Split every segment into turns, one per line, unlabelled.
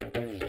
coach for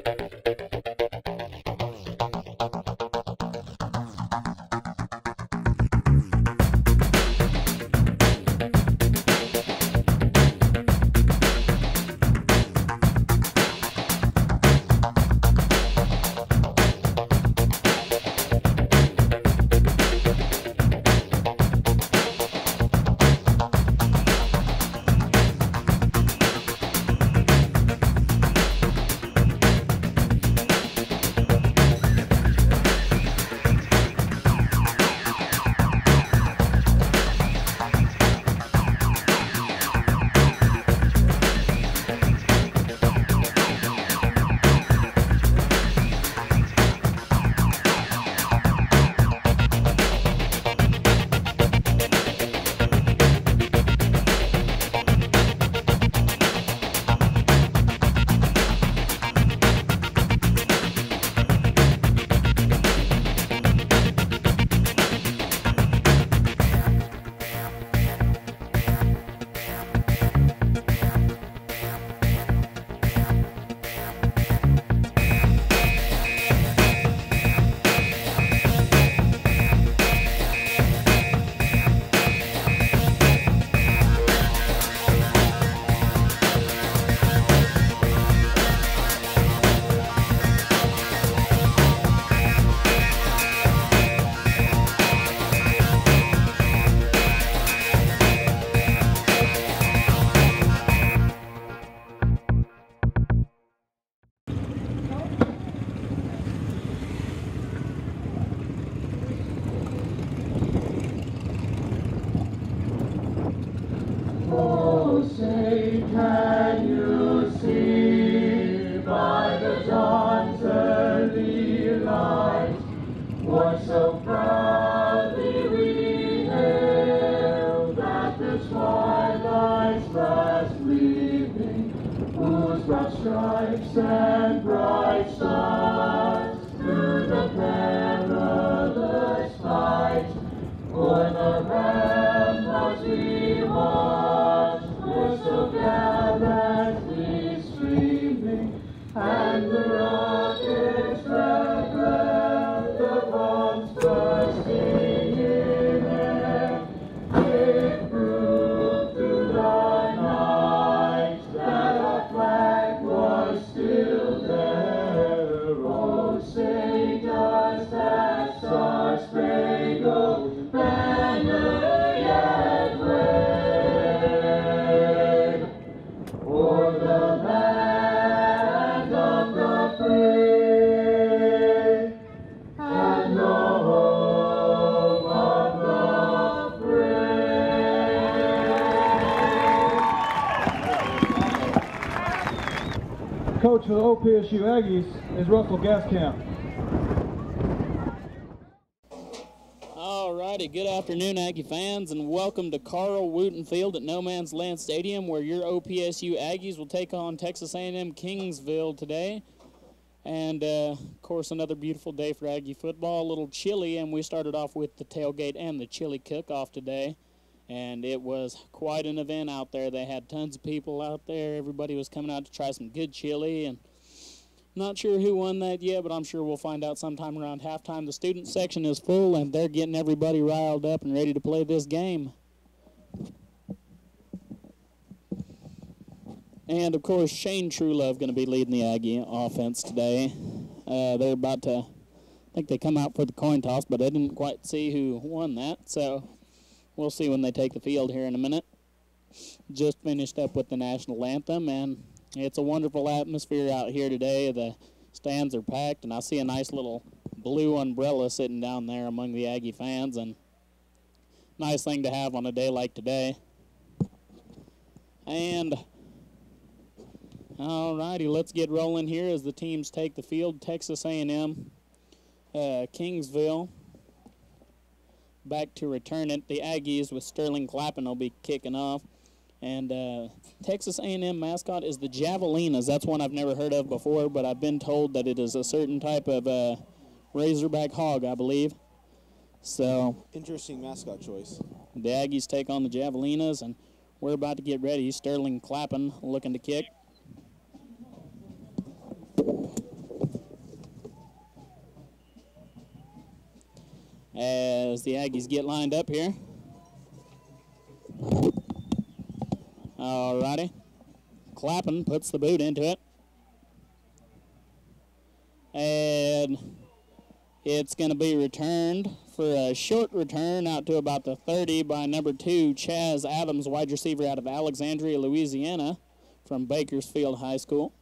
OPSU Aggies is Russell Gaskamp.
Alrighty, good afternoon, Aggie fans, and welcome to Carl Wooten Field at No Man's Land Stadium, where your OPSU Aggies will take on Texas A&M Kingsville today. And uh, of course, another beautiful day for Aggie football. A little chilly, and we started off with the tailgate and the chili cook-off today and it was quite an event out there. They had tons of people out there. Everybody was coming out to try some good chili, and not sure who won that yet, but I'm sure we'll find out sometime around halftime. The student section is full, and they're getting everybody riled up and ready to play this game. And of course, Shane Truelove going to be leading the Aggie offense today. Uh, they're about to, I think they come out for the coin toss, but I didn't quite see who won that. So We'll see when they take the field here in a minute. Just finished up with the national anthem, and it's a wonderful atmosphere out here today. The stands are packed, and I see a nice little blue umbrella sitting down there among the Aggie fans, and nice thing to have on a day like today. And all righty, let's get rolling here as the teams take the field. Texas A&M, uh, Kingsville, back to return it. The Aggies with Sterling Clappin will be kicking off. And uh, Texas A&M mascot is the Javelinas. That's one I've never heard of before, but I've been told that it is a certain type of uh, Razorback hog, I believe. So
interesting mascot choice.
The Aggies take on the Javelinas, and we're about to get ready. Sterling Clappin, looking to kick. As the Aggies get lined up here. Alrighty. Clappin puts the boot into it. And it's going to be returned for a short return out to about the 30 by number two, Chaz Adams, wide receiver out of Alexandria, Louisiana, from Bakersfield High School.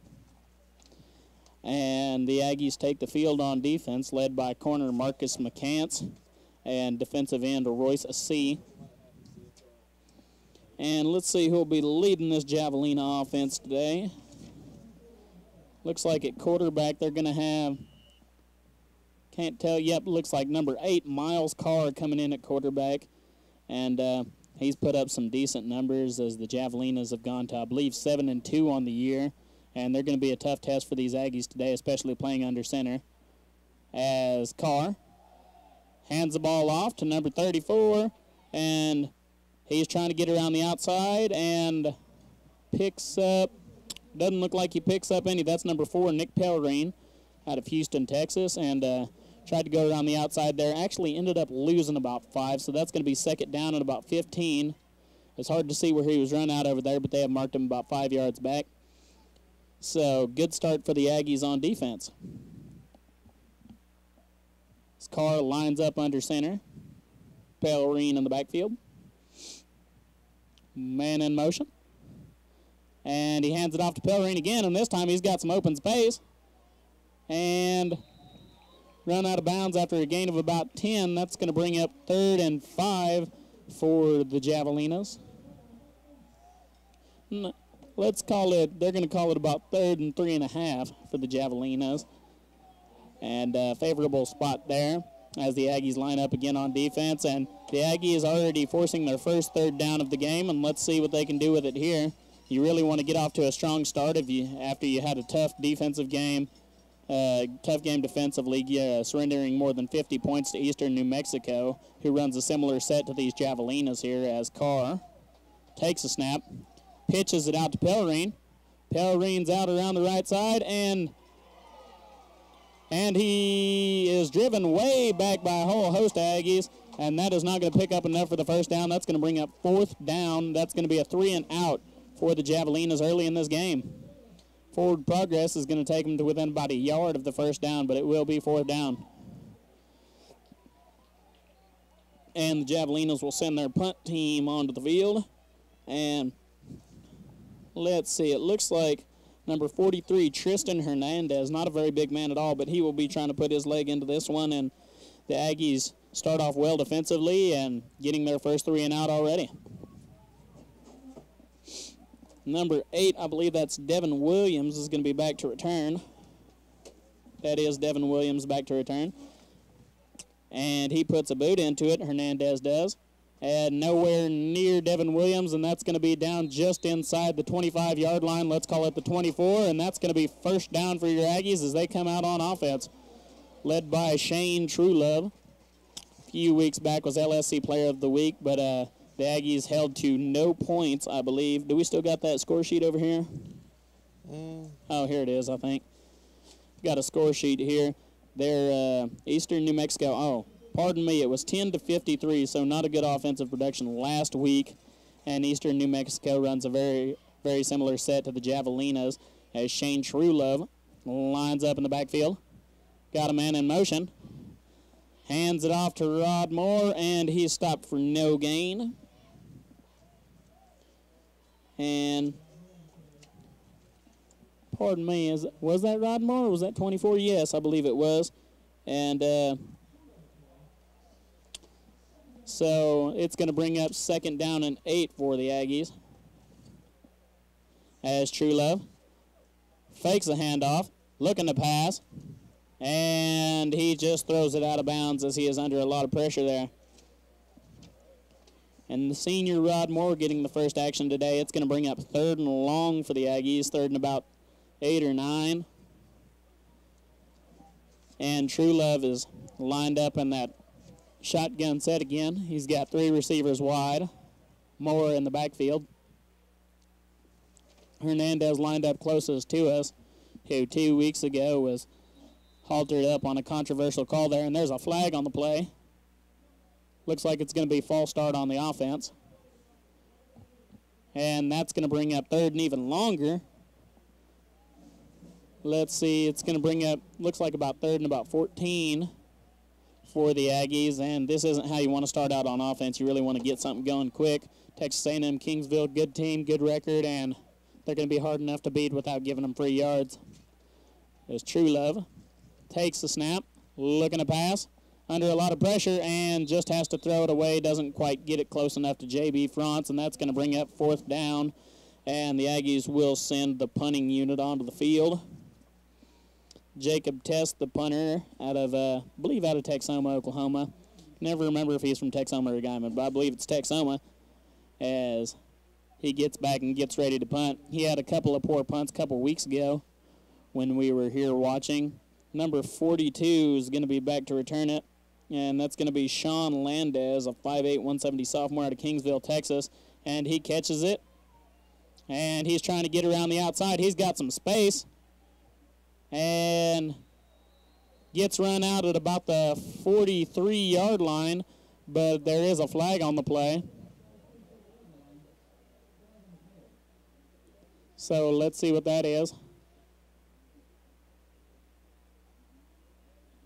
And the Aggies take the field on defense, led by corner Marcus McCants and defensive end Royce C. And let's see who'll be leading this Javelina offense today. Looks like at quarterback they're going to have, can't tell, yep, looks like number eight, Miles Carr, coming in at quarterback. And uh, he's put up some decent numbers as the Javelinas have gone to, I believe, 7 and 2 on the year. And they're going to be a tough test for these Aggies today, especially playing under center. As Carr hands the ball off to number 34, and he's trying to get around the outside and picks up, doesn't look like he picks up any. That's number four, Nick Pellerine out of Houston, Texas, and uh, tried to go around the outside there. Actually ended up losing about five, so that's going to be second down at about 15. It's hard to see where he was run out over there, but they have marked him about five yards back. So good start for the Aggies on defense. This car lines up under center. Pellerine in the backfield. Man in motion. And he hands it off to Pellerine again, and this time he's got some open space. And run out of bounds after a gain of about 10. That's going to bring up third and five for the Javelinas. Let's call it, they're going to call it about third and three and a half for the Javelinas. And a favorable spot there as the Aggies line up again on defense. And the Aggie is already forcing their first third down of the game, and let's see what they can do with it here. You really want to get off to a strong start if you after you had a tough defensive game, uh, tough game defensively, uh, surrendering more than 50 points to Eastern New Mexico, who runs a similar set to these Javelinas here as Carr takes a snap, pitches it out to Pellerine. Pellerine's out around the right side, and and he is driven way back by a whole host of Aggies, and that is not going to pick up enough for the first down. That's going to bring up fourth down. That's going to be a three and out for the Javelinas early in this game. Forward progress is going to take them to within about a yard of the first down, but it will be fourth down. And the Javelinas will send their punt team onto the field. And let's see, it looks like number 43, Tristan Hernandez. Not a very big man at all, but he will be trying to put his leg into this one. And the Aggies start off well defensively and getting their first three and out already. Number eight, I believe that's Devin Williams, is going to be back to return. That is Devin Williams back to return. And he puts a boot into it, Hernandez does and nowhere near Devin Williams, and that's going to be down just inside the 25 yard line. Let's call it the 24, and that's going to be first down for your Aggies as they come out on offense. Led by Shane Truelove. A few weeks back was LSC Player of the Week, but uh, the Aggies held to no points, I believe. Do we still got that score sheet over here? Mm. Oh, here it is, I think. Got a score sheet here. They're uh, Eastern New Mexico. Oh, pardon me, it was 10 to 53, so not a good offensive production last week. And Eastern New Mexico runs a very, very similar set to the Javelinas as Shane Truelove lines up in the backfield. Got a man in motion. Hands it off to Rod Moore, and he's stopped for no gain. And pardon me, is was that Rod Moore? was that 24? Yes, I believe it was. And uh, so it's going to bring up second down and eight for the Aggies. As Truelove fakes a handoff, looking to pass, and he just throws it out of bounds as he is under a lot of pressure there. And the senior Rod Moore getting the first action today. It's going to bring up third and long for the Aggies, third and about eight or nine. And Truelove is lined up in that Shotgun set again. He's got three receivers wide. Moore in the backfield. Hernandez lined up closest to us, who two weeks ago was haltered up on a controversial call there, and there's a flag on the play. Looks like it's going to be false start on the offense. And that's going to bring up third and even longer. Let's see, it's going to bring up, looks like about third and about 14 for the Aggies. And this isn't how you want to start out on offense. You really want to get something going quick. Texas A&M Kingsville, good team, good record, and they're going to be hard enough to beat without giving them free yards. There's Truelove. Takes the snap, looking to pass, under a lot of pressure, and just has to throw it away. Doesn't quite get it close enough to J.B. France, and that's going to bring up fourth down. And the Aggies will send the punting unit onto the field. Jacob Test, the punter, out of, uh, I believe, out of Texhoma, Oklahoma. Never remember if he's from Texhoma or Guymon, but I believe it's Texhoma. As he gets back and gets ready to punt. He had a couple of poor punts a couple weeks ago when we were here watching. Number 42 is going to be back to return it, and that's going to be Sean Landez, a 5'8", 170 sophomore out of Kingsville, Texas, and he catches it, and he's trying to get around the outside. He's got some space, and gets run out at about the 43-yard line, but there is a flag on the play. So let's see what that is.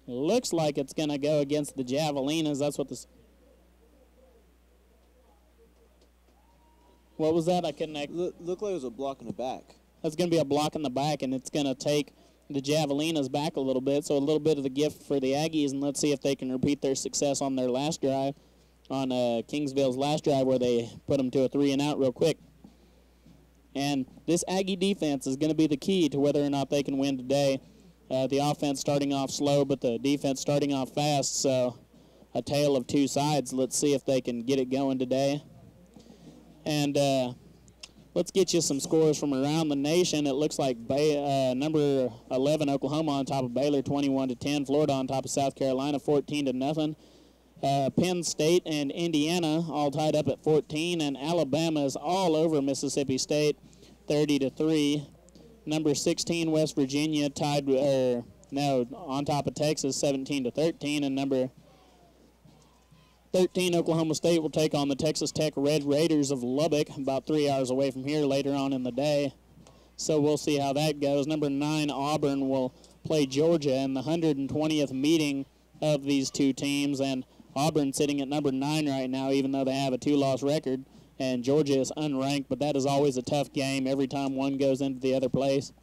Looks like it's going to go against the Javelinas. That's what this. What was that? I couldn't.
Look, looked like it was a block in the back.
That's going to be a block in the back, and it's going to take the Javelinas back a little bit. So a little bit of the gift for the Aggies, and let's see if they can repeat their success on their last drive, on uh, Kingsville's last drive, where they put them to a three and out real quick. And this Aggie defense is going to be the key to whether or not they can win today. Uh, the offense starting off slow, but the defense starting off fast. So a tale of two sides. Let's see if they can get it going today. And uh, let's get you some scores from around the nation. It looks like uh, number 11 Oklahoma on top of Baylor 21 to 10, Florida on top of South Carolina 14 to nothing. Uh, Penn State and Indiana all tied up at 14, and Alabama is all over Mississippi State, 30 to three. Number 16 West Virginia tied, or no, on top of Texas, 17 to 13, and number 13 Oklahoma State will take on the Texas Tech Red Raiders of Lubbock, about three hours away from here later on in the day. So we'll see how that goes. Number nine Auburn will play Georgia in the 120th meeting of these two teams, and Auburn sitting at number nine right now, even though they have a two-loss record, and Georgia is unranked. But that is always a tough game every time one goes into the other place.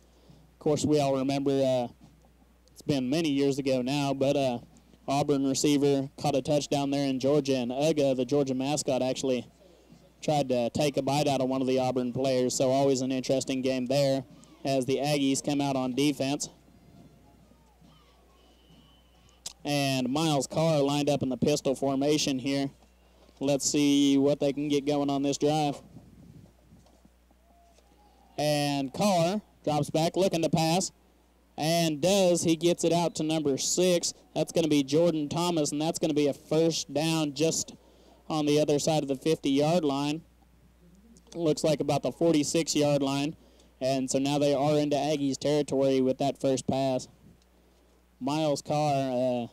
Of course, we all remember uh, it's been many years ago now, but uh, Auburn receiver caught a touchdown there in Georgia, and Uga, the Georgia mascot, actually tried to take a bite out of one of the Auburn players. So always an interesting game there as the Aggies come out on defense. And Miles Carr lined up in the pistol formation here. Let's see what they can get going on this drive. And Carr drops back looking to pass. And does. He gets it out to number six. That's going to be Jordan Thomas, and that's going to be a first down just on the other side of the 50-yard line. Looks like about the 46-yard line. And so now they are into Aggies territory with that first pass. Miles Carr, uh,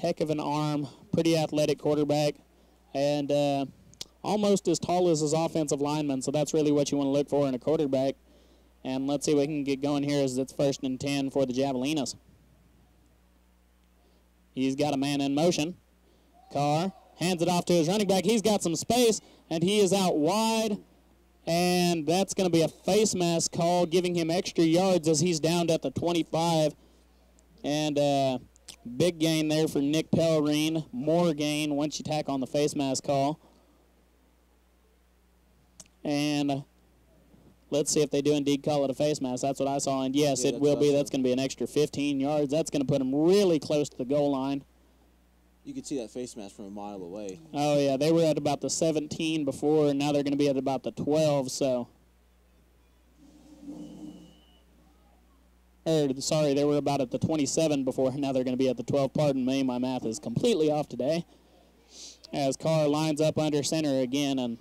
heck of an arm, pretty athletic quarterback, and uh, almost as tall as his offensive lineman. So that's really what you want to look for in a quarterback. And let's see if we can get going here as it's first and 10 for the Javelinas. He's got a man in motion. Carr hands it off to his running back. He's got some space, and he is out wide. And that's going to be a face mask call, giving him extra yards as he's downed at the 25. And uh, big gain there for Nick Pellerine. More gain once you tack on the face mask call. And let's see if they do indeed call it a face mask. That's what I saw. And yes,
Yeah,
it will be. That's going to be an extra 15 yards. That's going to put them really close to the goal line.
You could see that face mask from a mile away.
Oh, yeah. They were at about the 17 before, and now they're going to be at about the 12. So. Or, sorry, they were about at the 27 before. Now they're going to be at the 12. Pardon me, my math is completely off today. As Carr lines up under center again, and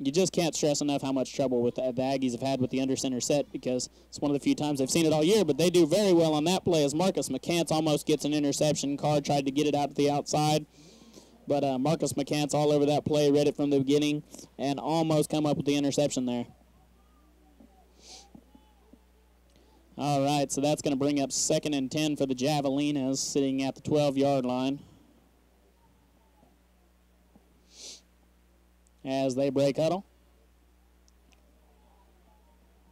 you just can't stress enough how much trouble with the, Aggies have had with the under center set because it's one of the few times they've seen it all year. But they do very well on that play as Marcus McCants almost gets an interception. Carr tried to get it out to the outside. But uh, Marcus McCants all over that play, read it from the beginning, and almost come up with the interception there. All right, so that's going to bring up second and 10 for the Javelinas, sitting at the 12 yard line. As they break huddle.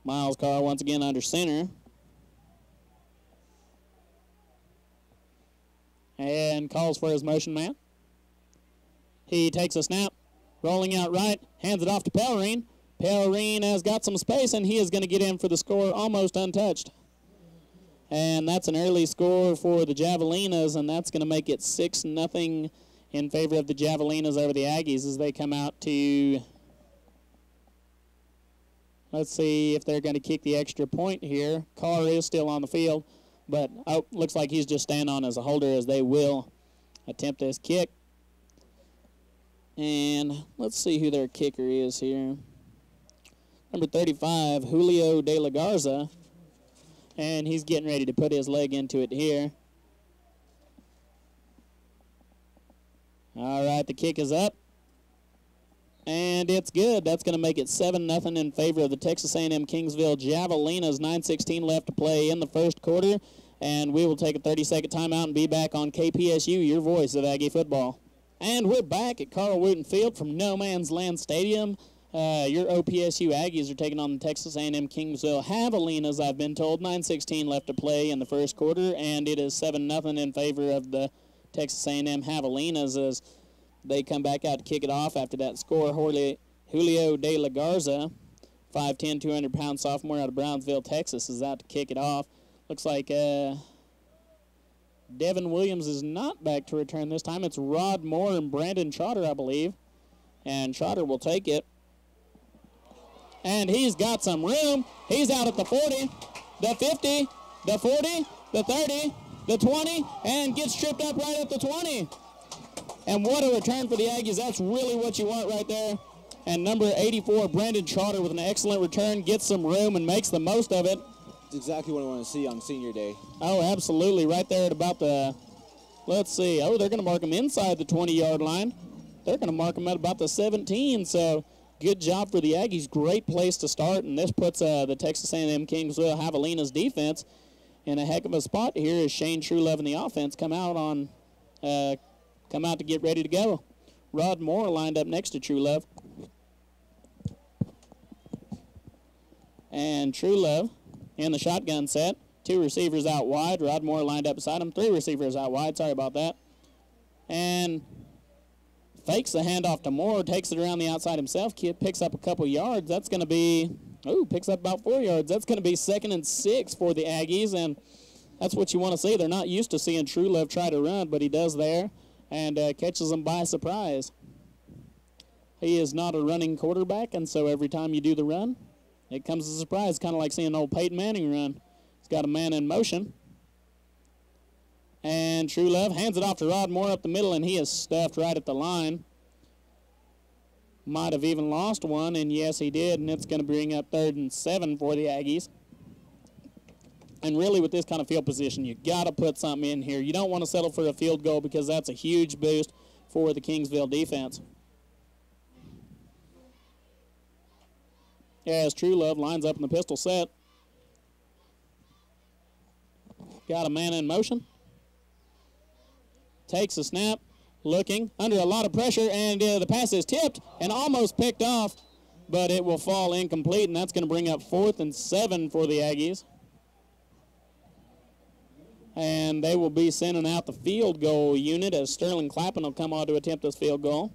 Miles Carr once again under center. And calls for his motion man. He takes a snap, rolling out right, hands it off to Pellerine. Pellerine has got some space, and he is going to get in for the score almost untouched. And that's an early score for the Javelinas, and that's going to make it 6 nothing in favor of the Javelinas over the Aggies as they come out to. Let's see if they're going to kick the extra point here. Carr is still on the field, but oh, looks like he's just standing on as a holder as they will attempt this kick. And let's see who their kicker is here. Number 35, Julio De La Garza. And he's getting ready to put his leg into it here. All right, the kick is up. And it's good. That's going to make it 7 nothing in favor of the Texas A&M Kingsville Javelinas. 9.16 left to play in the first quarter. And we will take a 30-second timeout and be back on KPSU, your voice of Aggie football. And we're back at Carl Wooten Field from No Man's Land Stadium. Uh, your OPSU Aggies are taking on the Texas A&M Kingsville Javelinas, I've been told. 9.16 left to play in the first quarter, and it is 7 nothing in favor of the Texas A&M Javelinas as they come back out to kick it off after that score. Julio De La Garza, 5'10", 200-pound sophomore out of Brownsville, Texas, is out to kick it off. Looks like uh, Devin Williams is not back to return this time. It's Rod Moore and Brandon Trotter, I believe. And Trotter will take it and he's got some room. He's out at the 40, the 50, the 40, the 30, the 20, and gets tripped up right at the 20. And what a return for the Aggies. That's really what you want right there. And number 84, Brandon Trotter, with an excellent return, gets some room and makes the most of it.
It's exactly what I want to see on senior day.
Oh, absolutely. Right there at about the, let's see. Oh, they're going to mark him inside the 20-yard line. They're going to mark him at about the 17. So good job for the Aggies. Great place to start, and this puts uh, the Texas A&M Kingsville Javelinas defense in a heck of a spot here as Shane Truelove and the offense come out on uh, come out to get ready to go. Rod Moore lined up next to Truelove. And Truelove in the shotgun set. Two receivers out wide. Rod Moore lined up beside him. Three receivers out wide. Sorry about that. And fakes the handoff to Moore, takes it around the outside himself. Kid picks up a couple yards. That's going to be, oh, picks up about four yards. That's going to be second and six for the Aggies, and that's what you want to see. They're not used to seeing Truelove try to run, but he does there and uh, catches them by surprise. He is not a running quarterback, and so every time you do the run, it comes as a surprise, kind of like seeing old Peyton Manning run. He's got a man in motion. And Truelove hands it off to Rod Moore up the middle, and he is stuffed right at the line. Might have even lost one, and yes, he did, and it's going to bring up third and seven for the Aggies. And really, with this kind of field position, you got to put something in here. You don't want to settle for a field goal because that's a huge boost for the Kingsville defense. As Truelove lines up in the pistol set. Got a man in motion takes a snap, looking under a lot of pressure, and uh, the pass is tipped and almost picked off, but it will fall incomplete, and that's going to bring up fourth and seven for the Aggies. And they will be sending out the field goal unit as Sterling Clappin will come on to attempt this field goal.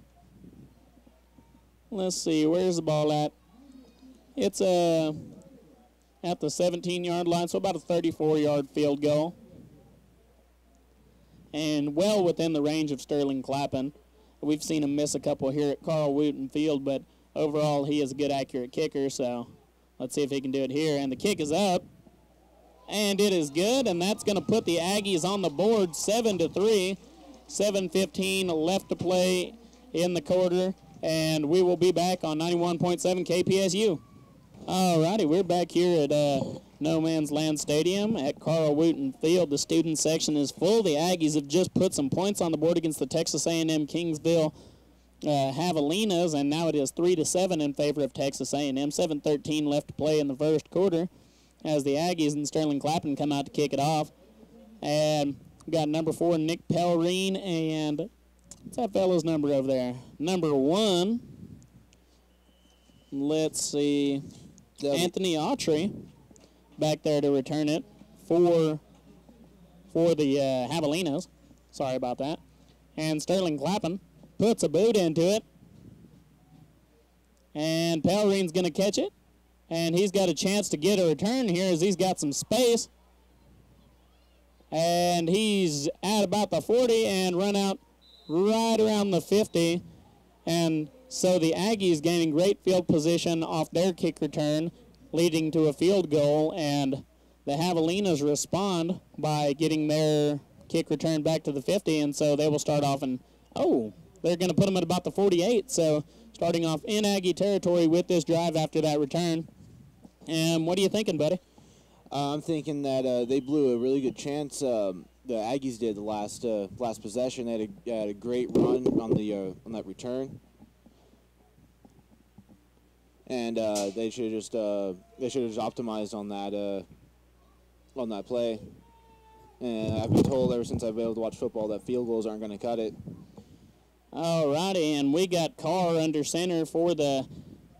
Let's see, where's the ball at? It's uh, at the 17-yard line, so about a 34-yard field goal and well within the range of Sterling Clappin. We've seen him miss a couple here at Carl Wooten Field, but overall he is a good, accurate kicker. So let's see if he can do it here. And the kick is up, and it is good, and that's going to put the Aggies on the board, seven to three. 7:15 left to play in the quarter, and we will be back on 91.7 KPSU. All righty, we're back here at uh, No Man's Land Stadium at Carl Wooten Field. The student section is full. The Aggies have just put some points on the board against the Texas A&M Kingsville uh, Javelinas, and now it is three to seven in favor of Texas A&M. 7:13 left to play in the first quarter, as the Aggies and Sterling Clapton come out to kick it off, and got number four Nick Pellerine and what's that fellow's number over there? Number one. Let's see, Anthony Autry back there to return it for for the uh, Javelinas. Sorry about that. And Sterling Clapton puts a boot into it. And Pellerine's going to catch it. And he's got a chance to get a return here as he's got some space. And he's at about the 40 and run out right around the 50. And so the Aggies gaining great field position off their kick return, leading to a field goal. And the Javelinas respond by getting their kick return back to the 50. And so they will start off and, oh, they're going to put them at about the 48. So starting off in Aggie territory with this drive after that return. And what are you thinking, buddy?
Uh, I'm thinking that uh, they blew a really good chance. Um, the Aggies did the last uh, last possession. They had a, had a great run on the uh, on that return, and uh, they should just uh, they should have just optimized on that on that play. And I've been told ever since I've been able to watch football that field goals aren't going to cut it.
All righty, and we got Carr under center for the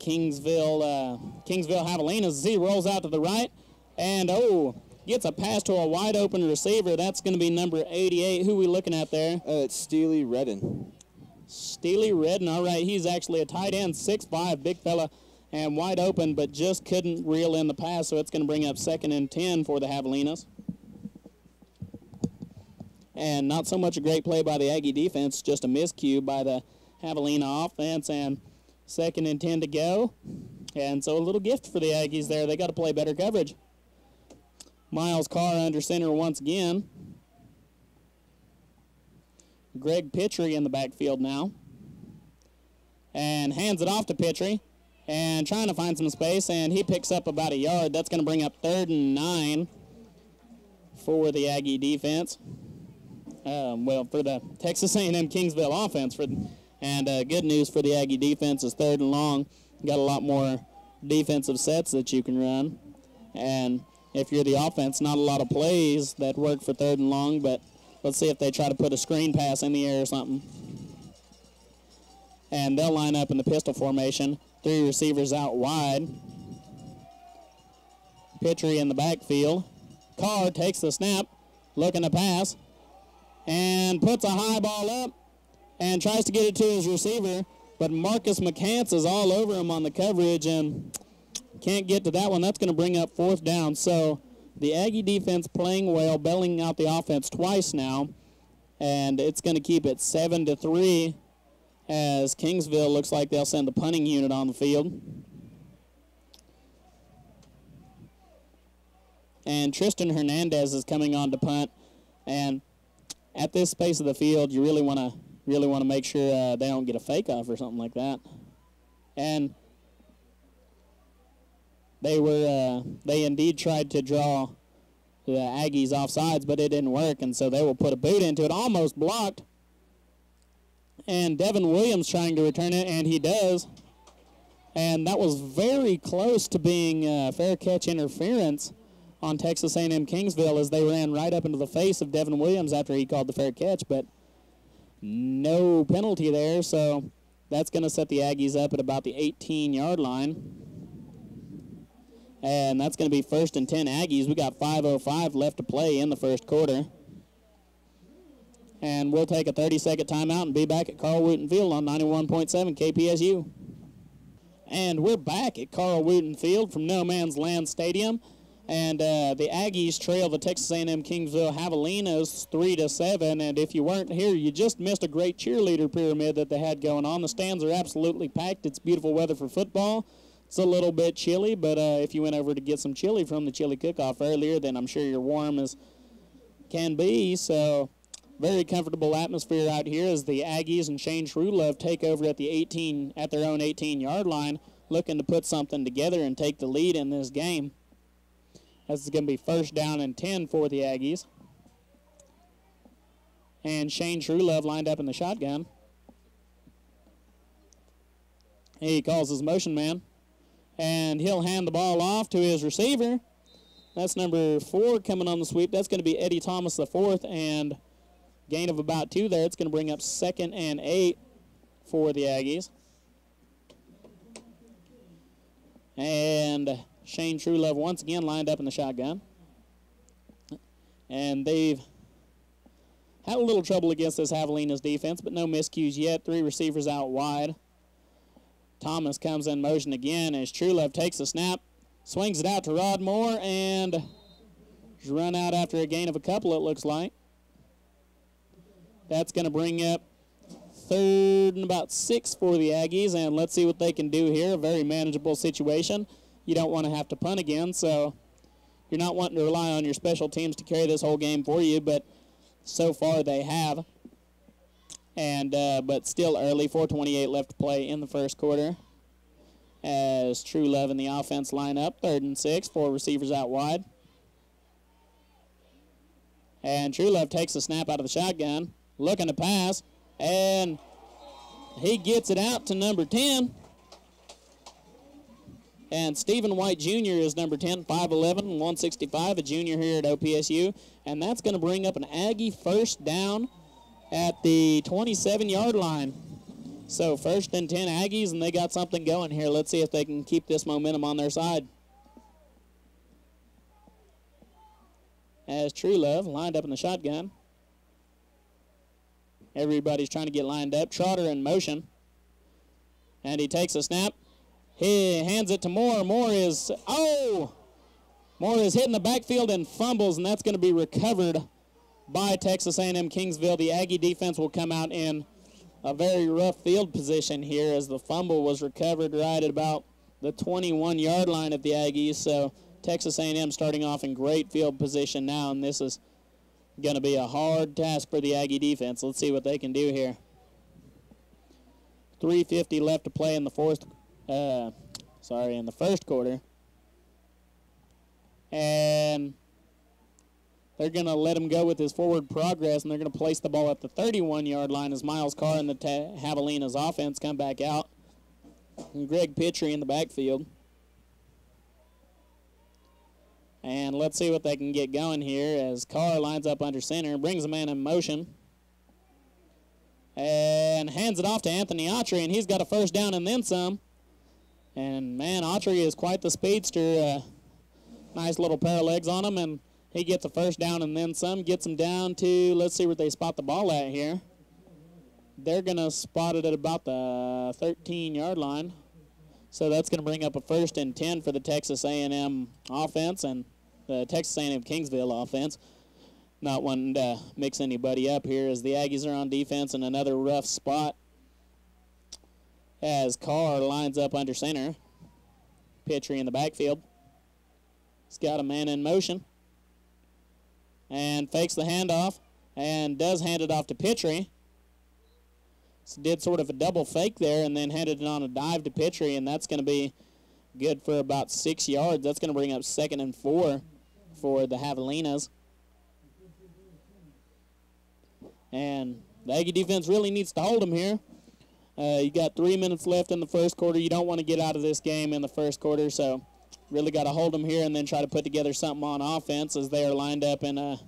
Kingsville uh, Kingsville Javelinas. He rolls out to the right, and oh, gets a pass to a wide open receiver. That's going to be number 88. Who we looking at there?
Uh, it's Steely Redden.
Steely Redden. All right, he's actually a tight end, 6'5", big fella, and wide open, but just couldn't reel in the pass. So it's going to bring up second and 10 for the Javelinas and not so much a great play by the Aggie defense, just a miscue by the Javelina offense, and second and 10 to go. And so a little gift for the Aggies there. They got to play better coverage. Miles Carr under center once again. Greg Pitry in the backfield now. And hands it off to Pitry. And trying to find some space, and he picks up about a yard. That's going to bring up third and nine for the Aggie defense um, well, for the Texas A&M Kingsville offense. For and uh, good news for the Aggie defense is third and long. Got a lot more defensive sets that you can run, and if you're the offense, not a lot of plays that work for third and long. But let's see if they try to put a screen pass in the air or something. And they'll line up in the pistol formation. Three receivers out wide. Pitry in the backfield. Carr takes the snap, looking to pass and puts a high ball up and tries to get it to his receiver, but Marcus McCants is all over him on the coverage and can't get to that one. That's going to bring up fourth down. So the Aggie defense playing well, belling out the offense twice now, and it's going to keep it seven to three as Kingsville looks like they'll send the punting unit on the field. And Tristan Hernandez is coming on to punt, and at this space of the field, you really want to really want to make sure uh, they don't get a fake off or something like that. And they were uh, they indeed tried to draw the Aggies off sides, but it didn't work, and so they will put a boot into it, almost blocked. And Devin Williams trying to return it, and he does. And that was very close to being uh, fair catch interference on Texas A&M Kingsville as they ran right up into the face of Devin Williams after he called the fair catch, but no penalty there, so that's going to set the Aggies up at about the 18-yard line. And that's going to be first and 10 Aggies. We got 5.05 left to play in the first quarter. And we'll take a 30-second timeout and be back at Carl Wooten Field on 91.7 KPSU. And we're back at Carl Wooten Field from No Man's Land Stadium and uh, the Aggies trail the Texas A&M Kingsville Javelinas three to seven. And if you weren't here, you just missed a great cheerleader pyramid that they had going on. The stands are absolutely packed. It's beautiful weather for football. It's a little bit chilly, but uh, if you went over to get some chili from the chili cook-off earlier, then I'm sure you're warm as can be. So very comfortable atmosphere out here as the Aggies and Shane Truelove take over at the 18 at their own 18-yard line, looking to put something together and take the lead in this game. This is going to be first down and 10 for the Aggies. And Shane Truelove lined up in the shotgun. He calls his motion man. And he'll hand the ball off to his receiver. That's number four coming on the sweep. That's going to be Eddie Thomas the fourth. And gain of about two there. It's going to bring up second and eight for the Aggies. And Shane Truelove once again lined up in the shotgun. And they've had a little trouble against this Javelina's defense, but no miscues yet. Three receivers out wide. Thomas comes in motion again as Truelove takes the snap, swings it out to Rod Moore, and run out after a gain of a couple, it looks like. That's going to bring up third and about six for the Aggies, and let's see what they can do here. A very manageable situation. You don't want to have to punt again, so you're not wanting to rely on your special teams to carry this whole game for you, but so far they have. And uh, but still early, 4:28 left to play in the first quarter. As Truelove in the offense line up, third and six, four receivers out wide. And Truelove takes the snap out of the shotgun, looking to pass, and he gets it out to number 10. And Stephen White Jr. is number 10, 5'11", 165, a junior here at OPSU. And that's going to bring up an Aggie first down at the 27-yard line. So first and 10 Aggies, and they got something going here. Let's see if they can keep this momentum on their side. As Truelove lined up in the shotgun. Everybody's trying to get lined up. Trotter in motion. And he takes a snap. He hands it to Moore. Moore is, oh! Moore is hitting the backfield and fumbles, and that's going to be recovered by Texas A&M Kingsville. The Aggie defense will come out in a very rough field position here as the fumble was recovered right at about the 21-yard line of the Aggies. So Texas A&M starting off in great field position now, and this is going to be a hard task for the Aggie defense. Let's see what they can do here. 350 left to play in the fourth uh, sorry, in the first quarter. And they're going to let him go with his forward progress, and they're going to place the ball at the 31-yard line as Miles Carr and the Javelina's offense come back out. And Greg Pitry in the backfield. And let's see what they can get going here as Carr lines up under center, brings a man in motion, and hands it off to Anthony Autry, and he's got a first down and then some. And man, Autry is quite the speedster. Uh, nice little pair of legs on him, and he gets a first down and then some. Gets him down to, let's see where they spot the ball at here. They're going to spot it at about the 13-yard line. So that's going to bring up a first and 10 for the Texas A&M offense and the Texas A&M Kingsville offense. Not wanting to mix anybody up here as the Aggies are on defense in another rough spot as Carr lines up under center. Pitry in the backfield. He's got a man in motion. And fakes the handoff and does hand it off to Pitry. So did sort of a double fake there and then handed it on a dive to Pitry, and that's going to be good for about six yards. That's going to bring up second and four for the Javelinas. And the Aggie defense really needs to hold them here. Uh, you got three minutes left in the first quarter. You don't want to get out of this game in the first quarter, so really got to hold them here and then try to put together something on offense as they are lined up in a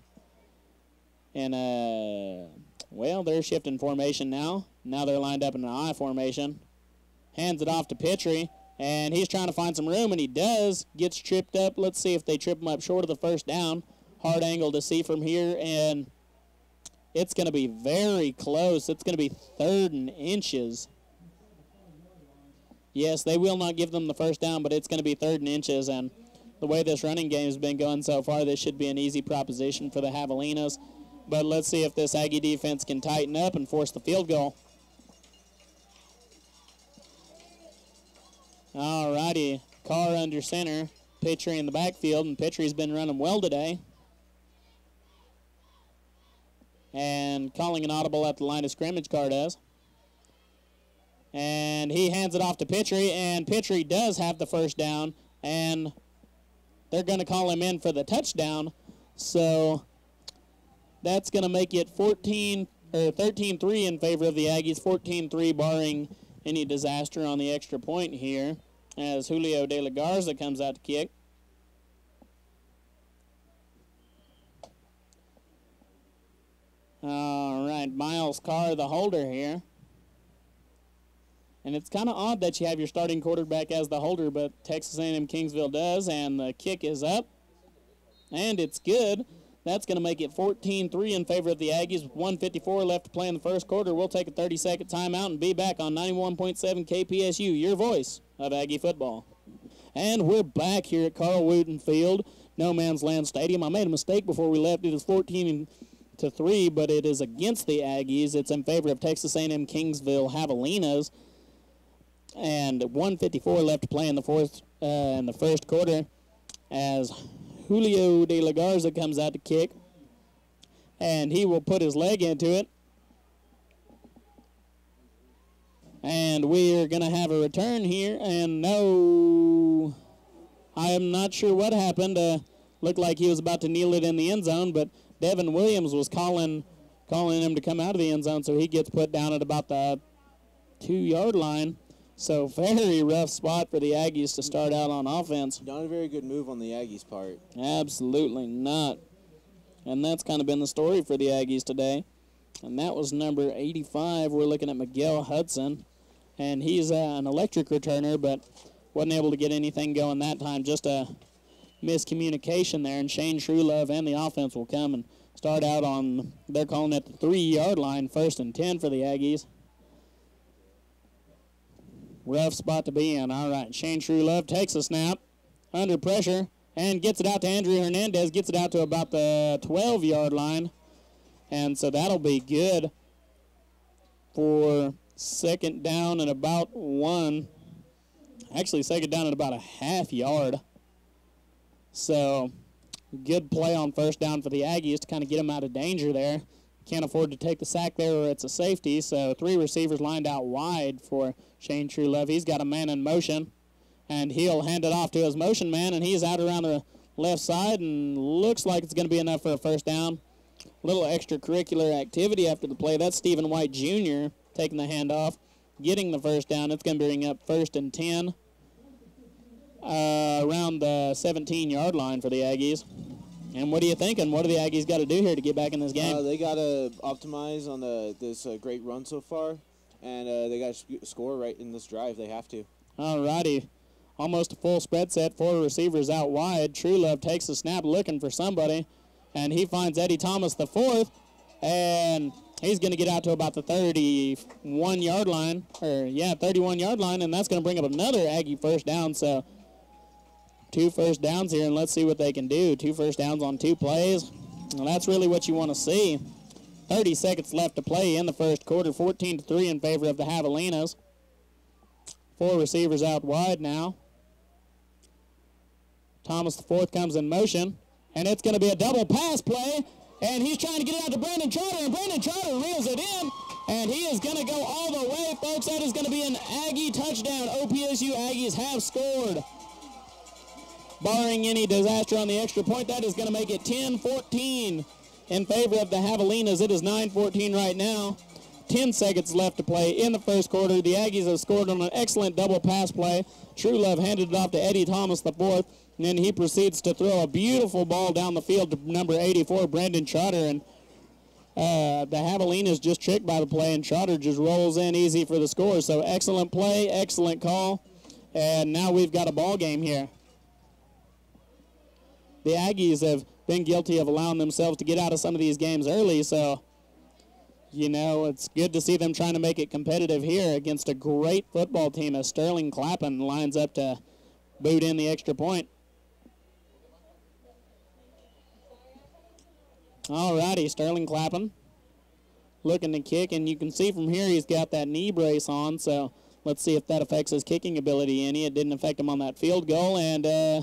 in a well, they're shifting formation now. Now they're lined up in an I formation. Hands it off to Pitry, and he's trying to find some room, and he does. Gets tripped up. Let's see if they trip him up short of the first down. Hard angle to see from here, and it's going to be very close. It's going to be third and inches. Yes, they will not give them the first down, but it's going to be third and inches. And the way this running game has been going so far, this should be an easy proposition for the Javelinas. But let's see if this Aggie defense can tighten up and force the field goal. All righty, Carr under center, Pitry in the backfield, and Pitry's been running well today. and calling an audible at the line of scrimmage, does. And he hands it off to Pitry, and Pitry does have the first down. And they're going to call him in for the touchdown. So that's going to make it 14 or 13-3 in favor of the Aggies, 14-3 barring any disaster on the extra point here as Julio De La Garza comes out to kick. All right, Miles Carr, the holder here. And it's kind of odd that you have your starting quarterback as the holder, but Texas A&M Kingsville does, and the kick is up, and it's good. That's going to make it 14-3 in favor of the Aggies 154 left to play in the first quarter. We'll take a 30-second timeout and be back on 91.7 KPSU, your voice of Aggie football. And we're back here at Carl Wooten Field, No Man's Land Stadium. I made a mistake before we left. It is 14 to 3, but it is against the Aggies. It's in favor of Texas A&M Kingsville Javelinas and 154 left to play in the fourth uh, in the first quarter as Julio De La Garza comes out to kick and he will put his leg into it and we are going to have a return here and no I am not sure what happened uh, looked like he was about to kneel it in the end zone but Devin Williams was calling calling him to come out of the end zone so he gets put down at about the two yard line so very rough spot for the Aggies to start out on offense.
Not a very good move on the Aggies' part.
Absolutely not. And that's kind of been the story for the Aggies today. And that was number 85. We're looking at Miguel Hudson. And he's uh, an electric returner, but wasn't able to get anything going that time. Just a miscommunication there. And Shane Truelove and the offense will come and start out on, they're calling it the three-yard line, first and 10 for the Aggies. Rough spot to be in. All right, Shane Truelove takes a snap under pressure and gets it out to Andrew Hernandez, gets it out to about the 12 yard line. And so that'll be good for second down and about one. Actually, second down and about a half yard. So good play on first down for the Aggies to kind of get them out of danger there. Can't afford to take the sack there or it's a safety. So three receivers lined out wide for Shane Truelove. He's got a man in motion. And he'll hand it off to his motion man, and he's out around the left side, and looks like it's going to be enough for a first down. Little extracurricular activity after the play. That's Stephen White Jr. taking the handoff, getting the first down. It's going to bring up first and 10 uh, around the 17 yard line for the Aggies. And what are you thinking? What do the Aggies got to do here to get back in this game?
Uh, they got to optimize on the this uh, great run so far, and uh, they got to score right in this drive. They have to.
All righty. Almost a full spread set, four receivers out wide. Truelove takes the snap looking for somebody, and he finds Eddie Thomas the fourth, and he's going to get out to about the 31 yard line, or yeah, 31 yard line, and that's going to bring up another Aggie first down. So two first downs here, and let's see what they can do. Two first downs on two plays. Well, that's really what you want to see. 30 seconds left to play in the first quarter, 14 to 3 in favor of the Javelinas. Four receivers out wide now. Thomas the fourth comes in motion, and it's going to be a double pass play, and he's trying to get it out to Brandon Trotter, and Brandon Trotter reels it in, and he is going to go all the way, folks. That is going to be an Aggie touchdown. OPSU Aggies have scored. Barring any disaster on the extra point, that is going to make it 10-14 in favor of the Javelinas. It is 9-14 right now. 10 seconds left to play in the first quarter. The Aggies have scored on an excellent double pass play. Truelove handed it off to Eddie Thomas the fourth, and then he proceeds to throw a beautiful ball down the field to number 84, Brandon Trotter, and uh, the Javelinas just tricked by the play, and Trotter just rolls in easy for the score. So excellent play, excellent call, and now we've got a ball game here. The Aggies have been guilty of allowing themselves to get out of some of these games early, so you know, it's good to see them trying to make it competitive here against a great football team as Sterling Clappin lines up to boot in the extra point. All righty, Sterling Clappin looking to kick, and you can see from here he's got that knee brace on, so let's see if that affects his kicking ability any. It didn't affect him on that field goal, and uh,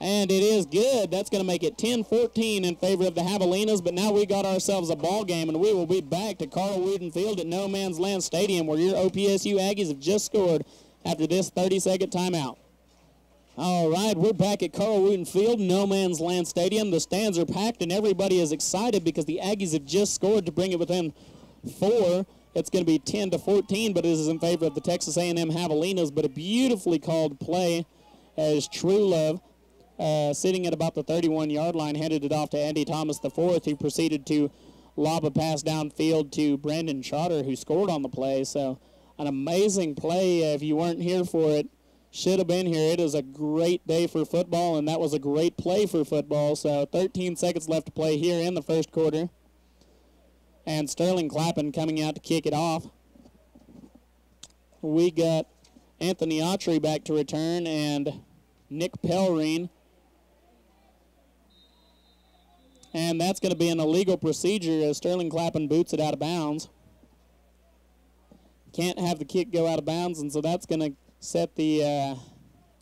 and it is good. That's going to make it 10-14 in favor of the Javelinas, but now we got ourselves a ball game, and we will be back to Carl Wooten Field at No Man's Land Stadium, where your OPSU Aggies have just scored after this 30-second timeout. All right, we're back at Carl Wooten Field, No Man's Land Stadium. The stands are packed and everybody is excited because the Aggies have just scored to bring it within four. It's going to be 10 to 14, but it is in favor of the Texas A&M Javelinas. But a beautifully called play as Truelove, uh, sitting at about the 31-yard line, handed it off to Andy Thomas IV, who proceeded to lob a pass downfield to Brandon Trotter, who scored on the play. So an amazing play. If you weren't here for it, should have been here. It is a great day for football, and that was a great play for football. So 13 seconds left to play here in the first quarter. And Sterling Clappin coming out to kick it off. We got Anthony Autry back to return and Nick Pellerine. And that's going to be an illegal procedure as Sterling Clappin boots it out of bounds. Can't have the kick go out of bounds, and so that's going to set the uh,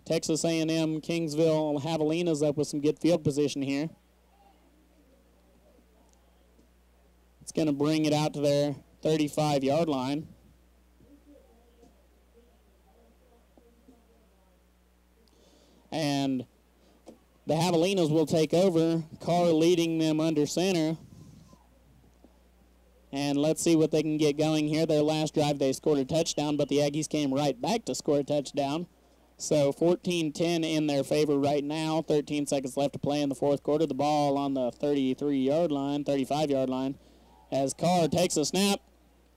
Texas A&M Kingsville Javelinas up with some good field position here. It's going to bring it out to their 35-yard line. And the Javelinas will take over, Carr leading them under center. And let's see what they can get going here. Their last drive, they scored a touchdown, but the Aggies came right back to score a touchdown. So 14-10 in their favor right now. 13 seconds left to play in the fourth quarter. The ball on the 33-yard line, 35-yard line, as Carr takes a snap,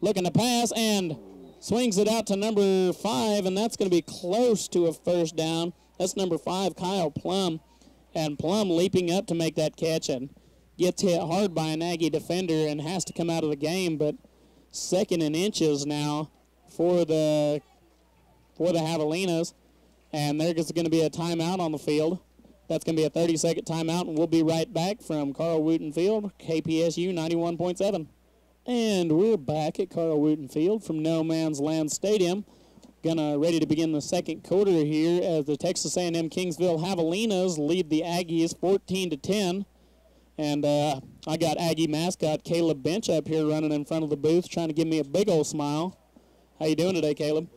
looking to pass, and swings it out to number five, and that's going to be close to a first down. That's number five, Kyle Plum. And Plum leaping up to make that catch and gets hit hard by an Aggie defender and has to come out of the game. But second and inches now for the for the Javelinas. And there's going to be a timeout on the field. That's going to be a 30-second timeout, and we'll be right back from Carl Wooten Field, KPSU 91.7. And we're back at Carl Wooten Field from No Man's Land Stadium. Gonna ready to begin the second quarter here as the Texas A&M Kingsville Javelinas lead the Aggies 14 to 10. And uh, I got Aggie mascot Caleb Bench up here running in front of the booth, trying to give me a big old smile. How you doing today, Caleb?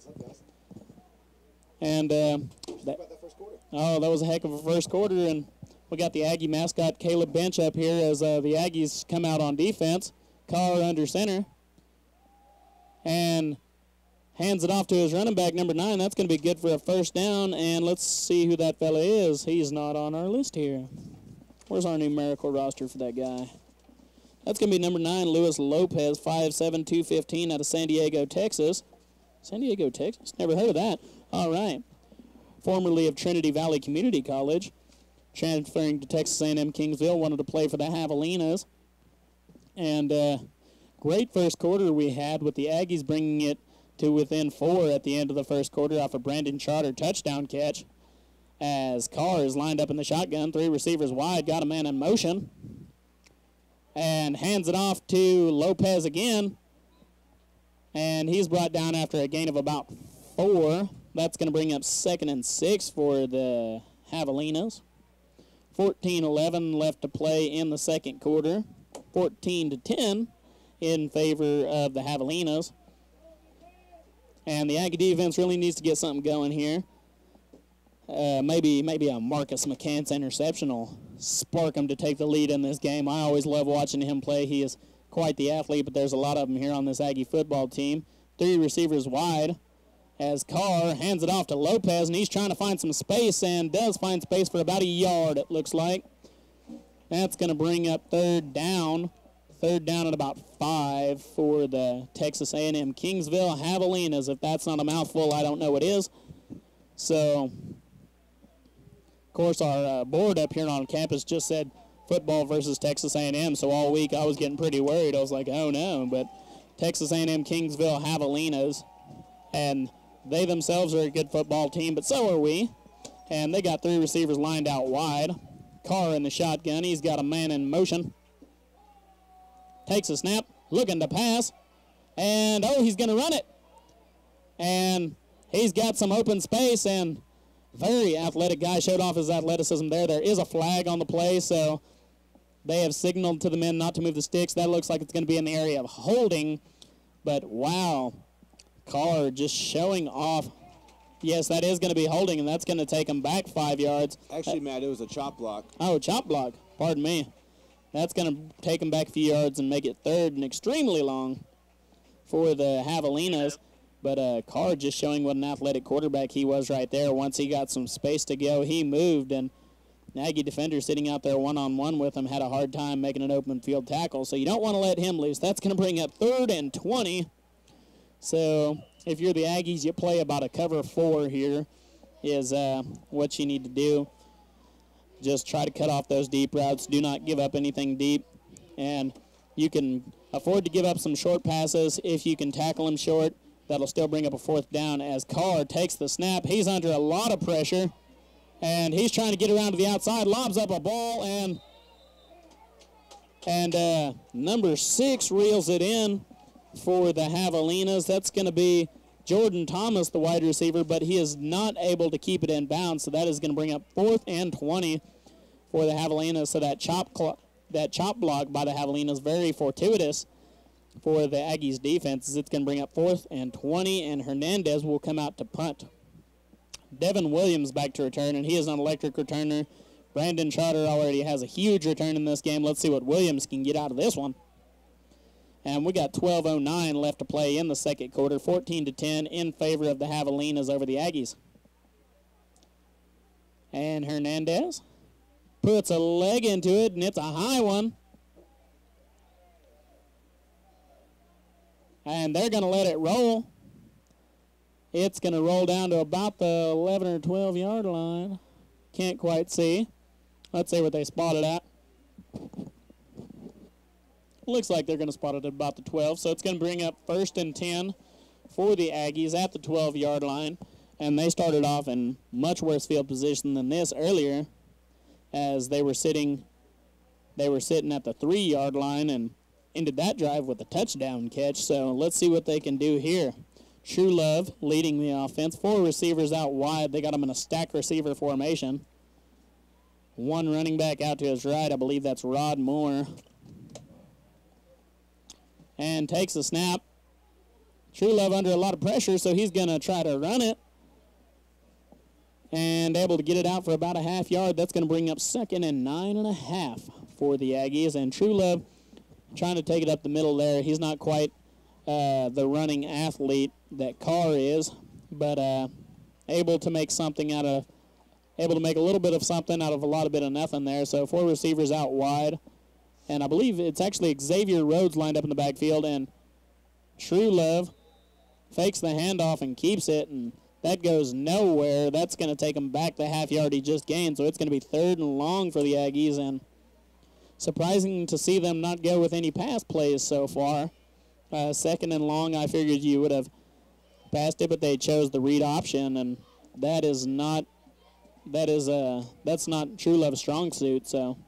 And uh, that, oh, that was a heck of a first quarter, and we got the Aggie mascot Caleb Bench up here as uh, the Aggies come out on defense. Carr under center, and hands it off to his running back number nine. That's going to be good for a first down. And let's see who that fella is. He's not on our list here. Where's our numerical roster for that guy? That's going to be number nine, Luis Lopez, 5'7", 215 out of San Diego, Texas. San Diego, Texas? Never heard of that. All right. Formerly of Trinity Valley Community College, transferring to Texas A&M Kingsville, wanted to play for the Javelinas. And uh, great first quarter we had with the Aggies bringing it to within four at the end of the first quarter off a Brandon Trotter touchdown catch. As Carr is lined up in the shotgun, three receivers wide, got a man in motion, and hands it off to Lopez again. And he's brought down after a gain of about four. That's going to bring up second and six for the Javelinas. 14-11 left to play in the second quarter. 14 to 10 in favor of the Javelinas. And the Aggie defense really needs to get something going here. Uh, maybe maybe a Marcus McCants interception will spark him to take the lead in this game. I always love watching him play. He is quite the athlete, but there's a lot of them here on this Aggie football team. Three receivers wide as Carr hands it off to Lopez, and he's trying to find some space and does find space for about a yard, it looks like. That's going to bring up third down. Third down at about five for the Texas A&M Kingsville Javelinas. If that's not a mouthful, I don't know what is. So, course, our uh, board up here on campus just said football versus Texas A&M. So all week I was getting pretty worried. I was like, oh no. But Texas A&M Kingsville Javelinas, and they themselves are a good football team, but so are we. And they got three receivers lined out wide. Carr in the shotgun. He's got a man in motion. Takes a snap, looking to pass. And, oh, he's going to run it. And he's got some open space, and very athletic guy showed off his athleticism there. There is a flag on the play, so they have signaled to the men not to move the sticks. That looks like it's going to be in the area of holding. But, wow, Carr just showing off Yes, that is going to be holding, and that's going to take them back five yards.
Actually, Matt, it was a chop block.
Oh, chop block. Pardon me. That's going to take them back a few yards and make it third and extremely long for the Javelinas. But uh, Carr just showing what an athletic quarterback he was right there. Once he got some space to go, he moved, and Aggie defender sitting out there one-on-one with him had a hard time making an open field tackle. So you don't want to let him loose. That's going to bring up third and 20. So if you're the Aggies, you play about a cover four here is uh, what you need to do. Just try to cut off those deep routes. Do not give up anything deep. And you can afford to give up some short passes if you can tackle them short. That'll still bring up a fourth down as Carr takes the snap. He's under a lot of pressure. And he's trying to get around to the outside, lobs up a ball, and and uh, number six reels it in for the Javelinas. That's going to be Jordan Thomas, the wide receiver, but he is not able to keep it in bounds. So that is going to bring up fourth and 20 for the Javelinas. So that chop cl- that chop block by the Javelinas very fortuitous for the Aggies defense. It's going to bring up fourth and 20, and Hernandez will come out to punt. Devin Williams back to return, and he is an electric returner. Brandon Trotter already has a huge return in this game. Let's see what Williams can get out of this one. And we got 12.09 left to play in the second quarter, 14 to 10 in favor of the Javelinas over the Aggies. And Hernandez puts a leg into it, and it's a high one. And they're going to let it roll. It's going to roll down to about the 11 or 12 yard line. Can't quite see. Let's see what they spotted at. Looks like they're going to spot it at about the 12, so it's going to bring up first and 10 for the Aggies at the 12 yard line. And they started off in much worse field position than this earlier, as they were sitting they were sitting at the three yard line and ended that drive with a touchdown catch. So let's see what they can do here. Truelove leading the offense. Four receivers out wide. They got them in a stack receiver formation. One running back out to his right. I believe that's Rod Moore. And takes a snap. Truelove under a lot of pressure, so he's going to try to run it. And able to get it out for about a half yard. That's going to bring up second and nine and a half for the Aggies. And Truelove trying to take it up the middle there. He's not quite uh, the running athlete that Carr is, but uh, able to make something out of, able to make a little bit of something out of a lot of bit of nothing there. So four receivers out wide, and I believe it's actually Xavier Rhodes lined up in the backfield, and Truelove fakes the handoff and keeps it, and that goes nowhere. That's going to take him back the half yard he just gained, so it's going to be third and long for the Aggies, and surprising to see them not go with any pass plays so far. Uh, second and long, I figured you would have passed it, but they chose the read option, and that is not that is uh that's not Truelove's strong suit. So,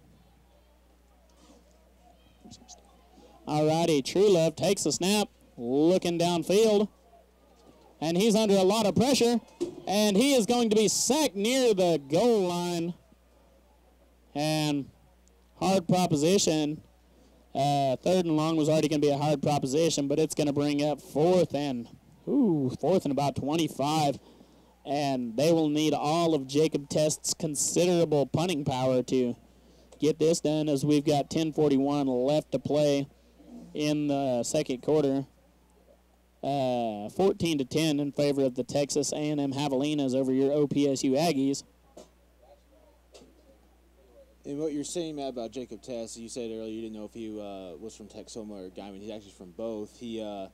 alrighty, Truelove takes a snap, looking downfield, and he's under a lot of pressure, and he is going to be sacked near the goal line, and hard proposition. Uh, third and long was already going to be a hard proposition, but it's going to bring up fourth and ooh, fourth and about 25. And they will need all of Jacob Test's considerable punting power to get this done as we've got 10:41 left to play in the second quarter. Uh, 14 to 10 in favor of the Texas A&M Javelinas over your OPSU Aggies.
And what you're saying, Matt, about Jacob Tess, you said earlier you didn't know if he uh, was from Texhoma or Guymon. He's actually from both. He uh,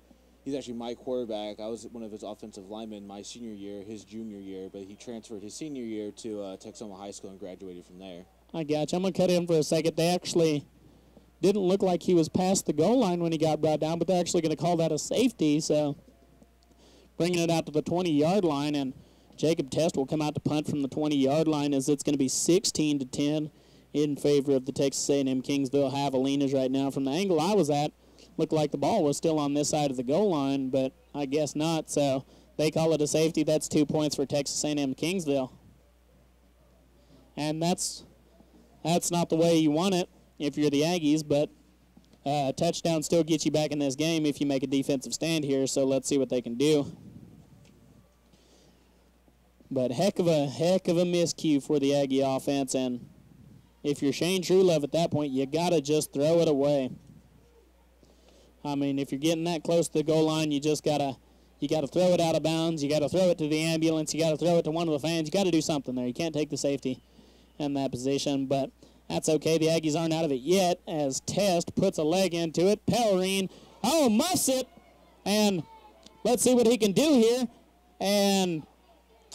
he's actually my quarterback. I was one of his offensive linemen my senior year, his junior year, but he transferred his senior year to uh, Texhoma High School and graduated from there.
I got you. I'm gonna cut in for a second. They actually didn't look like he was past the goal line when he got brought down, but they're actually going to call that a safety. So bringing it out to the 20-yard line, and Jacob Test will come out to punt from the 20-yard line as it's going to be 16 to 10 in favor of the Texas A&M Kingsville Javelinas right now. From the angle I was at, looked like the ball was still on this side of the goal line, but I guess not. So they call it a safety. That's two points for Texas A&M Kingsville, and that's that's not the way you want it if you're the Aggies, but uh, a touchdown still gets you back in this game if you make a defensive stand here. So let's see what they can do. But heck of a heck of a miscue for the Aggie offense, and if you're Shane Truelove at that point, you gotta just throw it away. I mean, if you're getting that close to the goal line, you just gotta you gotta throw it out of bounds. You gotta throw it to the ambulance. You gotta throw it to one of the fans. You gotta do something there. You can't take the safety in that position, but that's okay. The Aggies aren't out of it yet as Test puts a leg into it. Pellerine, oh, muffs it, and let's see what he can do here. And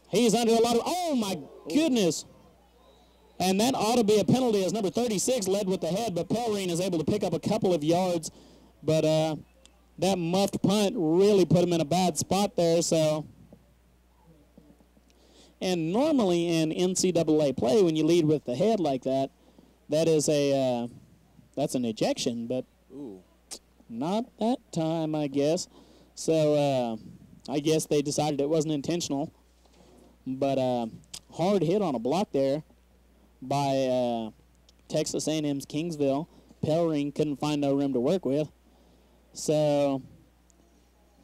he's under a lot of, oh my goodness. And that ought to be a penalty as number 36 led with the head, but Pellerine is able to pick up a couple of yards. But uh, that muffed punt really put him in a bad spot there. So, and normally in NCAA play, when you lead with the head like that, that is a uh, that's an ejection. But
Ooh.
not that time, I guess. So uh, I guess they decided it wasn't intentional. But uh, hard hit on a block there by uh, Texas A&M's Kingsville. Pellerine couldn't find no room to work with. So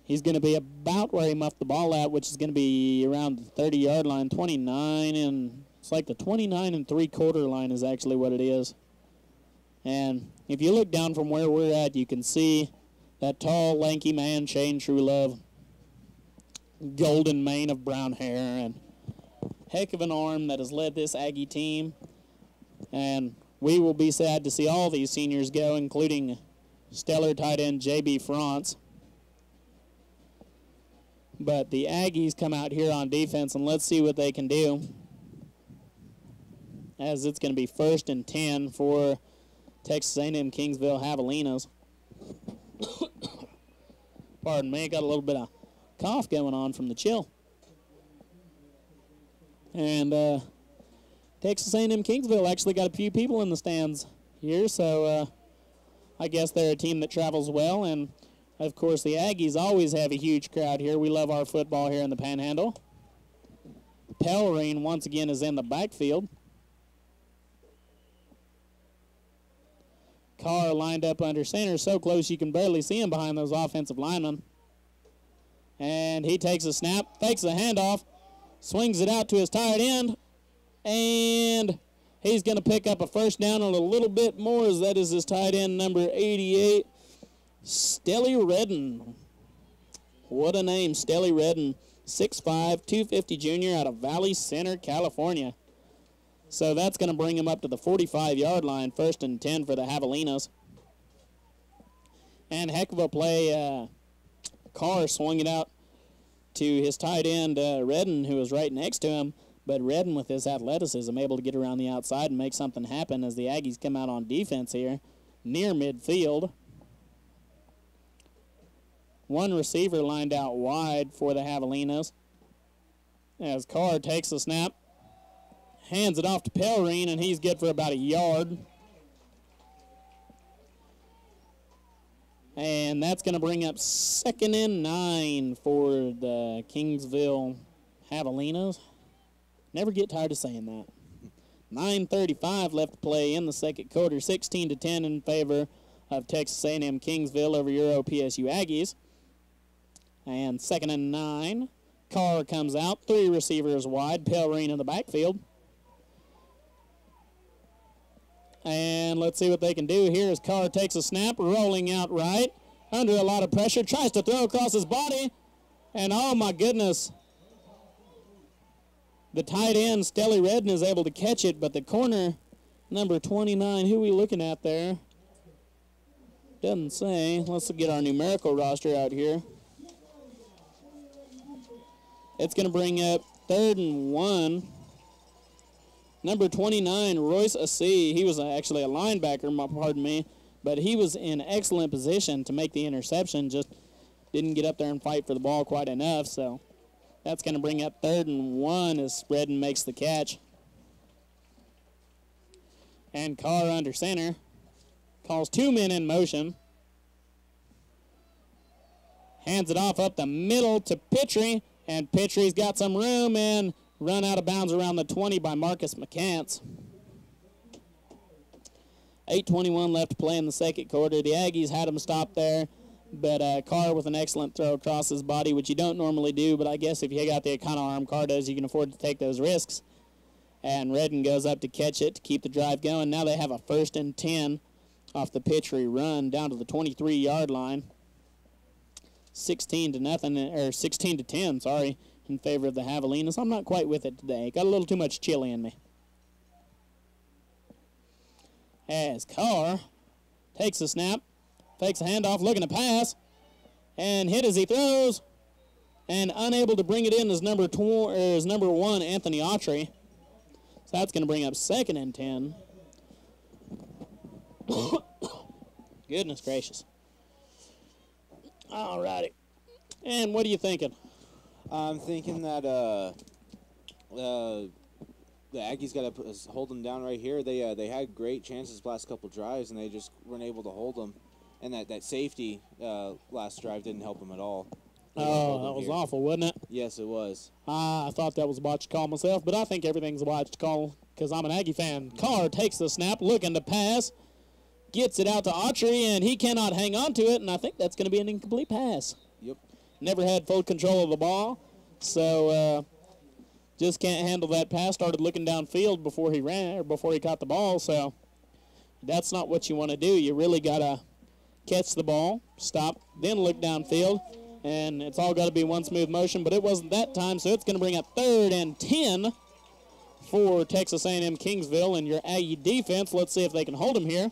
he's going to be about where he muffed the ball at, which is going to be around the 30-yard line, 29 and it's like the 29 and three quarter line is actually what it is. And if you look down from where we're at, you can see that tall, lanky man, Shane Truelove, golden mane of brown hair, and heck of an arm that has led this Aggie team. And we will be sad to see all these seniors go, including stellar tight end J.B. France. But the Aggies come out here on defense, and let's see what they can do. As it's going to be first and 10 for Texas A&M Kingsville Javelinas. Pardon me, got a little bit of cough going on from the chill. And uh, Texas A&M Kingsville actually got a few people in the stands here, so uh, I guess they're a team that travels well. And of course, the Aggies always have a huge crowd here. We love our football here in the Panhandle. Pellerine once again is in the backfield. Carr lined up under center, so close you can barely see him behind those offensive linemen. And he takes a snap, fakes a handoff, swings it out to his tight end, and he's going to pick up a first down and a little bit more as that is his tight end number 88, Stelly Redden. What a name, Stelly Redden. 6'5", 250 junior out of Valley Center, California. So that's going to bring him up to the 45-yard line, first and 10 for the Javelinas. And heck of a play. Uh, Carr swung it out to his tight end, uh, Redden, who was right next to him. But Redden, with his athleticism, able to get around the outside and make something happen as the Aggies come out on defense here near midfield. One receiver lined out wide for the Javelinas. As Carr takes the snap, hands it off to Pellerine, and he's good for about a yard. And that's going to bring up second and nine for the Kingsville Javelinas. Never get tired of saying that. 9.35 left to play in the second quarter, 16 to 10 in favor of Texas A&M Kingsville over your OPSU Aggies. And second and nine. Carr comes out, three receivers wide, Pellerine in the backfield. And let's see what they can do here as Carr takes a snap, rolling out right, under a lot of pressure, tries to throw across his body, and oh my goodness. The tight end, Stelly Redden, is able to catch it, but the corner, number 29, who are we looking at there? Doesn't say. Let's get our numerical roster out here. It's going to bring up third and one. Number 29, Royce Assi, he was actually a linebacker, pardon me, but he was in excellent position to make the interception, just didn't get up there and fight for the ball quite enough, so that's going to bring up third and one as Redden makes the catch. And Carr under center calls two men in motion. Hands it off up the middle to Pitry, and Pitry's got some room and Run out of bounds around the 20 by Marcus McCants. 8.21 left to play in the second quarter. The Aggies had him stopped there But uh, Carr with an excellent throw across his body, which you don't normally do, but I guess if you got the kind of arm Carr does, you can afford to take those risks. And Redden goes up to catch it to keep the drive going. Now they have a first and 10 off the Pitry run down to the 23 yard line. 16 to nothing, or 16 to 10, sorry, in favor of the Javelinas. I'm not quite with it today. Got a little too much chili in me. As Carr takes a snap, fakes a handoff, looking to pass, and hit as he throws, and unable to bring it in is number tw- is number one Anthony Autry. So that's going to bring up second and ten. Goodness gracious. All righty. And what are you thinking?
I'm thinking that uh, uh, the Aggies got to hold them down right here. They uh, they had great chances last couple drives, and they just weren't able to hold them. And that, that safety uh, last drive didn't help them at all. They didn't hold
Oh, that was
here.
awful, wasn't it?
Yes, it was.
I thought that was a botched call myself, but I think everything's a botched call because I'm an Aggie fan. Carr takes the snap, looking to pass, gets it out to Autry, and he cannot hang on to it, and I think that's going to be an incomplete pass. Never had full control of the ball, so uh, just can't handle that pass. Started looking downfield before he ran or before he caught the ball, so that's not what you want to do. You really got to catch the ball, stop, then look downfield, and it's all got to be one smooth motion. But it wasn't that time, so it's going to bring up third and ten for Texas A&M Kingsville and your Aggie defense. Let's see if they can hold him here.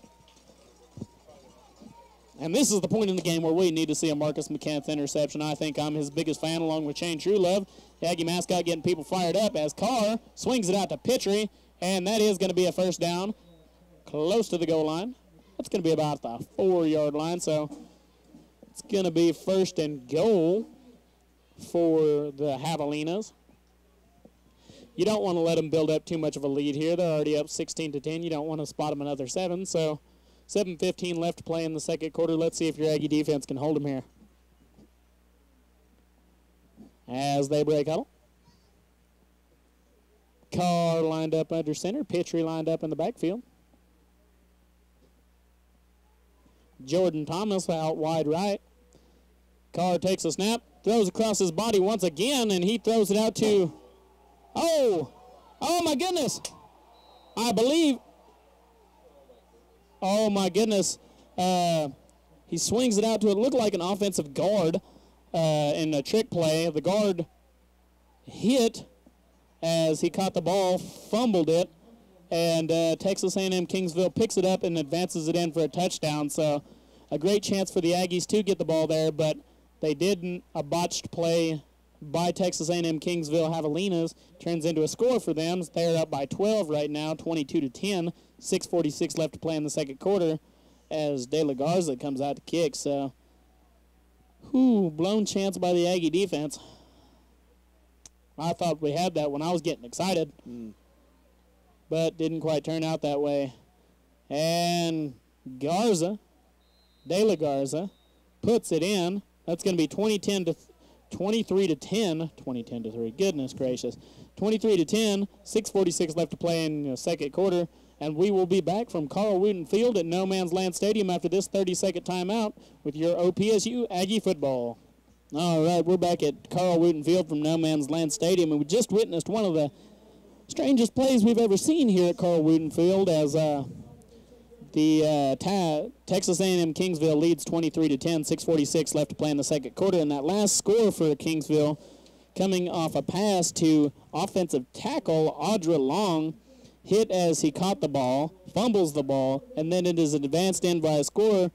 And this is the point in the game where we need to see a Marcus McCann interception. I think I'm his biggest fan, along with Shane Truelove. Aggie mascot getting people fired up as Carr swings it out to Pitry, and that is going to be a first down close to the goal line. That's going to be about the four-yard line, so it's going to be first and goal for the Javelinas. You don't want to let them build up too much of a lead here. They're already up 16 to 10. You don't want to spot them another seven, so 7.15 left to play in the second quarter. Let's see if your Aggie defense can hold them here. As they break huddle. Carr lined up under center. Pitry lined up in the backfield. Jordan Thomas out wide right. Carr takes a snap, throws across his body once again, and he throws it out to. Oh! Oh my goodness! I believe. Oh my goodness. Uh, he swings it out to it looked like an offensive guard uh, in a trick play. The guard hit as he caught the ball, fumbled it, and uh, Texas A&M Kingsville picks it up and advances it in for a touchdown. So a great chance for the Aggies to get the ball there, but they didn't. A botched play by Texas A&M Kingsville Javelinas turns into a score for them. They're up by 12 right now, 22 to 10. 6:46 left to play in the second quarter, as De La Garza comes out to kick. So, whew, blown chance by the Aggie defense. I thought we had that when I was getting excited, hmm. but didn't quite turn out that way. And Garza, De La Garza, puts it in. That's going to be 2010 to 23 to 10. 2010 to 3. Goodness gracious. 23 to 10. 6:46 left to play in the second quarter. And we will be back from Carl Wooten Field at No Man's Land Stadium after this 30-second timeout with your OPSU Aggie football. All right, we're back at Carl Wooten Field from No Man's Land Stadium, and we just witnessed one of the strangest plays we've ever seen here at Carl Wooten Field as uh, the uh, ta- Texas A&M Kingsville leads 23 to 10. 6:46 left to play in the second quarter, and that last score for Kingsville coming off a pass to offensive tackle Audra Long, hit as he caught the ball, fumbles the ball, and then it is an advanced in by a score,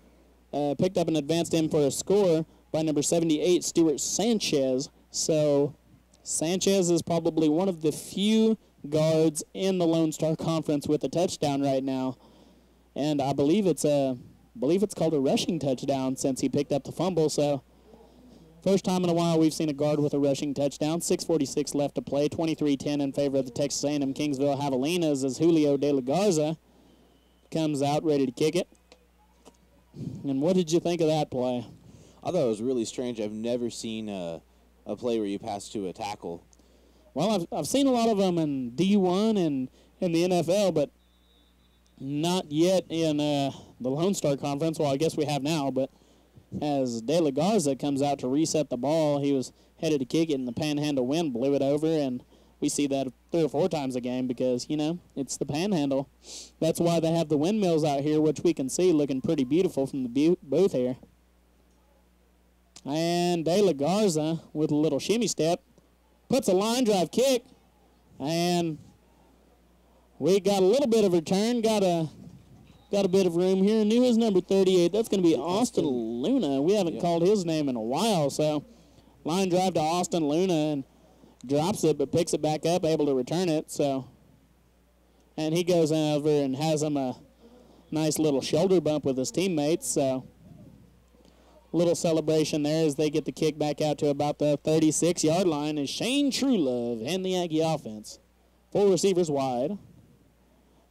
uh, picked up an advanced in for a score by number 78 Stuart Sanchez. So Sanchez is probably one of the few guards in the Lone Star Conference with a touchdown right now, and I believe it's a believe it's called a rushing touchdown since he picked up the fumble. So first time in a while we've seen a guard with a rushing touchdown. 6:46 left to play. 23-10 in favor of the Texas A&M Kingsville Javelinas as Julio De La Garza comes out ready to kick it. And what did you think of that play?
I thought it was really strange. I've never seen a, a play where you pass to a tackle.
Well, I've, I've seen a lot of them in D1 and in the NFL, but not yet in uh, the Lone Star Conference. Well, I guess we have now, but as De La Garza comes out to reset the ball. He was headed to kick it, and the panhandle wind blew it over, and we see that three or four times a game because, you know, it's the panhandle. That's why they have the windmills out here, which we can see looking pretty beautiful from the booth here. And De La Garza with a little shimmy step puts a line drive kick, and we got a little bit of return, got a got a bit of room here. New is number 38. That's going to be Austin Luna. We haven't
Yep.
called his name in a while, so line drive to Austin Luna and drops it, but picks it back up, able to return it. So, and he goes over and has him a nice little shoulder bump with his teammates. So, little celebration there as they get the kick back out to about the 36 yard line. Is Shane Truelove and the Aggie offense. Four receivers wide.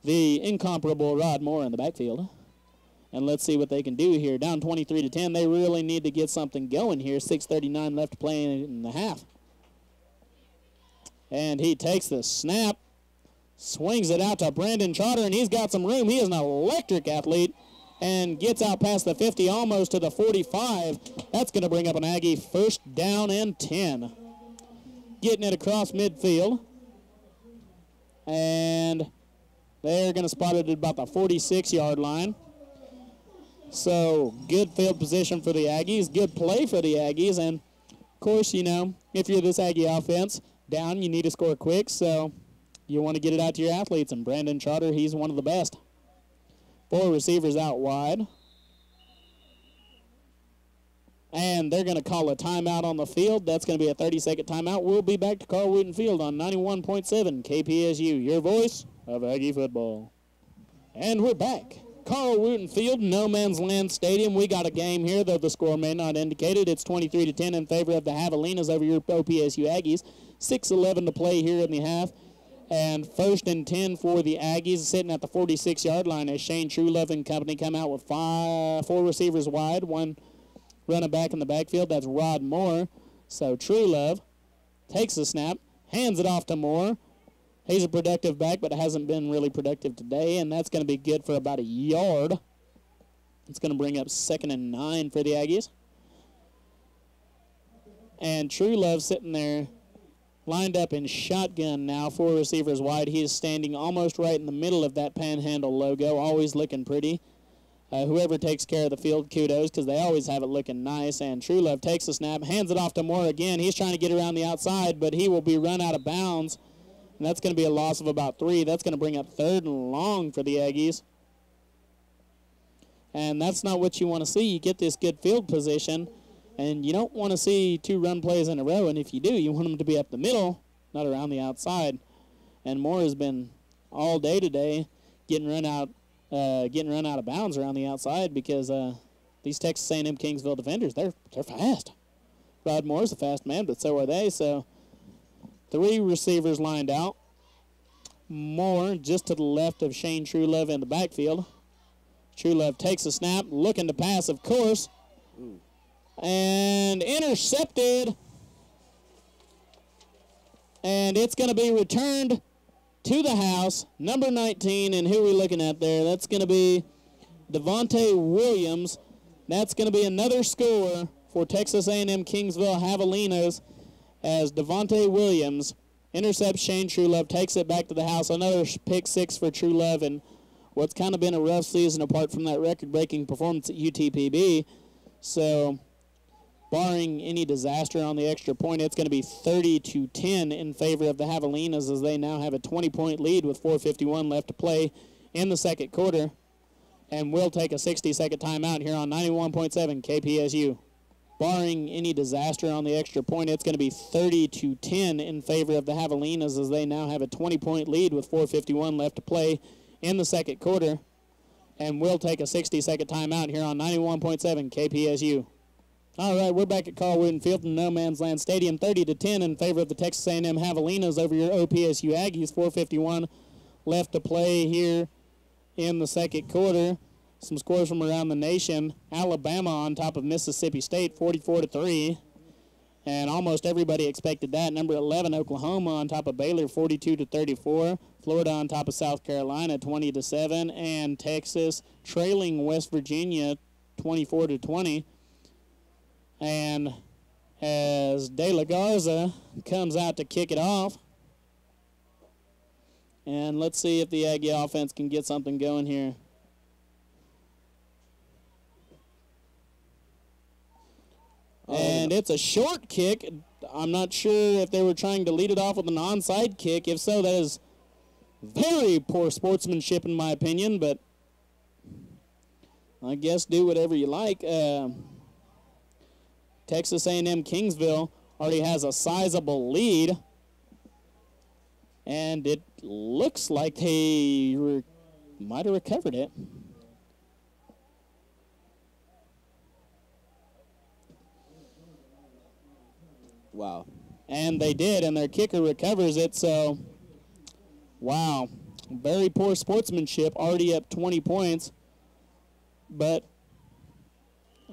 The incomparable Rod Moore in the backfield. And let's see what they can do here. Down 23 to 10. They really need to get something going here. 6:39 left to play in the half. And he takes the snap, swings it out to Brandon Trotter, and he's got some room. He is an electric athlete and gets out past the 50, almost to the 45. That's going to bring up an Aggie first down and 10. Getting it across midfield. And they're going to spot it at about the 46 yard line. So good field position for the Aggies, good play for the Aggies, and of course, you know, if you're this Aggie offense, down you need to score quick, so you want to get it out to your athletes, and Brandon Trotter, he's one of the best. Four receivers out wide. And they're going to call a timeout on the field. That's going to be a 30 second timeout. We'll be back to Carl Wooten Field on 91.7 KPSU, your voice of Aggie football. And we're back. Carl Wooten Field, No Man's Land Stadium. We got a game here, though the score may not indicate it. It's 23 to 10 in favor of the Javelinas over your OPSU Aggies. 6-11 to play here in the half. And first and 10 for the Aggies, sitting at the 46-yard line as Shane Truelove and company come out with five, four receivers wide, one running back in the backfield. That's Rod Moore. So Truelove takes the snap, hands it off to Moore. He's a productive back, but hasn't been really productive today, and that's going to be good for about a yard. It's going to bring up second and nine for the Aggies. And Truelove sitting there lined up in shotgun now, four receivers wide. He is standing almost right in the middle of that panhandle logo, always looking pretty. Uh, whoever takes care of the field, kudos, because they always have it looking nice. And Truelove takes the snap, hands it off to Moore again. He's trying to get around the outside, but he will be run out of bounds. And that's going to be a loss of about three. That's going to bring up third and long for the Aggies. And that's not what you want to see. You get this good field position, and you don't want to see two run plays in a row. And if you do, you want them to be up the middle, not around the outside. And Moore has been all day today getting run out, uh, getting run out of bounds around the outside because uh, these Texas A&M Kingsville defenders, they're they're fast. Rod Moore's a fast man, but so are they. So three receivers lined out. Moore just to the left of Shane Truelove in the backfield. Truelove takes a snap, looking to pass, of course, and intercepted. And it's going to be returned to the house, number 19. And who are we looking at there? That's going to be Devontae Williams. That's going to be another score for Texas A&M Kingsville Javelinas as Devonte Williams intercepts Shane Truelove, takes it back to the house. Another pick six for Truelove, and what's kind of been a rough season apart from that record-breaking performance at UTPB. So, barring any disaster on the extra point, it's going to be 30 to 10 in favor of the Javelinas as they now have a 20-point lead with 4:51 left to play in the second quarter. And we'll take a 60-second timeout here on 91.7 KPSU barring any disaster on the extra point, it's going to be 30 to 10 in favor of the Javelinas as they now have a 20 point lead with 4:51 left to play in the second quarter. And we'll take a 60 second timeout here on 91.7 KPSU. All right, we're back at Carl Wooten Field in No Man's Land Stadium, 30 to 10 in favor of the Texas A&M Javelinas over your OPSU Aggies. 4:51 left to play here in the second quarter. Some scores from around the nation. Alabama on top of Mississippi State, 44 to 3. And almost everybody expected that. Number 11, Oklahoma on top of Baylor, 42 to 34. Florida on top of South Carolina, 20 to 7. And Texas trailing West Virginia, 24 to 20. And as De La Garza comes out to kick it off. And let's see if the Aggie offense can get something going here. And it's a short kick. I'm not sure if they were trying to lead it off with an onside kick. If so, that is very poor sportsmanship in my opinion, but I guess do whatever you like. Uh, Texas A&M Kingsville already has a sizable lead, and it looks like they might have recovered it.
Wow.
And they did, and their kicker recovers it. So, wow, very poor sportsmanship. Already up 20 points, but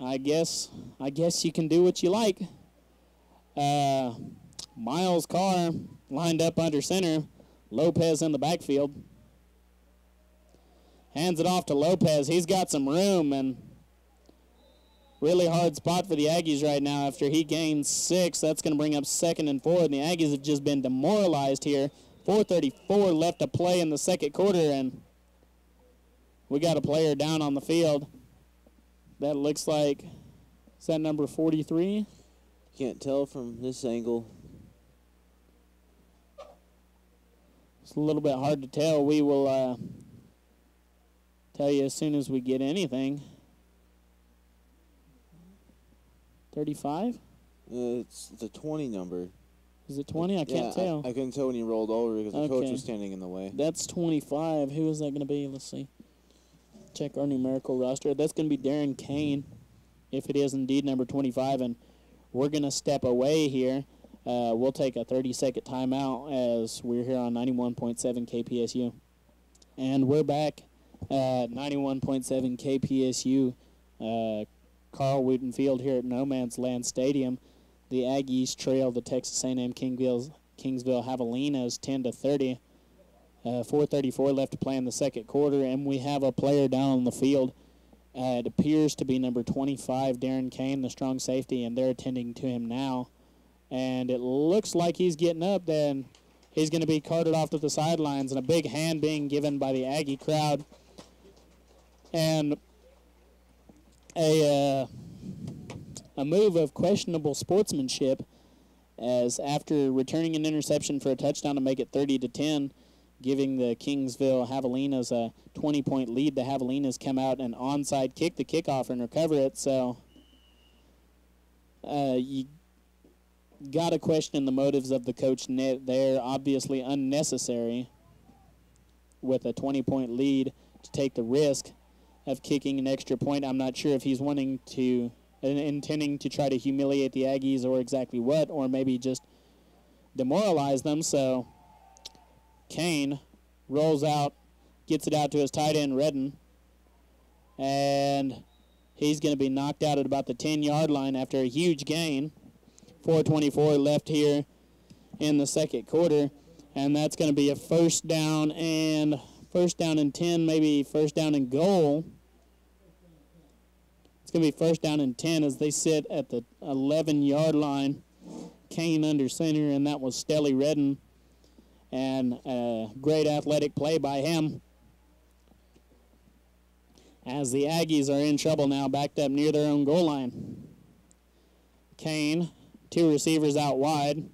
I guess I guess you can do what you like. Uh, Miles Carr lined up under center. Lopez in the backfield. Hands it off to Lopez. He's got some room and really hard spot for the Aggies right now after he gains six. That's going to bring up second and four. And the Aggies have just been demoralized here. 4.34 left to play in the second quarter, and we got a player down on the field. That looks like, is that number 43?
Can't tell from this angle.
It's a little bit hard to tell. We will uh, tell you as soon as we get anything. 35?
Uh, it's the 20 number.
Is it 20? I can't
yeah,
tell.
I, I couldn't tell when he rolled over because the coach was standing in the way.
That's 25. Who is that going to be? Let's see. Check our numerical roster. That's going to be Darren Kane, if it is indeed number 25. And we're going to step away here. Uh, we'll take a 30 second timeout as we're here on 91.7 KPSU. And we're back at 91.7 KPSU, uh, Carl Wooten Field here at No Man's Land Stadium. The Aggies trail the Texas A&M Kingsville, Kingsville Javelinas 10 to 30. Uh, 4:34 left to play in the second quarter, and we have a player down on the field. Uh, it appears to be number 25, Darren Kane, the strong safety, and they're attending to him now. And it looks like he's getting up. Then he's going to be carted off to the sidelines, and a big hand being given by the Aggie crowd. And a uh, a move of questionable sportsmanship, as after returning an interception for a touchdown to make it 30 to 10 giving the Kingsville Javelinas a 20 point lead. The Javelinas come out and onside kick the kickoff and recover it. So uh, you got to question the motives of the coach net there. Obviously unnecessary with a 20 point lead to take the risk of kicking an extra point. I'm not sure if he's wanting to, intending to try to humiliate the Aggies or exactly what, or maybe just demoralize them. So. Kane rolls out, gets it out to his tight end Redden, and he's going to be knocked out at about the 10 yard line after a huge gain. 424 left here in the second quarter, and that's going to be a first down and first down and 10, maybe first down and goal. It's going to be first down and 10 as they sit at the 11 yard line. Kane under center, and that was Stelly Redden and a great athletic play by him. As the Aggies are in trouble now, backed up near their own goal line. Kane, two receivers out wide,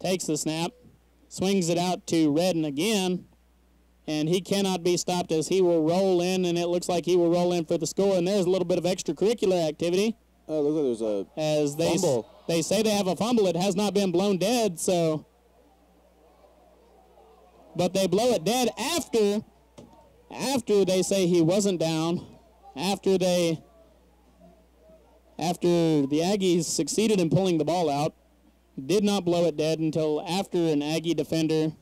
takes the snap, swings it out to Redden again, and he cannot be stopped as he will roll in, and it looks like he will roll in for the score. And there's a little bit of extracurricular activity
Oh, look, there's a
as they
Fumble.
they say they have a fumble. It has not been blown dead, so but they blow it dead after after they say he wasn't down, after they after the Aggies succeeded in pulling the ball out, did not blow it dead until after an Aggie defender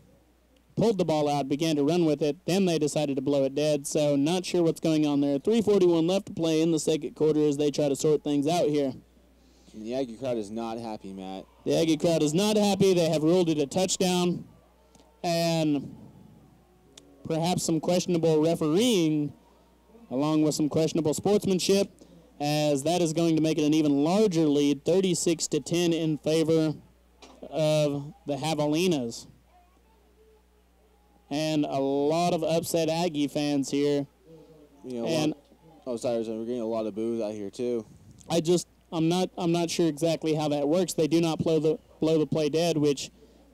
pulled the ball out, began to run with it, then they decided to blow it dead. So not sure what's going on there. 341 left to play in the second quarter as they try to sort things out here.
the Aggie crowd is not happy, Matt.
The Aggie crowd is not happy. They have ruled it a touchdown. And perhaps some questionable refereeing, along with some questionable sportsmanship, as that is going to make it an even larger lead, 36 to 10 in favor of the Javelinas. And a lot of upset Aggie fans here.
You know,
And
oh, sorry, we're getting a lot of boos out here too.
I just I'm not I'm not sure exactly how that works. They do not blow the blow the play dead, which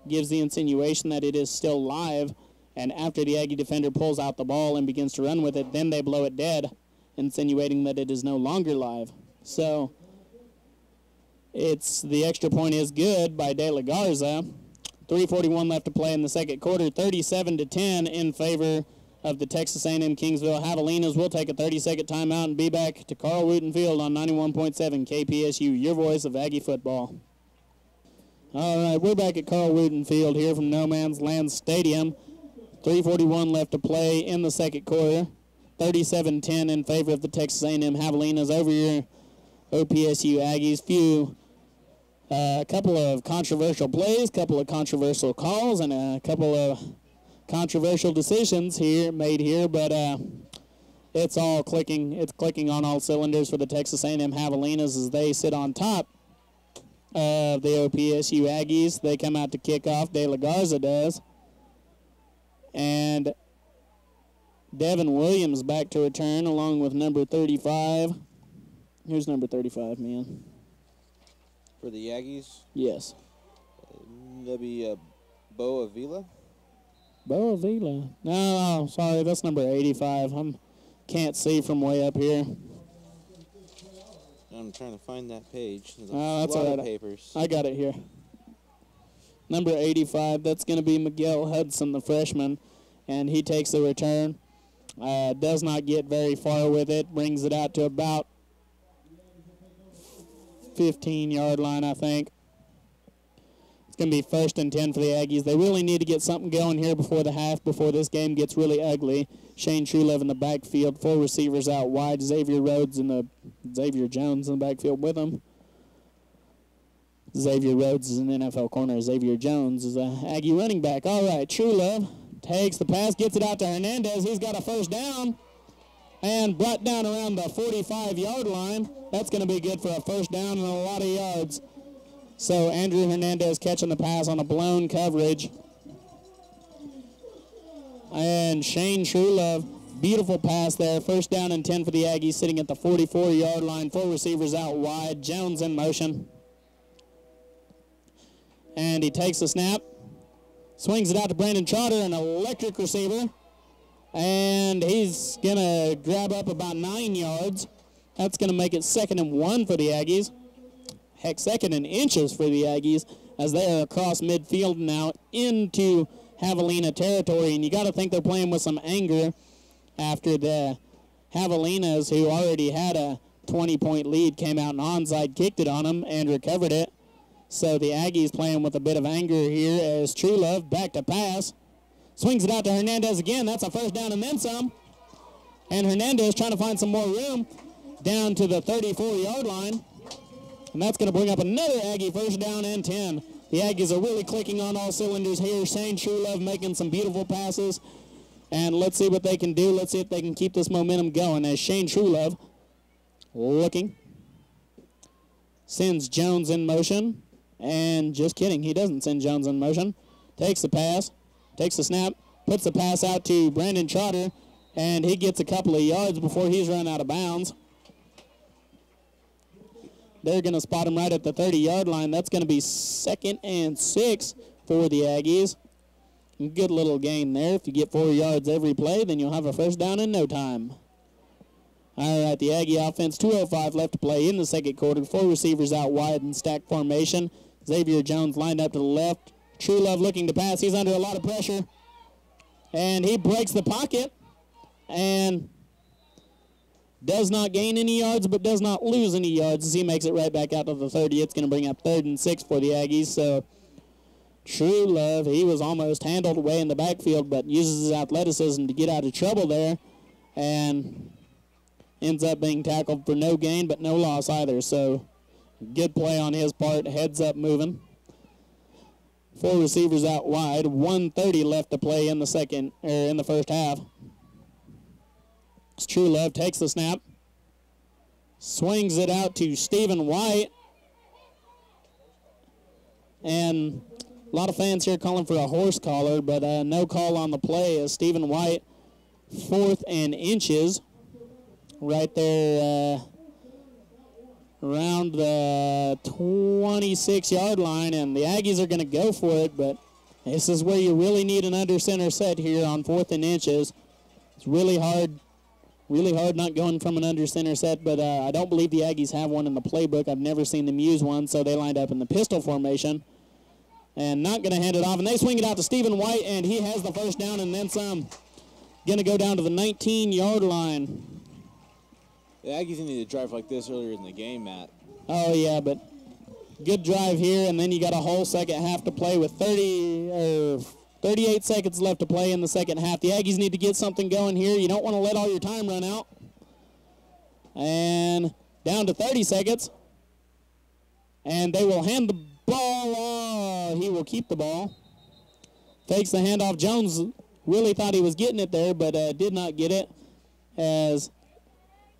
gives the insinuation that it is still live. And after the Aggie defender pulls out the ball and begins to run with it, then they blow it dead, insinuating that it is no longer live. So it's the extra point is good by De La Garza. 341 left to play in the second quarter, 37 to 10 in favor of the Texas A&M Kingsville Javelinas. We'll take a 30-second timeout and be back to Carl Wooten Field on 91.7 KPSU, your voice of Aggie football. All right, we're back at Carl Wooten Field here from No Man's Land Stadium. 341 left to play in the second quarter. 37-10 in favor of the Texas A&M Javelinas over your OPSU Aggies. Few, a uh, couple of controversial plays, a couple of controversial calls, and a couple of controversial decisions here made here, but uh, it's all clicking. It's clicking on all cylinders for the Texas A&M Javelinas as they sit on top of the OPSU Aggies. They come out to kick off. De La Garza does, and Devin Williams back to return along with number 35. Here's number 35, man.
For the Aggies,
Yes.
that'd be uh, Bo Avila.
Bo Avila. No, no, sorry, that's number 85. I'm can't see from way up here.
I'm trying to find that page. There's a
Oh, that's
lot
all
of
right.
papers.
I got it here. Number 85, that's going to be Miguel Hudson, the freshman, and he takes the return. Uh, does not get very far with it, brings it out to about 15 yard line, I think. It's going to be first and 10 for the Aggies. They really need to get something going here before the half, before this game gets really ugly. Shane Truelove in the backfield, four receivers out wide. Xavier Rhodes and the Xavier Jones in the backfield with him. Xavier Rhodes is an NFL corner. Xavier Jones is a Aggie running back. All right, Truelove takes the pass, gets it out to Hernandez. He's got a first down and brought down around the 45-yard line. That's going to be good for a first down and a lot of yards. So Andrew Hernandez catching the pass on a blown coverage. And Shane Truelove, beautiful pass there. First down and 10 for the Aggies, sitting at the 44-yard line. Four receivers out wide. Jones in motion and he takes the snap, swings it out to Brandon Trotter, an electric receiver, and he's going to grab up about nine yards. That's going to make it second and one for the Aggies. Heck, second and inches for the Aggies as they are across midfield now into Javelina territory, and you got to think they're playing with some anger after the Javelinas, who already had a 20-point lead, came out and onside kicked it on them and recovered it. So the Aggies playing with a bit of anger here as Truelove back to pass. Swings it out to Hernandez again. That's a first down and then some. And Hernandez trying to find some more room down to the 34-yard line. And that's going to bring up another Aggie first down and 10. The Aggies are really clicking on all cylinders here. Shane Truelove making some beautiful passes. And let's see what they can do. Let's see if they can keep this momentum going as Shane Truelove looking. Sends Jones in motion. And just kidding, he doesn't send Jones in motion. Takes the pass, takes the snap, puts the pass out to Brandon Trotter, and he gets a couple of yards before he's run out of bounds. They're going to spot him right at the 30-yard line. That's going to be second and six for the Aggies. Good little gain there. If you get four yards every play, then you'll have a first down in no time. All right, the Aggie offense, 2.05 left to play in the second quarter. Four receivers out wide in stack formation. Xavier Jones lined up to the left. Truelove looking to pass. He's under a lot of pressure. And he breaks the pocket and does not gain any yards, but does not lose any yards as he makes it right back out to the 30. It's going to bring up third and six for the Aggies. So Truelove, he was almost handled away in the backfield, but uses his athleticism to get out of trouble there. And ends up being tackled for no gain but no loss either. So good play on his part. Heads up moving. Four receivers out wide. 130 left to play in the second or in the first half. Truelove takes the snap. swings it out to Stephen White. And a lot of fans here calling for a horse collar, but uh, no call on the play as Stephen White, fourth and inches, right there uh, around the 26 yard line. And the Aggies are going to go for it, but this is where you really need an under center set here on fourth and inches. It's really hard really hard not going from an under center set, but uh, I don't believe the Aggies have one in the playbook. I've never seen them use one, so they lined up in the pistol formation and not going to hand it off. And they swing it out to Stephen White, and he has the first down and then some. Going to go down to the 19-yard line.
The Aggies needed to drive like this earlier in the game, Matt.
Oh, yeah, but good drive here, and then you got a whole second half to play with 30 or 38 seconds left to play in the second half. The Aggies need to get something going here. You don't want to let all your time run out. And down to 30 seconds. And they will hand the ball. Uh, he will keep the ball. Takes the handoff. Jones really thought he was getting it there, but uh, did not get it. As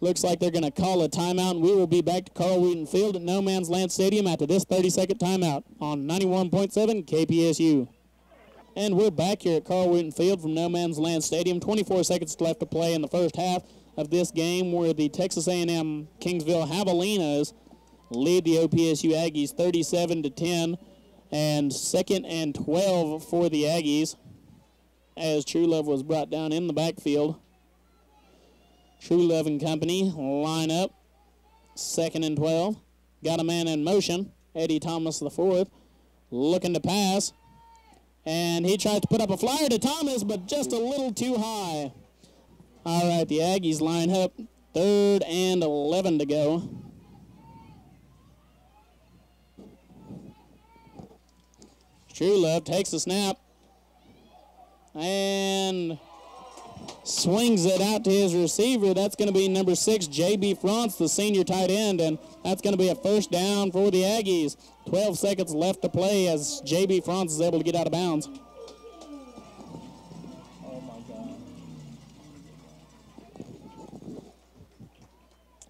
looks like they're going to call a timeout, and we will be back to Carl Wooten Field at No Man's Land Stadium after this 30-second timeout on 91.7 KPSU. And we're back here at Carl Wooten Field from No Man's Land Stadium. 24 seconds left to play in the first half of this game where the Texas A&M Kingsville Javelinas lead the OPSU Aggies 37 to 10 and second and 12 for the Aggies as Truelove was brought down in the backfield. Truelove and company line up second and 12. Got a man in motion. Eddie Thomas the fourth looking to pass and he tries to put up a flyer to Thomas, but just a little too high. All right, the Aggies line up. Third and 11 to go. Truelove takes the snap and swings it out to his receiver. That's going to be number six, J.B. Franz, the senior tight end, and that's going to be a first down for the Aggies. 12 seconds left to play as J.B. Franz is able to get out of bounds.
Oh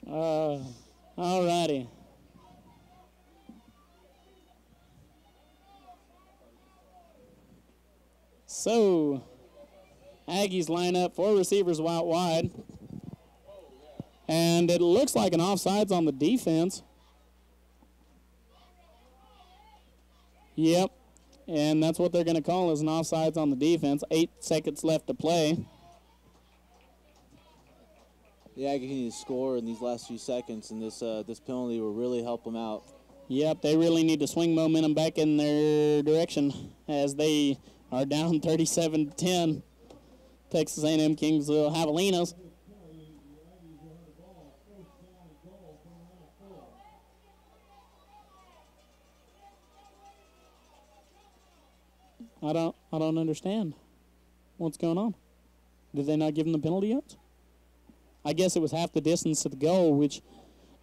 my
Uh, all righty. So, Aggies line up four receivers out wide. And it looks like an offsides on the defense. Yep. And that's what they're going to call as an offsides on the defense. Eight seconds left to play.
The Aggies need to score in these last few seconds, and this uh, this penalty will really help them out.
Yep, they really need to swing momentum back in their direction as they are down 37-10. Texas A&M Kingsville Javelinas. I don't I don't understand. What's going on? Did they not give him the penalty yet? I guess it was half the distance to the goal, which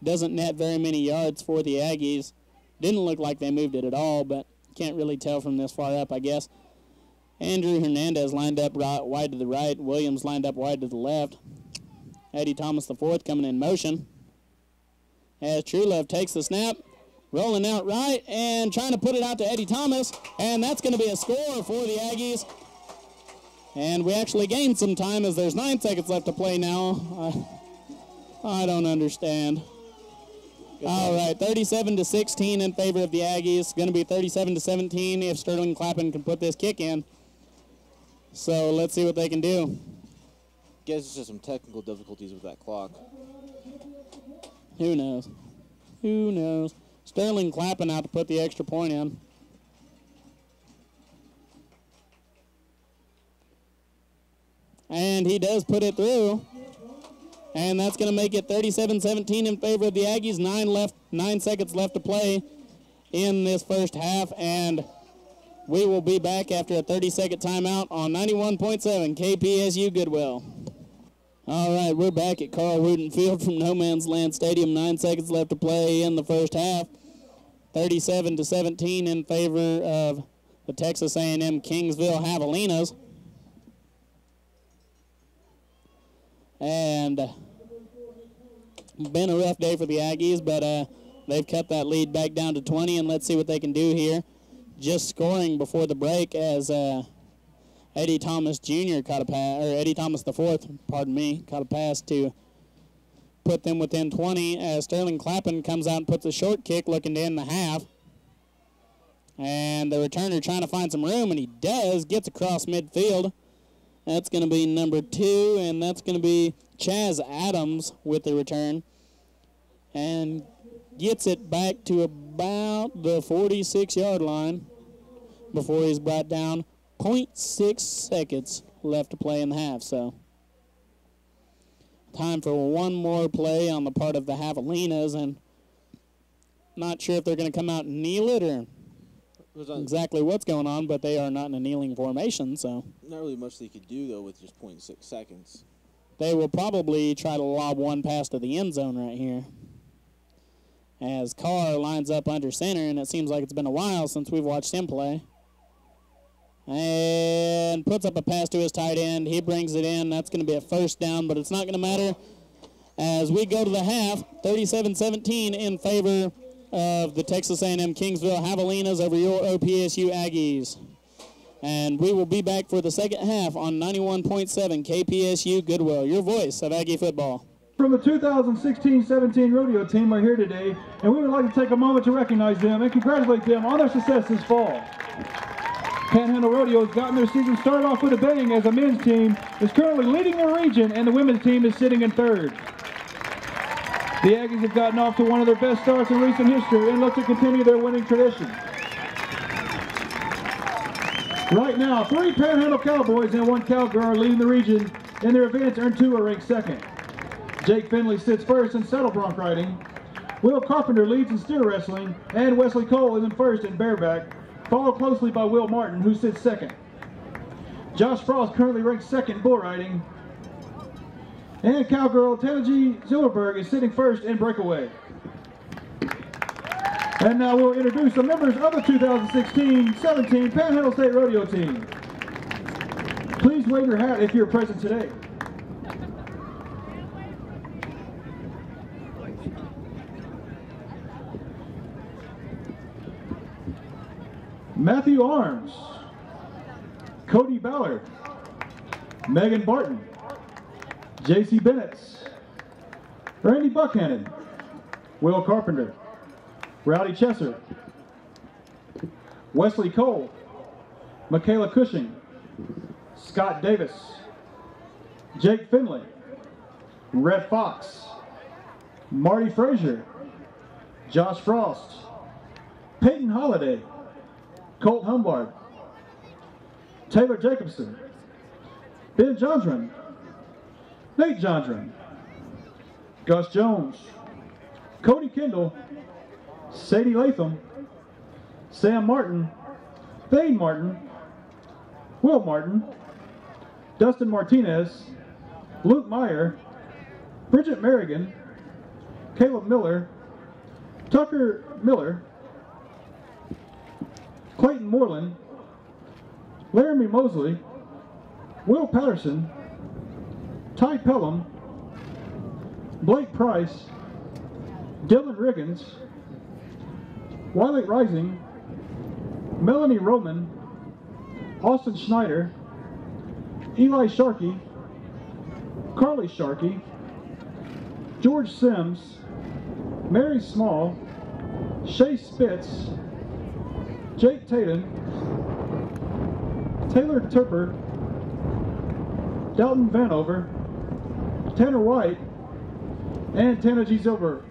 doesn't net very many yards for the Aggies. Didn't look like they moved it at all, but can't really tell from this far up, I guess. Andrew Hernandez lined up right, wide to the right. Williams lined up wide to the left. Eddie Thomas the fourth coming in motion. As Truelove takes the snap, rolling out right and trying to put it out to Eddie Thomas, and that's going to be a score for the Aggies. And we actually gained some time as there's nine seconds left to play now. I, I don't understand. All right, 37 to 16 in favor of the Aggies. Going to be 37 to 17 if Sterling Clappin can put this kick in. So let's see what they can do.
Guess it's just some technical difficulties with that clock.
Who knows? Who knows? Sterling Clappin out to put the extra point in. And he does put it through. And that's going to make it 37-17 in favor of the Aggies. Nine left, nine seconds left to play in this first half. And we will be back after a 30-second timeout on 91.7 KPSU Goodwill. All right, we're back at Carl Wooten Field from No Man's Land Stadium. Nine seconds left to play in the first half. 37 to 17 in favor of the Texas A&M Kingsville Javelinas. And been a rough day for the Aggies, but uh, they've cut that lead back down to 20, and let's see what they can do here. Just scoring before the break as uh, Eddie Thomas Jr. caught a pass, or Eddie Thomas the fourth, pardon me, caught a pass to put them within 20 as Sterling Clappin comes out and puts a short kick looking to end the half. And the returner trying to find some room, and he does, gets across midfield. That's going to be number two, and that's going to be Chaz Adams with the return. And gets it back to about the 46 yard line before he's brought down. 0.6 seconds left to play in the half, so. Time for one more play on the part of the Javelinas, and not sure if they're going to come out and kneel it or exactly what's going on, but they are not in a kneeling formation, so.
Not really much they could do, though, with just 0.6 seconds.
They will probably try to lob one pass to the end zone right here. As Carr lines up under center, and it seems like it's been a while since we've watched him play. And puts up a pass to his tight end. He brings it in. That's going to be a first down, but it's not going to matter as we go to the half, 37-17 in favor of the Texas A&M Kingsville Javelinas over your OPSU Aggies. And we will be back for the second half on 91.7 KPSU Goodwill, your voice of Aggie football.
From the 2016-17 rodeo team are here today, and we would like to take a moment to recognize them and congratulate them on their success this fall. Panhandle Rodeo has gotten their season started off with a bang as the men's team is currently leading the region and the women's team is sitting in third. The Aggies have gotten off to one of their best starts in recent history and look to continue their winning tradition. Right now, three Panhandle Cowboys and one Cowgirl are leading the region in their events, and two are ranked second. Jake Finley sits first in saddle bronc riding. Will Carpenter leads in steer wrestling, and Wesley Cole is in first in bareback, followed closely by Will Martin, who sits second. Josh Frost currently ranks second in bull riding, and cowgirl Tanaji Zilberberg is sitting first in breakaway. And now we'll introduce the members of the 2016-17 Panhandle State Rodeo team. Please wave your hat if you're present today. Matthew Arms, Cody Ballard, Megan Barton, J.C. Bennett, Randy Buckhannon, Will Carpenter, Rowdy Chesser, Wesley Cole, Michaela Cushing, Scott Davis, Jake Finley, Red Fox, Marty Frazier, Josh Frost, Peyton Holiday, Colt Humbard, Taylor Jacobson, Ben Jondren, Nate Jondren, Gus Jones, Cody Kendall, Sadie Latham, Sam Martin, Thane Martin, Will Martin, Dustin Martinez, Luke Meyer, Bridget Merrigan, Caleb Miller, Tucker Miller, Clayton Moreland, Laramie Mosley, Will Patterson, Ty Pelham, Blake Price, Dylan Riggins, Wiley Rising, Melanie Roman, Austin Schneider, Eli Sharkey, Carly Sharkey, George Sims, Mary Small, Shay Spitz, Jake Tatum, Taylor Turper, Dalton Vanover, Tanner White, and Tanner G. Silver.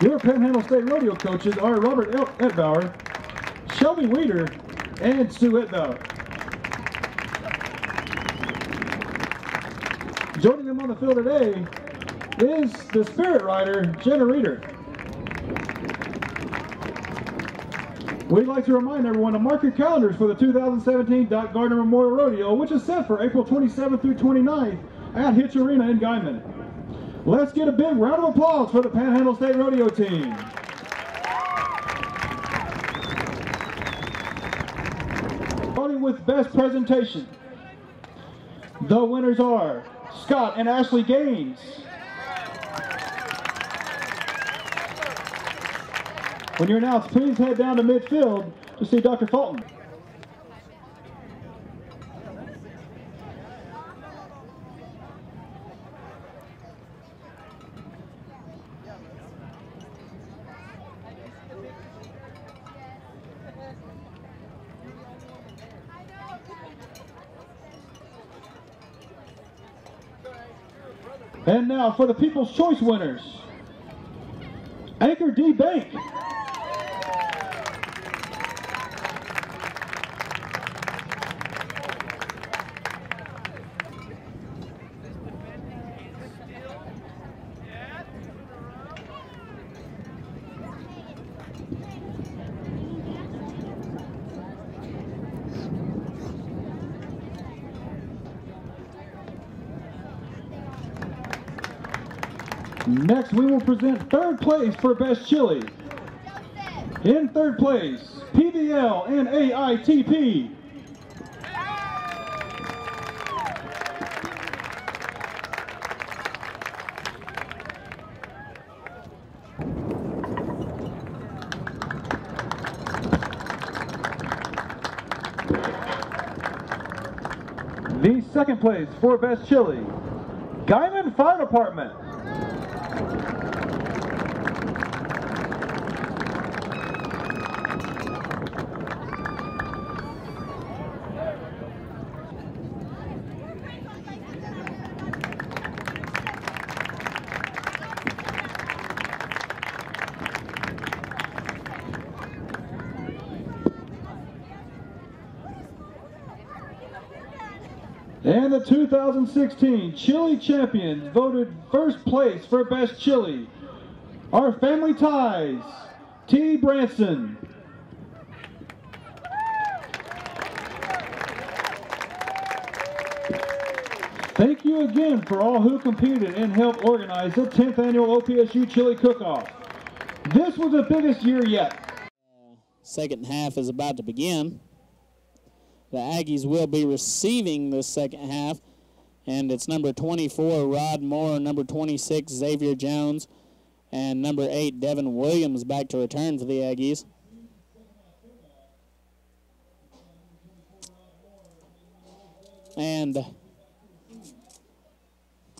Your Panhandle State Rodeo coaches are Robert Edbauer, Shelby Weeder, and Sue Edbauer. Them on the field today is the Spirit Rider, Jenna Reeder. We'd like to remind everyone to mark your calendars for the 2017 Doc Gardner Memorial Rodeo, which is set for April 27th through 29th at Hitch Arena in Guymon. Let's get a big round of applause for the Panhandle State Rodeo team. starting with best presentation. The winners are Scott and Ashley Gaines. When you're announced, please head down to midfield to see Dr. Fulton. And now for the People's Choice winners. Anchor D Bank. We will present third place for Best Chili. In third place, PBL and AITP. The second place for Best Chili, Guymon Fire Department. And the 2016 Chili Champions voted first place for Best Chili. Our Family Ties, T. Branson. Thank you again for all who competed and helped organize the 10th annual OPSU Chili Cook-Off. This was the biggest year yet.
Second half is about to begin. The Aggies will be receiving this second half, and it's number 24, Rod Moore, number 26, Xavier Jones, and number 8, Devin Williams back to return for the Aggies. And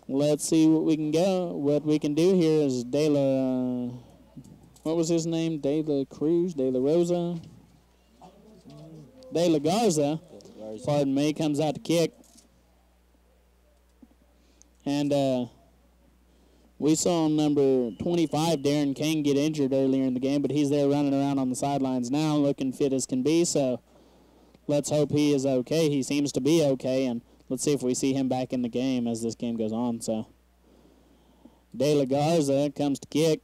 let's see what we can go. What we can do here is De La, what was his name? De La Cruz, De La Rosa, De La Garza. Pardon me, comes out to kick. And uh, we saw number 25, Darren Kane, get injured earlier in the game, but he's there running around on the sidelines now, looking fit as can be. So let's hope he is okay. He seems to be okay, and let's see if we see him back in the game as this game goes on. So De La Garza comes to kick.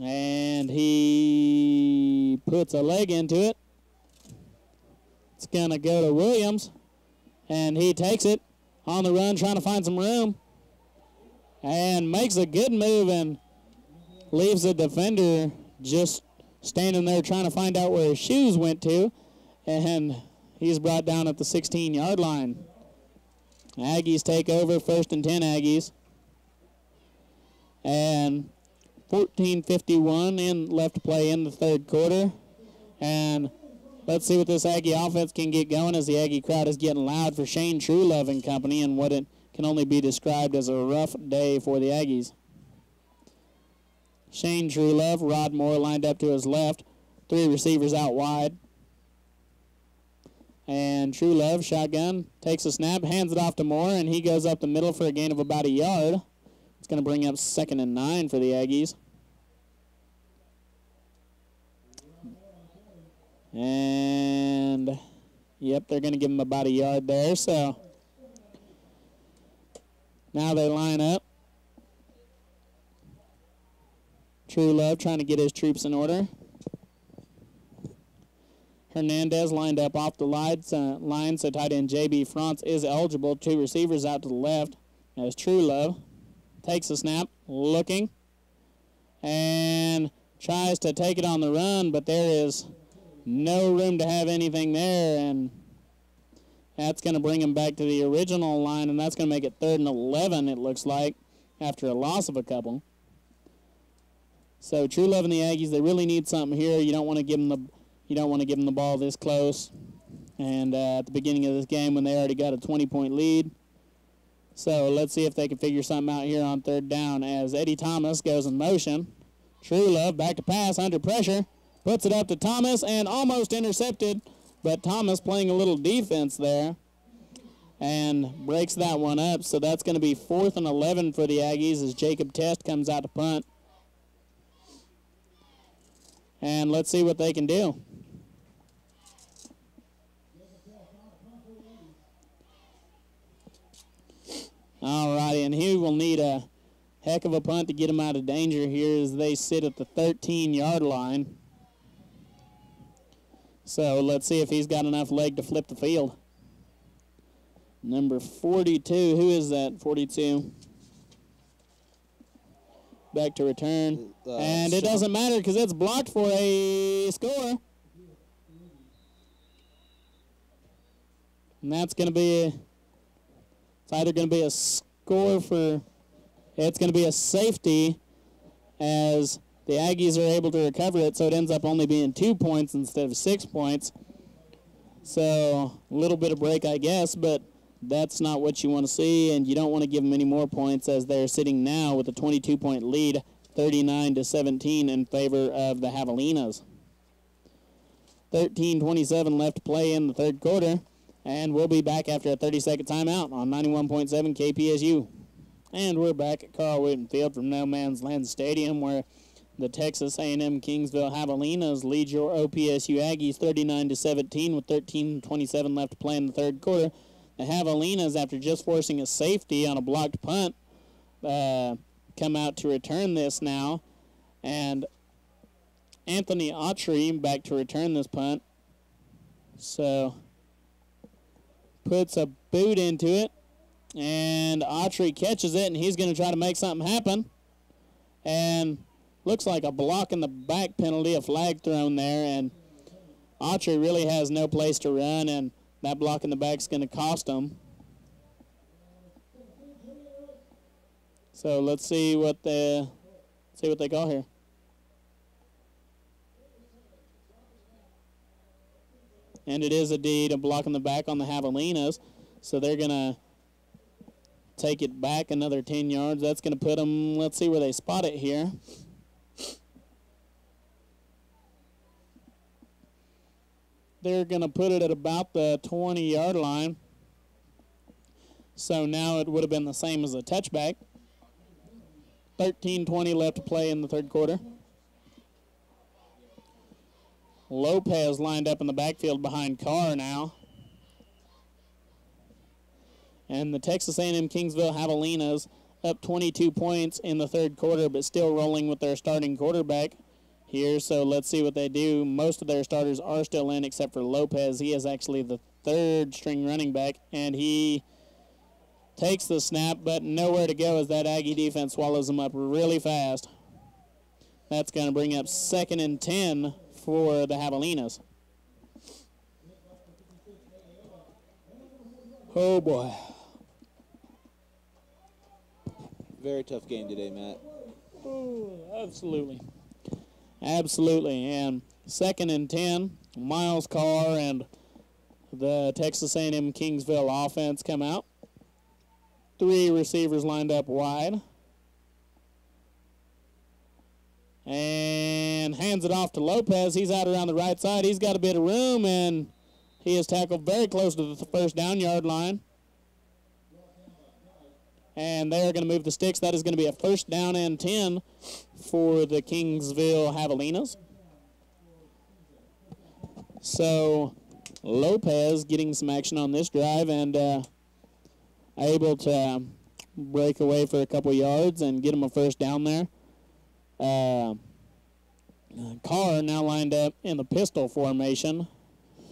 And he puts a leg into it. It's going to go to Williams, and he takes it on the run, trying to find some room, and makes a good move and leaves the defender just standing there trying to find out where his shoes went to, and he's brought down at the 16-yard line. Aggies take over, first and 10 Aggies. And 14.51 in left play in the third quarter. And Let's see what this Aggie offense can get going as the Aggie crowd is getting loud for Shane Truelove and company and what it can only be described as a rough day for the Aggies. Shane Truelove, Rod Moore lined up to his left, three receivers out wide. And Truelove, shotgun, takes a snap, hands it off to Moore, and he goes up the middle for a gain of about a yard. It's going to bring up second and nine for the Aggies. And, yep, they're going to give him about a yard there. So now they line up. Truelove trying to get his troops in order. Hernandez lined up off the line, uh, line so tight end J.B. Franz is eligible. Two receivers out to the left. As Truelove takes a snap, looking, and tries to take it on the run, but there is no room to have anything there, and that's going to bring him back to the original line, and that's going to make it third and 11, it looks like, after a loss of a couple. So Truelove and the Aggies, they really need something here. You don't want to give them the you don't want to give them the ball this close. And uh, at the beginning of this game, when they already got a 20-point lead, so let's see if they can figure something out here on third down as Eddie Thomas goes in motion. Truelove back to pass under pressure, puts it up to Thomas and almost intercepted, but Thomas playing a little defense there and breaks that one up. So that's going to be fourth and 11 for the Aggies as Jacob Test comes out to punt. And let's see what they can do. Alrighty, and he will need a heck of a punt to get him out of danger here as they sit at the 13 yard line. So let's see if he's got enough leg to flip the field. Number 42, who is that? 42. Back to return.
Uh,
and it doesn't matter because it's blocked for a score. And that's going to be, it's either going to be a score for, it's going to be a safety as the Aggies are able to recover it, so it ends up only being two points instead of six points. So a little bit of break, I guess, but that's not what you want to see, and you don't want to give them any more points as they're sitting now with a 22-point lead, 39 to 17 in favor of the Javelinas. 13:27 left to play in the third quarter, and we'll be back after a 30-second timeout on 91.7 KPSU. And we're back at Carl Wooten Field from No Man's Land Stadium, where the Texas A&M Kingsville Javelinas lead your OPSU Aggies 39 to 17 with 13:27 left to play in the third quarter. The Javelinas, after just forcing a safety on a blocked punt, uh, come out to return this now, and Anthony Autry back to return this punt. So puts a boot into it, and Autry catches it, and he's going to try to make something happen. And looks like a block in the back penalty, a flag thrown there, and Autry really has no place to run, and that block in the back is going to cost him. So let's see what the see what they call here. And it is indeed a block in the back on the Javelinas. So they're going to take it back another 10 yards. That's going to put them, let's see where they spot it here. They're going to put it at about the 20 yard line. So now it would have been the same as a touchback. 13-20 left to play in the third quarter. Lopez lined up in the backfield behind Carr now. And the Texas A&M Kingsville Javelinas up 22 points in the third quarter, but still rolling with their starting quarterback here. So let's see what they do. Most of their starters are still in, except for Lopez. He is actually the third string running back, and he takes the snap, but nowhere to go as that Aggie defense swallows him up really fast. That's going to bring up second and 10 for the Javelinas. Oh boy.
Very tough game today, Matt.
Oh, absolutely. Absolutely. And second and 10, Miles Carr and the Texas A&M Kingsville offense come out. Three receivers lined up wide. And hands it off to Lopez. He's out around the right side. He's got a bit of room, and he is tackled very close to the first down yard line. And they're going to move the sticks. That is going to be a first down and 10 for the Kingsville Javelinas. So Lopez getting some action on this drive and uh, able to break away for a couple yards and get him a first down there. Uh, Carr now lined up in the pistol formation.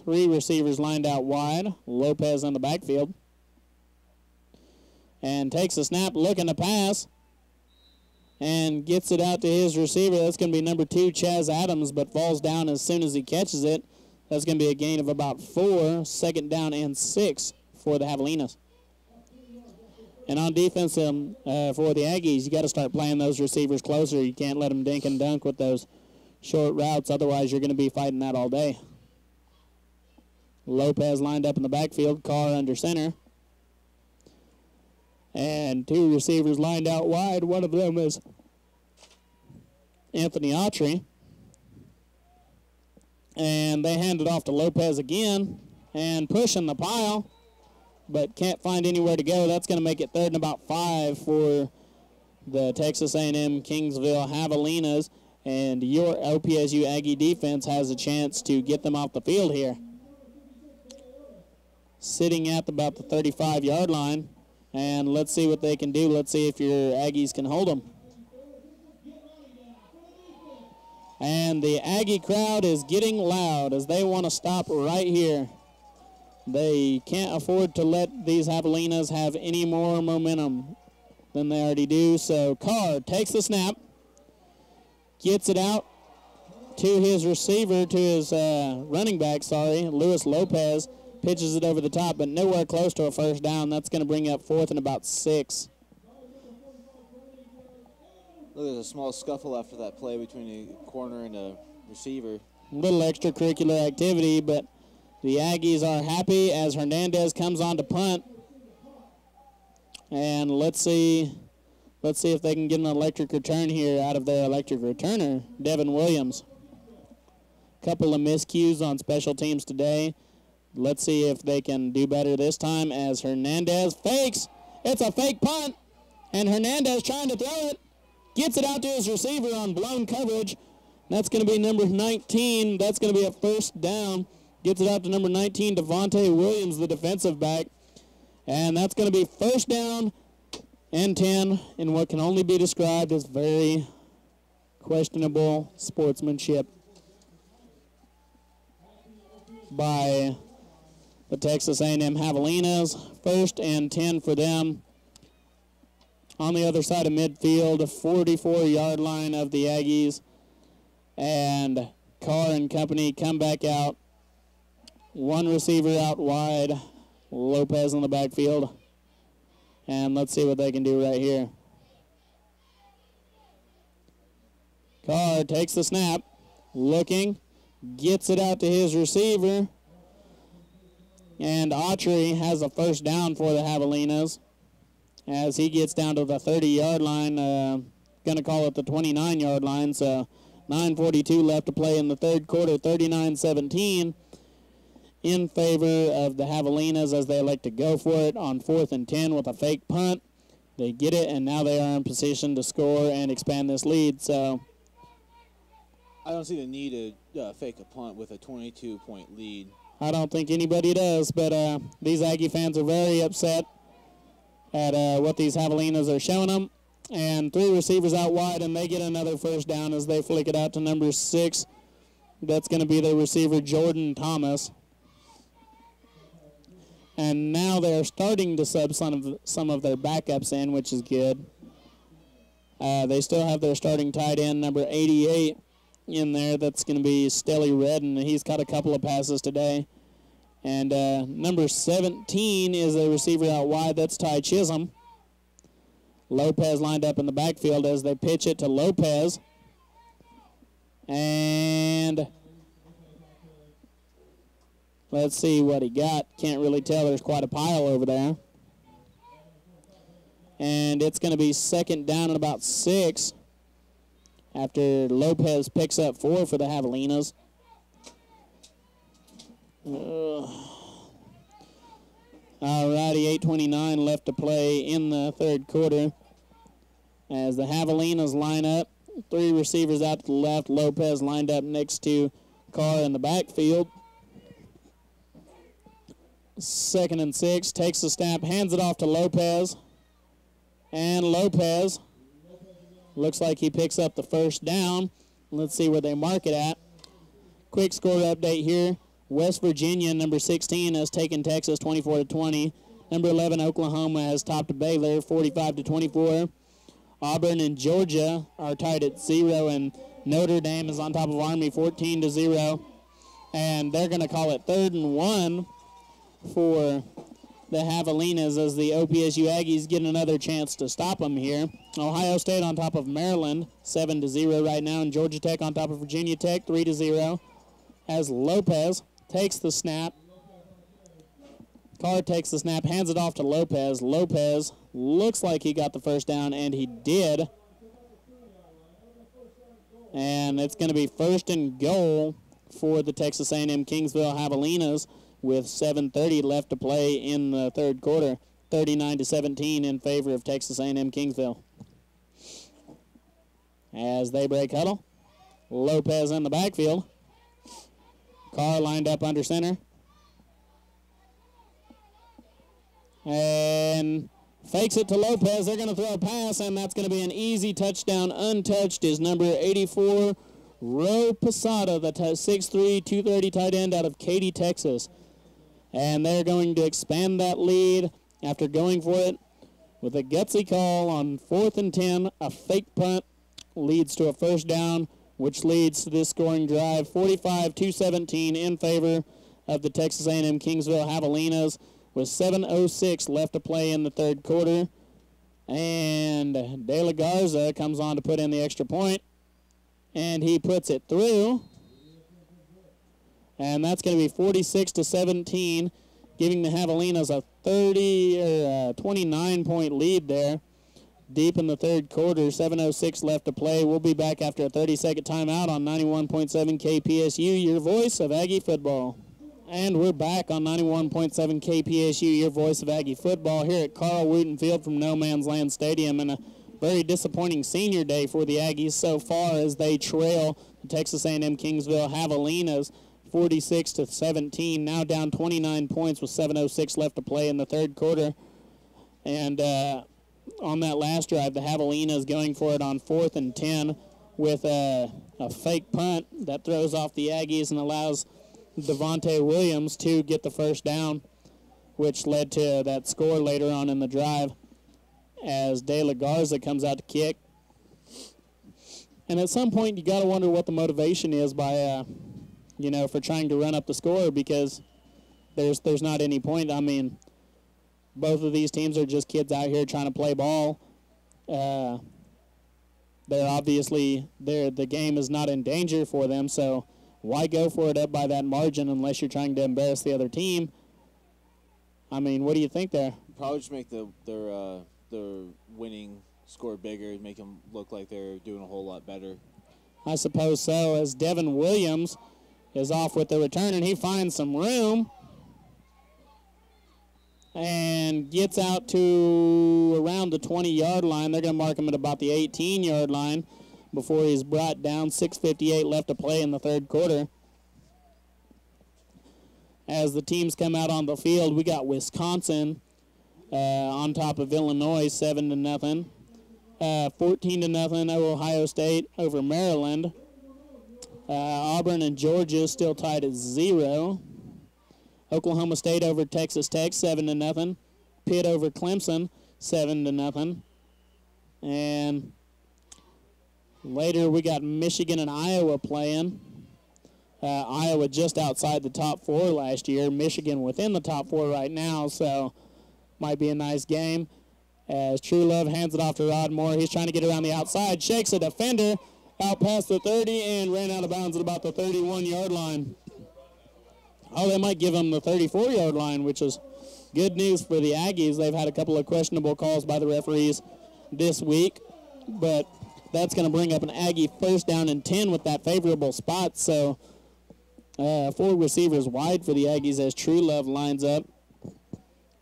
Three receivers lined out wide. Lopez in the backfield. And takes a snap looking to pass. And gets it out to his receiver. That's going to be number two, Chaz Adams, but falls down as soon as he catches it. That's going to be a gain of about four, second down and six for the Javelinas. And on defense um, uh, for the Aggies, you got to start playing those receivers closer. You can't let them dink and dunk with those short routes. Otherwise, you're going to be fighting that all day. Lopez lined up in the backfield, Carr under center. And two receivers lined out wide. One of them is Anthony Autry. And they hand it off to Lopez again and pushing the pile, but can't find anywhere to go. That's going to make it third and about five for the Texas A&M Kingsville Javelinas. And your OPSU Aggie defense has a chance to get them off the field here. Sitting at about the 35-yard line. And let's see what they can do. Let's see if your Aggies can hold them. And the Aggie crowd is getting loud as they want to stop right here. They can't afford to let these Javelinas have any more momentum than they already do. So Carr takes the snap, gets it out to his receiver, to his uh, running back, sorry, Luis Lopez, pitches it over the top, but nowhere close to a first down. That's going to bring up fourth and about six.
Look, there's a small scuffle after that play between a corner and a receiver.
A little extracurricular activity, but the Aggies are happy as Hernandez comes on to punt. And let's see, let's see if they can get an electric return here out of their electric returner, Devin Williams. Couple of miscues on special teams today. Let's see if they can do better this time as Hernandez fakes. It's a fake punt, and Hernandez trying to throw it. Gets it out to his receiver on blown coverage. That's going to be number 19. That's going to be a first down. Gets it out to number 19, Devontae Williams, the defensive back. And that's going to be first down and 10 in what can only be described as very questionable sportsmanship by the Texas A&M Javelinas. First and 10 for them on the other side of midfield, 44-yard line of the Aggies. And Carr and company come back out. One receiver out wide, Lopez in the backfield. And let's see what they can do right here. Carr takes the snap, looking, gets it out to his receiver. And Autry has a first down for the Javelinas as he gets down to the 30-yard line. Uh, going to call it the 29-yard line. So 9.42 left to play in the third quarter, 39-17 in favor of the Javelinas as they elect to go for it on fourth and 10 with a fake punt. They get it, and now they are in position to score and expand this lead. So
I don't see the need to uh, fake a punt with a 22-point lead.
I don't think anybody does, but uh, these Aggie fans are very upset at uh, what these Javelinas are showing them. And three receivers out wide, and they get another first down as they flick it out to number six. That's going to be the receiver, Jordan Thomas. And now they're starting to sub some of, some of their backups in, which is good. Uh, they still have their starting tight end, number 88, in there. That's going to be Stelly Redden. He's caught a couple of passes today. And uh, number 17 is a receiver out wide. That's Ty Chisholm. Lopez lined up in the backfield as they pitch it to Lopez. And let's see what he got. Can't really tell. There's quite a pile over there. And it's going to be second down at about six after Lopez picks up four for the Javelinas. Uh, Alrighty, 8.29 left to play in the third quarter. As the Javelinas line up, three receivers out to the left. Lopez lined up next to Carr in the backfield. Second and six, takes the snap, hands it off to Lopez. And Lopez looks like he picks up the first down. Let's see where they mark it at. Quick score update here. West Virginia, number 16, has taken Texas 24 to 20. Number 11, Oklahoma, has topped Baylor 45 to 24. Auburn and Georgia are tied at zero, and Notre Dame is on top of Army 14 to zero. And they're going to call it third and one for the Javelinas as the OPSU Aggies get another chance to stop them here. Ohio State on top of Maryland, 7 to 0 right now, and Georgia Tech on top of Virginia Tech, 3 to 0. As Lopez takes the snap. Carr takes the snap, hands it off to Lopez. Lopez looks like he got the first down, and he did. And it's going to be first and goal for the Texas A&M Kingsville Javelinas with 7.30 left to play in the third quarter. 39 to 17 in favor of Texas A&M Kingsville. As they break huddle, Lopez in the backfield. Carr lined up under center. And fakes it to Lopez. They're going to throw a pass, and that's going to be an easy touchdown. Untouched is number 84, Ro Posada, the 6'3", 230 tight end out of Katy, Texas. And they're going to expand that lead after going for it with a gutsy call on fourth and 10. A fake punt leads to a first down, which leads to this scoring drive 45-17 in favor of the Texas A&M Kingsville Javelinas with 7.06 left to play in the third quarter. And De La Garza comes on to put in the extra point, and he puts it through and that's going to be 46 to 17, giving the Javelinas a 30 or 29 point lead there. Deep in the third quarter, 7:06 left to play. We'll be back after a 30-second timeout on 91.7 KPSU, your voice of Aggie football. And we're back on 91.7 KPSU, your voice of Aggie football, here at Carl Wooten Field from No Man's Land Stadium, and a very disappointing senior day for the Aggies so far as they trail the Texas A&M Kingsville Javelinas 46 to 17. Now down 29 points with 7:06 left to play in the third quarter. And uh, on that last drive, the Javelinas going for it on fourth and 10 with a, a fake punt that throws off the Aggies and allows Devonte Williams to get the first down, which led to that score later on in the drive as De La Garza comes out to kick. And at some point, you got to wonder what the motivation is by uh, you know, for trying to run up the score because there's there's not any point. I mean, both of these teams are just kids out here trying to play ball. Uh, they're obviously they're, the game is not in danger for them, so why go for it up by that margin unless you're trying to embarrass the other team? I mean, what do you think there?
Probably just make the their uh, their winning score bigger, make them look like they're doing a whole lot better.
I suppose so. As Devin Williams is off with the return, and he finds some room and gets out to around the 20-yard line. They're going to mark him at about the 18-yard line before he's brought down. 6.58 left to play in the third quarter. As the teams come out on the field, we got Wisconsin uh, on top of Illinois, 7 to nothing. Uh, 14 to nothing, Ohio State over Maryland. Uh, Auburn and Georgia still tied at zero. Oklahoma State over Texas Tech, seven to nothing. Pitt over Clemson, seven to nothing. And later we got Michigan and Iowa playing. Uh, Iowa just outside the top four last year. Michigan within the top four right now, so might be a nice game. As Truelove hands it off to Rod Moore, he's trying to get around the outside, shakes a defender, out past the 30 and ran out of bounds at about the 31 yard line. Oh, they might give him the 34 yard line, which is good news for the Aggies. They've had a couple of questionable calls by the referees this week, but that's going to bring up an Aggie first down and 10 with that favorable spot. So uh, four receivers wide for the Aggies as Truelove lines up.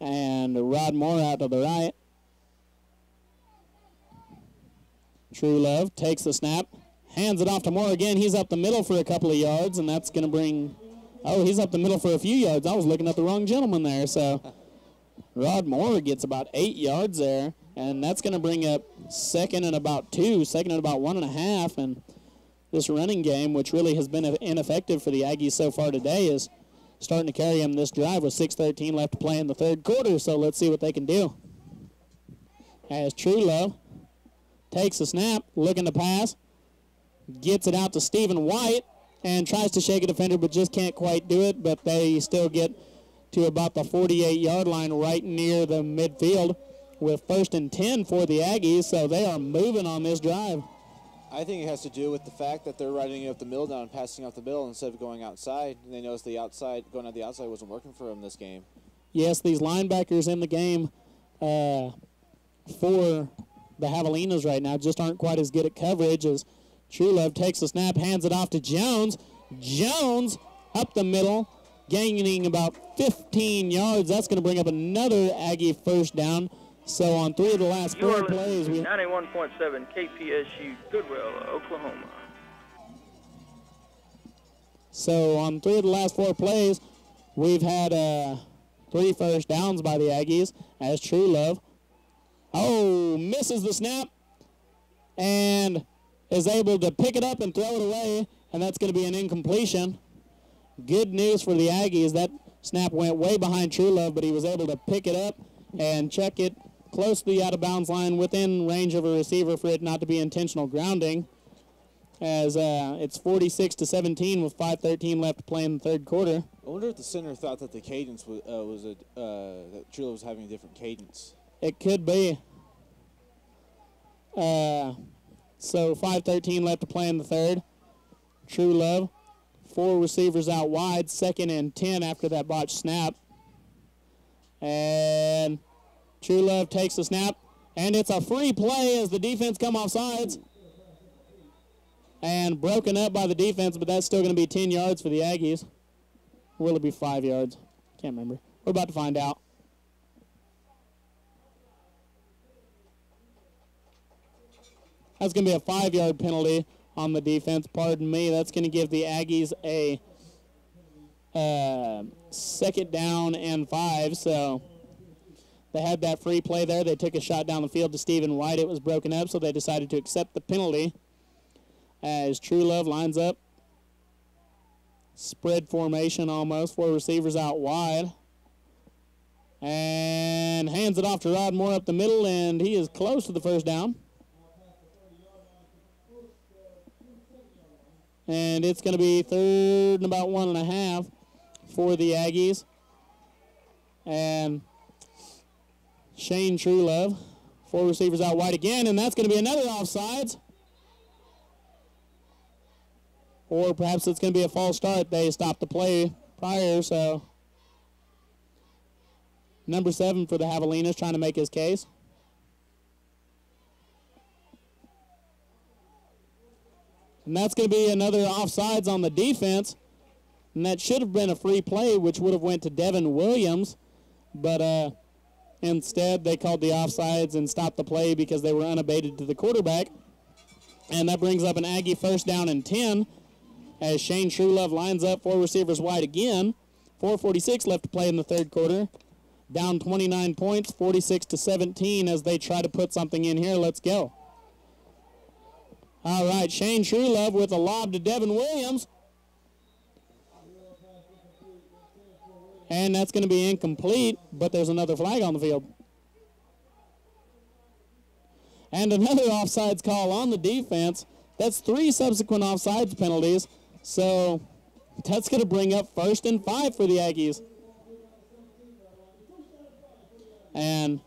And Rod Moore out to the right. Truelove takes the snap, hands it off to Moore again. He's up the middle for a couple of yards, and that's going to bring. Oh, he's up the middle for a few yards. I was looking at the wrong gentleman there. So Rod Moore gets about eight yards there, and that's going to bring up second and about two, second and about one and a half. And this running game, which really has been ineffective for the Aggies so far today, is starting to carry them this drive with 6.13 left to play in the third quarter. So let's see what they can do. As Truelove takes a snap, looking to pass, gets it out to Stephen White, and tries to shake a defender, but just can't quite do it. But they still get to about the 48 yard line right near the midfield with first and 10 for the Aggies, so they are moving on this drive.
I think it has to do with the fact that they're riding up the middle down and passing up the middle instead of going outside. And they noticed the outside, going out the outside wasn't working for them this game.
Yes, these linebackers in the game uh, for the Javelinas right now just aren't quite as good at coverage as Truelove takes the snap, hands it off to Jones. Jones up the middle, gaining about 15 yards. That's going to bring up another Aggie first down. So on three of the last four plays,
we 91.7 KPSU Goodwell, Oklahoma.
So on three of the last four plays, we've had uh, three first downs by the Aggies as Truelove. Oh, misses the snap and is able to pick it up and throw it away, and that's going to be an incompletion. Good news for the Aggies. That snap went way behind Truelove, but he was able to pick it up and check it close to the out of bounds line within range of a receiver for it not to be intentional grounding. As uh, it's 46 to 17 with 5:13 left to play in the third quarter.
I wonder if the center thought that the cadence was, uh, was a uh, that Truelove was having a different cadence.
It could be. Uh, so 5:13 left to play in the third. Truelove, four receivers out wide, second and 10 after that botched snap. And Truelove takes the snap, and it's a free play as the defense come off sides. And broken up by the defense, but that's still going to be 10 yards for the Aggies. Will it be five yards? Can't remember. We're about to find out. That's going to be a five-yard penalty on the defense. Pardon me. That's going to give the Aggies a uh, second down and five. So they had that free play there. They took a shot down the field to Stephen White. It was broken up, so they decided to accept the penalty as Truelove lines up. Spread formation almost. Four receivers out wide. And hands it off to Rod Moore up the middle, and he is close to the first down. And it's going to be third and about one and a half for the Aggies. And Shane Truelove. Four receivers out wide again, and that's going to be another offsides. Or perhaps it's going to be a false start. They stopped the play prior, so. Number seven for the Javelinas trying to make his case. And that's going to be another offsides on the defense. And that should have been a free play, which would have went to Devin Williams. But uh, Instead, they called the offsides and stopped the play because they were unabated to the quarterback. And that brings up an Aggie first down and 10 as Shane Truelove lines up four receivers wide again. 446 left to play in the third quarter. Down 29 points, 46 to 17 as they try to put something in here. Let's go. All right, Shane Truelove with a lob to Devin Williams. And that's going to be incomplete, but there's another flag on the field. And another offsides call on the defense. That's three subsequent offsides penalties. So that's going to bring up first and five for the Aggies. And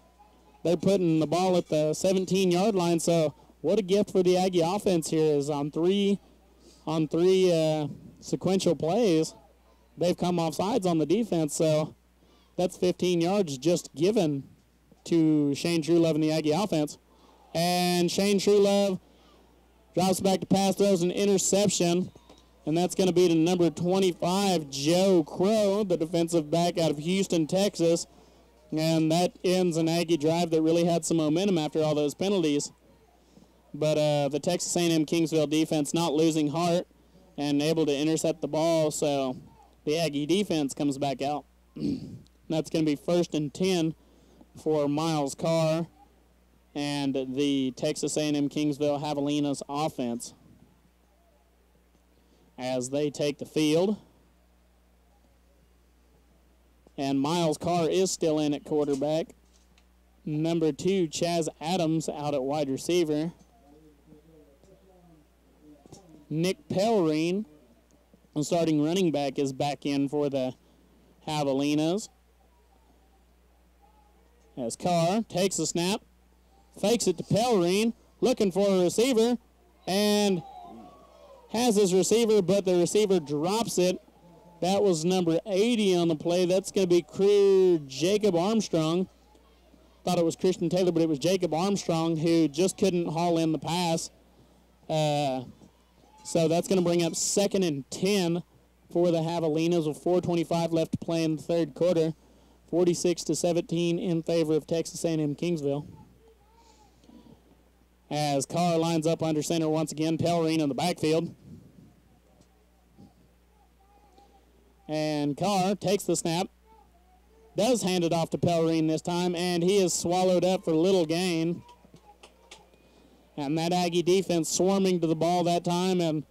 they're putting the ball at the 17 yard line. So what a gift for the Aggie offense here is on three on three uh, sequential plays they've come off sides on the defense, so that's 15 yards just given to Shane Truelove and the Aggie offense. And Shane Truelove drops back to pass, throws an interception, and that's going to be to number 25, Joe Crow, the defensive back out of Houston, Texas. And that ends an Aggie drive that really had some momentum after all those penalties. But uh, the Texas A&M Kingsville defense not losing heart and able to intercept the ball, so the Aggie defense comes back out. That's going to be first and 10 for Miles Carr and the Texas A&M Kingsville Javelinas offense as they take the field. And Miles Carr is still in at quarterback. Number two, Chaz Adams out at wide receiver. Nick Pellerine The starting running back is back in for the Javelinas. As Carr takes the snap, fakes it to Pellerine, looking for a receiver, and has his receiver, but the receiver drops it. That was number 80 on the play. That's going to be crew Jacob Armstrong. Thought it was Christian Taylor, but it was Jacob Armstrong who just couldn't haul in the pass. Uh, so that's going to bring up second and 10 for the Javelinas with 4.25 left to play in the third quarter. 46 to 17 in favor of Texas A&M Kingsville. As Carr lines up under center once again, Pellerine in the backfield. And Carr takes the snap, does hand it off to Pellerine this time, and he is swallowed up for little gain. And that Aggie defense swarming to the ball that time, and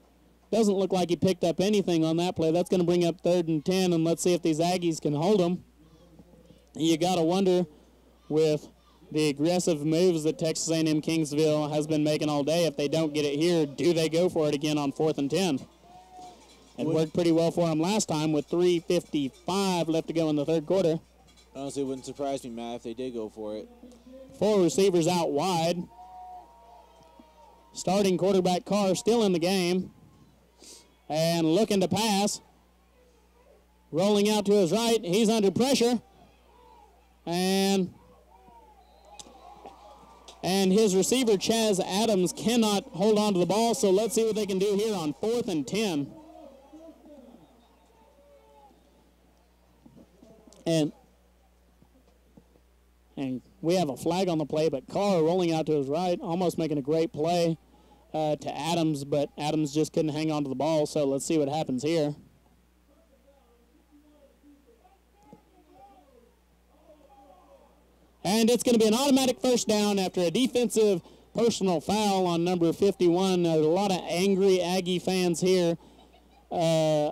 doesn't look like he picked up anything on that play. That's going to bring up third and 10, and let's see if these Aggies can hold them. You got to wonder with the aggressive moves that Texas A&M Kingsville has been making all day. If they don't get it here, do they go for it again on fourth and 10? It worked pretty well for them last time with 3.55 left to go in the third quarter.
Honestly, it wouldn't surprise me, Matt, if they did go for it.
Four receivers out wide. Starting quarterback Carr still in the game. And looking to pass. Rolling out to his right. He's under pressure. And and his receiver Chaz Adams cannot hold on to the ball, so let's see what they can do here on fourth and 10. And and we have a flag on the play, but Carr rolling out to his right, almost making a great play uh, to Adams, but Adams just couldn't hang on to the ball, so let's see what happens here. And it's going to be an automatic first down after a defensive personal foul on number 51. A lot of angry Aggie fans here. Uh,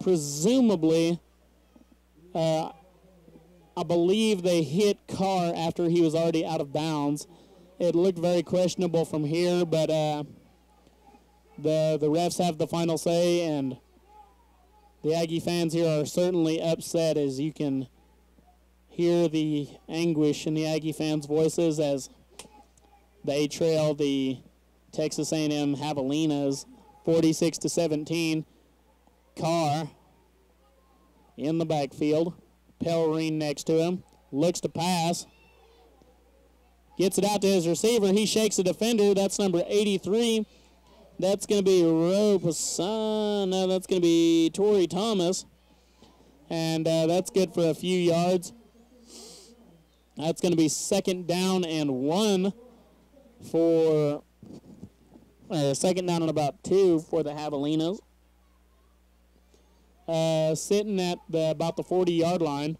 presumably, uh, I believe they hit Carr after he was already out of bounds. It looked very questionable from here, but uh, the the refs have the final say, and the Aggie fans here are certainly upset, as you can hear the anguish in the Aggie fans' voices as they trail the Texas A&M Javelinas 46 to 17. Carr in the backfield. Pellerine next to him. Looks to pass. Gets it out to his receiver. He shakes a defender. That's number 83. That's going to be Ropasan. No, that's going to be Torrey Thomas. And uh, that's good for a few yards. That's going to be second down and one for uh, second down and about two for the Javelinas. Uh, sitting at the, about the 40 yard line.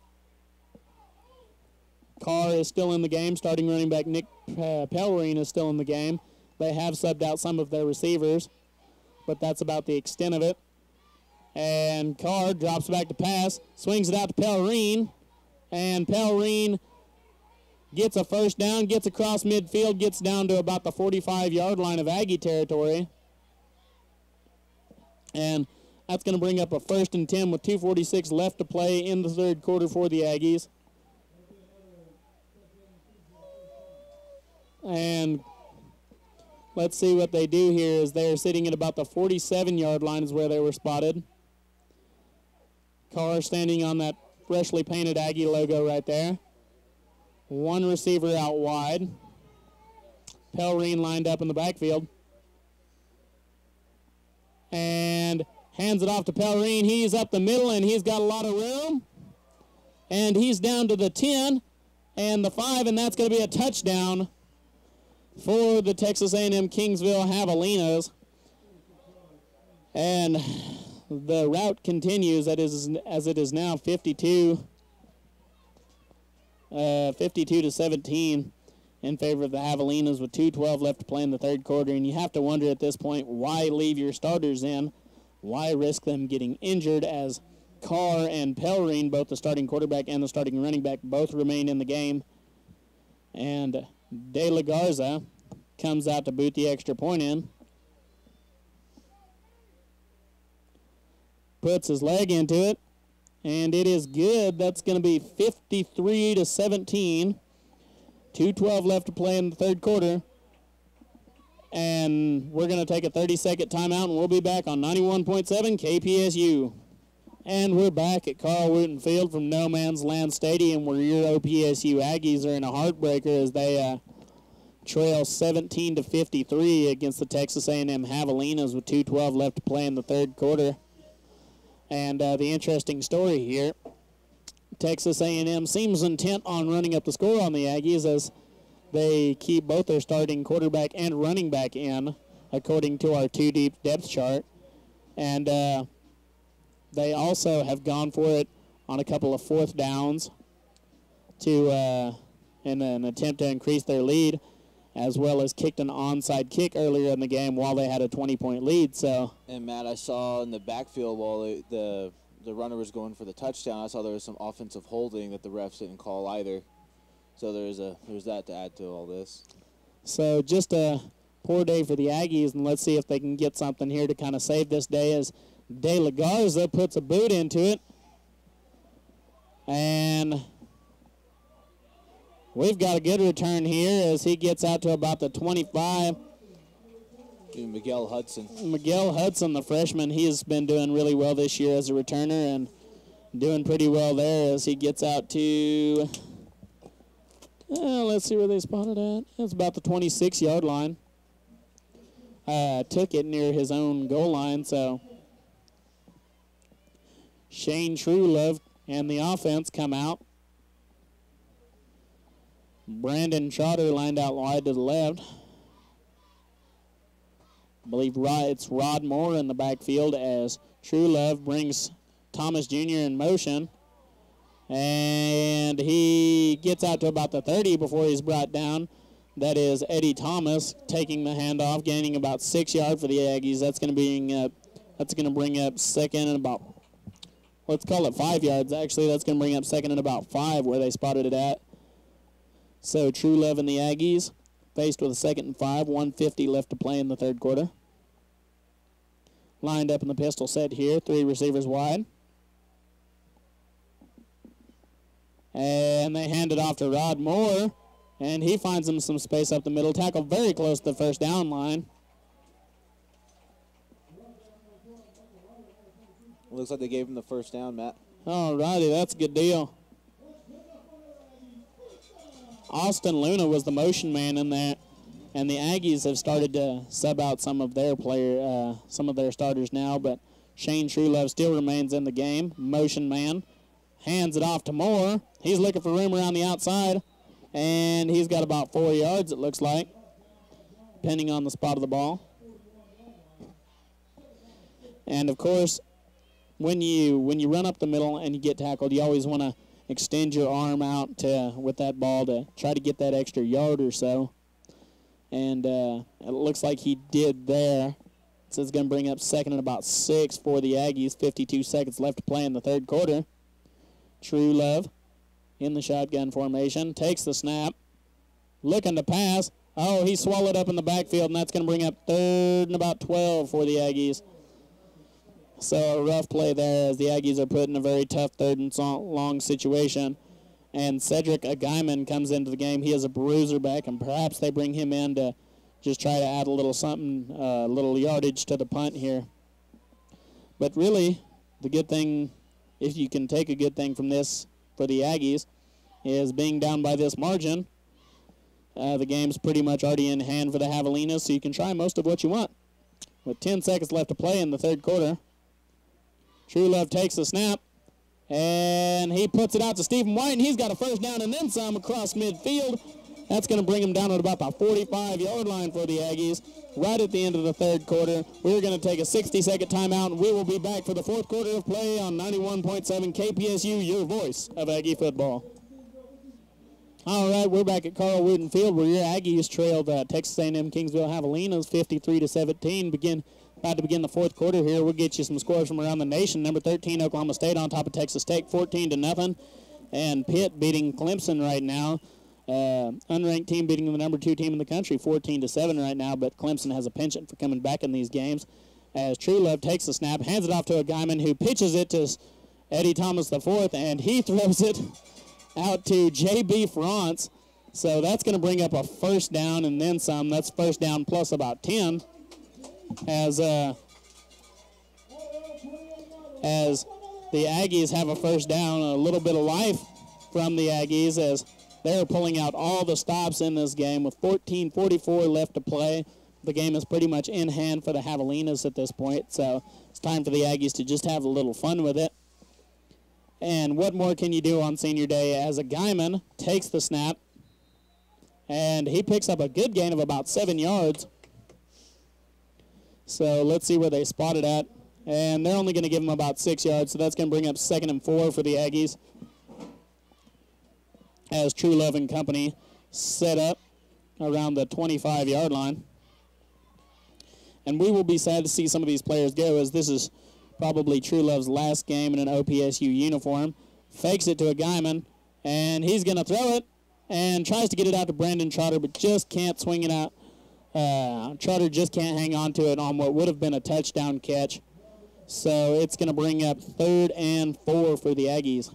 Carr is still in the game. Starting running back Nick uh, Pellerine is still in the game. They have subbed out some of their receivers, but that's about the extent of it. And Carr drops back to pass, swings it out to Pellerine, and Pellerine gets a first down, gets across midfield, gets down to about the 45 yard line of Aggie territory. And that's going to bring up a first and 10 with 2.46 left to play in the third quarter for the Aggies. And let's see what they do here is they're sitting at about the 47 yard line is where they were spotted. Carr standing on that freshly painted Aggie logo right there. One receiver out wide. Pellerine lined up in the backfield. And hands it off to Pellerine. He's up the middle and he's got a lot of room. And he's down to the 10 and the 5, and that's going to be a touchdown for the Texas A&M Kingsville Javelinas. And the route continues that is as it is now 52 uh, 52 to 17 in favor of the Javelinas with 2.12 left to play in the third quarter. And you have to wonder at this point why leave your starters in? Why risk them getting injured as Carr and Pellerine, both the starting quarterback and the starting running back, both remain in the game. And De La Garza comes out to boot the extra point in. puts his leg into it, and it is good. That's going to be 53 to 17. 212 left to play in the third quarter. And we're going to take a 30 second timeout, and we'll be back on 91.7 KPSU. And we're back at Carl Wooten Field from No Man's Land Stadium, where your OPSU Aggies are in a heartbreaker as they uh, trail 17 to 53 against the Texas A&M Javelinas with 2:12 left to play in the third quarter. And uh, the interesting story here, Texas A&M seems intent on running up the score on the Aggies as they keep both their starting quarterback and running back in, according to our two deep depth chart. And uh, they also have gone for it on a couple of fourth downs to uh, in an attempt to increase their lead, as well as kicked an onside kick earlier in the game while they had a 20-point lead. So,
And Matt, I saw in the backfield while the, the the runner was going for the touchdown, I saw there was some offensive holding that the refs didn't call either. So there's a there's that to add to all this.
so just a poor day for the Aggies, and let's see if they can get something here to kind of save this day. As De La Garza puts a boot into it, and we've got a good return here as he gets out to about the 25.
And Miguel Hudson.
Miguel Hudson, the freshman, he has been doing really well this year as a returner and doing pretty well there as he gets out to. Uh, let's see where they spotted at. It's about the 26 yard line. Uh, took it near his own goal line, so Shane Truelove and the offense come out. Brandon Trotter lined out wide to the left. I believe it's Rod Moore in the backfield as Truelove brings Thomas Jr. in motion. And he gets out to about the 30 before he's brought down. That is Eddie Thomas taking the handoff, gaining about six yards for the Aggies. That's going to bring up, that's going to bring up second and about, let's call it five yards. Actually, that's going to bring up second and about five where they spotted it at. So Truelove and the Aggies faced with a second and five, 150 left to play in the third quarter. Lined up in the pistol set here, three receivers wide. And they hand it off to Rod Moore, and he finds him some space up the middle. Tackle very close to the first down line.
Looks like they gave him the first down, Matt.
All righty, that's a good deal. Austin Luna was the motion man in that, and the Aggies have started to sub out some of their player, uh, some of their starters now. But Shane Truelove still remains in the game, motion man. Hands it off to Moore. He's looking for room around the outside, and he's got about four yards. It looks like, depending on the spot of the ball. And of course, when you when you run up the middle and you get tackled, you always want to extend your arm out to, with that ball to try to get that extra yard or so. And uh, it looks like he did there. So it's going to bring up second and about six for the Aggies. 52 seconds left to play in the third quarter. Truelove in the shotgun formation takes the snap, looking to pass. Oh, he swallowed up in the backfield, and that's going to bring up third and about 12 for the Aggies. So a rough play there as the Aggies are put in a very tough third and long situation. And Cedric Agaiman comes into the game. He is a bruiser back, and perhaps they bring him in to just try to add a little something, a uh, little yardage to the punt here. But really, the good thing, if you can take a good thing from this for the Aggies, is being down by this margin. Uh, the game's pretty much already in hand for the Javelinas, so you can try most of what you want. With 10 seconds left to play in the third quarter, Truelove takes the snap, and he puts it out to Stephen White, and he's got a first down and then some across midfield. That's going to bring him down at about the 45-yard line for the Aggies. Right at the end of the third quarter, we're going to take a 60-second timeout, and we will be back for the fourth quarter of play on 91.7 KPSU, your voice of Aggie football. All right, we're back at Carl Wooten Field where your Aggies trailed uh, Texas A&M Kingsville Javelinas 53 to 17. Begin about to begin the fourth quarter here. We'll get you some scores from around the nation. Number 13 Oklahoma State on top of Texas Tech 14 to nothing, and Pitt beating Clemson right now. Uh, unranked team beating the number two team in the country 14 to 7 right now, but Clemson has a penchant for coming back in these games. as Truelove takes the snap, hands it off to a Guyman who pitches it to Eddie Thomas the fourth, and he throws it out to J.B. Franz. So that's going to bring up a first down and then some. That's first down plus about 10 as uh, as the Aggies have a first down, a little bit of life from the Aggies as they're pulling out all the stops in this game with 14:44 left to play. The game is pretty much in hand for the Javelinas at this point, so it's time for the Aggies to just have a little fun with it. And what more can you do on senior day as a Guyman takes the snap and he picks up a good gain of about seven yards. So let's see where they spot it at. And they're only going to give him about six yards, so that's going to bring up second and four for the Aggies. As Truelove and Company set up around the 25 yard line. And we will be sad to see some of these players go as this is probably Truelove's last game in an OPSU uniform. Fakes it to a Guyman, and he's going to throw it and tries to get it out to Brandon Trotter, but just can't swing it out. Uh, Trotter just can't hang on to it on what would have been a touchdown catch. So it's going to bring up third and four for the Aggies.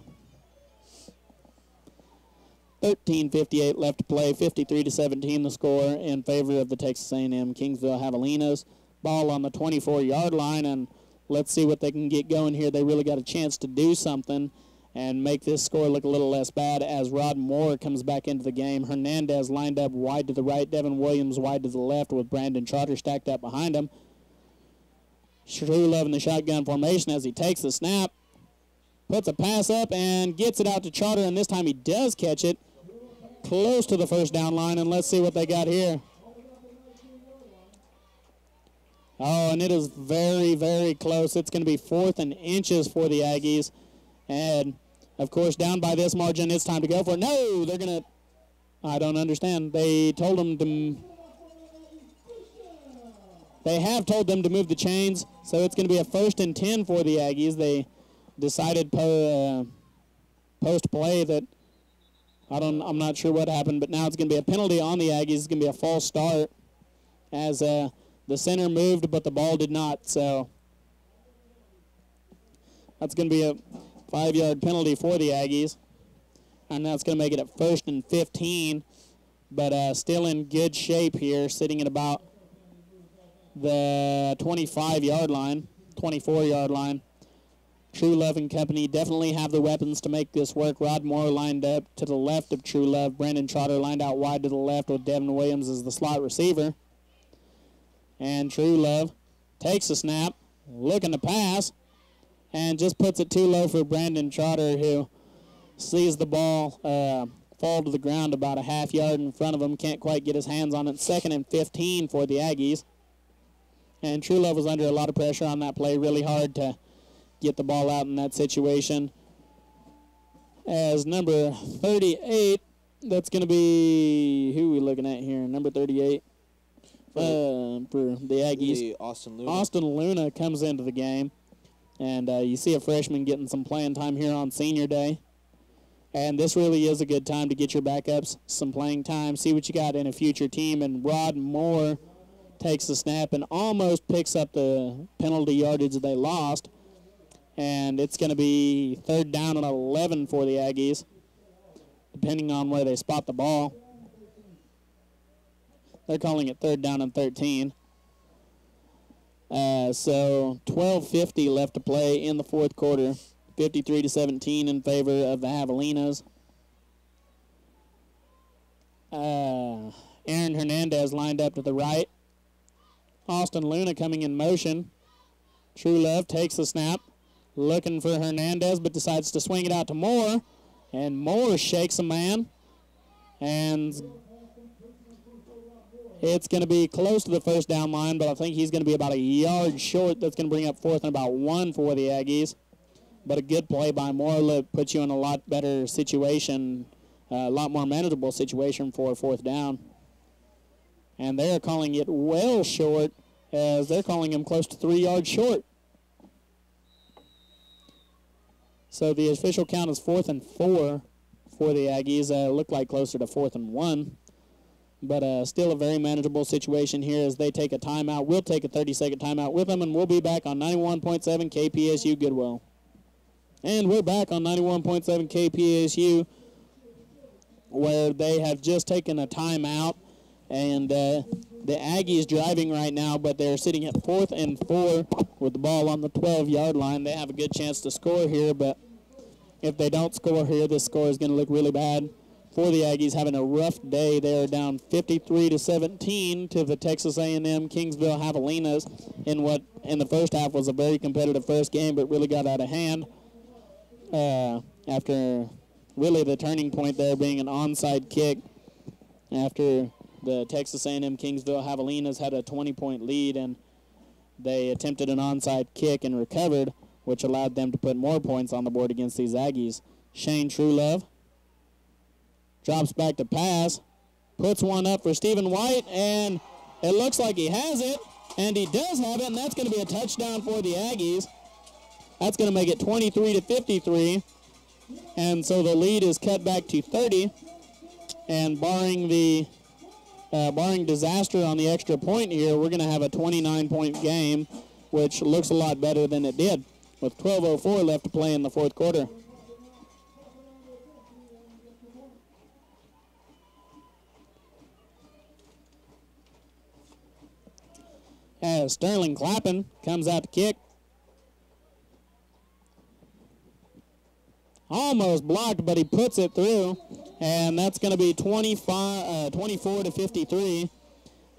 13:58 left to play, 53 to 17 the score in favor of the Texas A&M Kingsville Javelinas. Ball on the 24-yard line, and let's see what they can get going here. They really got a chance to do something and make this score look a little less bad as Rod Moore comes back into the game. Hernandez lined up wide to the right, Devin Williams wide to the left with Brandon Trotter stacked up behind him. Love in the shotgun formation as he takes the snap, puts a pass up and gets it out to Trotter, and this time he does catch it close to the first down line, and let's see what they got here. Oh, and it is very, very close. It's going to be fourth and inches for the Aggies. And, of course, down by this margin, it's time to go for it. No, they're going to, I don't understand. They told them to, they have told them to move the chains, so it's going to be a first and 10 for the Aggies. They decided po, uh, post play that I don't, I'm not sure what happened, but now it's going to be a penalty on the Aggies. It's going to be a false start as uh, the center moved, but the ball did not. So that's going to be a five-yard penalty for the Aggies. And that's going to make it at first and 15, but uh, still in good shape here, sitting at about the 25-yard line, 24-yard line. Truelove and Company definitely have the weapons to make this work. Rod Moore lined up to the left of Truelove. Brandon Trotter lined out wide to the left with Devin Williams as the slot receiver. And Truelove takes a snap, looking to pass, and just puts it too low for Brandon Trotter, who sees the ball uh, fall to the ground about a half yard in front of him. Can't quite get his hands on it. Second and 15 for the Aggies. And Truelove was under a lot of pressure on that play. Really hard to get the ball out in that situation. As number 38, that's going to be, who are we looking at here? Number 38 uh, for the Aggies.
The Austin Luna.
Austin Luna comes into the game, and uh, you see a freshman getting some playing time here on senior day. And this really is a good time to get your backups some playing time, see what you got in a future team. And Rod Moore takes the snap and almost picks up the penalty yardage they lost. And it's going to be third down and 11 for the Aggies, depending on where they spot the ball. They're calling it third down and 13. Uh, so 12:50 left to play in the fourth quarter. 53 to 17 in favor of the Javelinas. Uh, Aaron Hernandez lined up to the right. Austin Luna coming in motion. Truelove takes the snap, looking for Hernandez, but decides to swing it out to Moore. And Moore shakes a man. And it's going to be close to the first down line, but I think he's going to be about a yard short. That's going to bring up fourth and about one for the Aggies. But a good play by Moore puts you in a lot better situation, uh, a lot more manageable situation for fourth down. And they're calling it well short, as they're calling him close to three yards short. So the official count is fourth and four for the Aggies. Uh, look like closer to fourth and one. But uh, still a very manageable situation here as they take a timeout. We'll take a 30-second timeout with them, and we'll be back on 91.7 KPSU Goodwell. And we're back on 91.7 KPSU where they have just taken a timeout, and uh, the Aggies driving right now, but they're sitting at fourth and four with the ball on the 12-yard line. They have a good chance to score here, but if they don't score here, this score is going to look really bad for the Aggies having a rough day. They're down 53 to 17 to the Texas A&M Kingsville Javelinas in what in the first half was a very competitive first game, but really got out of hand uh, after really the turning point there being an onside kick after the Texas A&M Kingsville Javelinas had a 20-point lead and they attempted an onside kick and recovered, which allowed them to put more points on the board against these Aggies. Shane Truelove drops back to pass, puts one up for Stephen White, and it looks like he has it, and he does have it, and that's going to be a touchdown for the Aggies. That's going to make it 23 to 53. And so the lead is cut back to 30. And barring the uh, barring disaster on the extra point here, we're going to have a 29-point game, which looks a lot better than it did with 12.04 left to play in the fourth quarter. As Sterling Clappin comes out to kick. Almost blocked, but he puts it through. And that's going to be 25, uh, 24 to 53.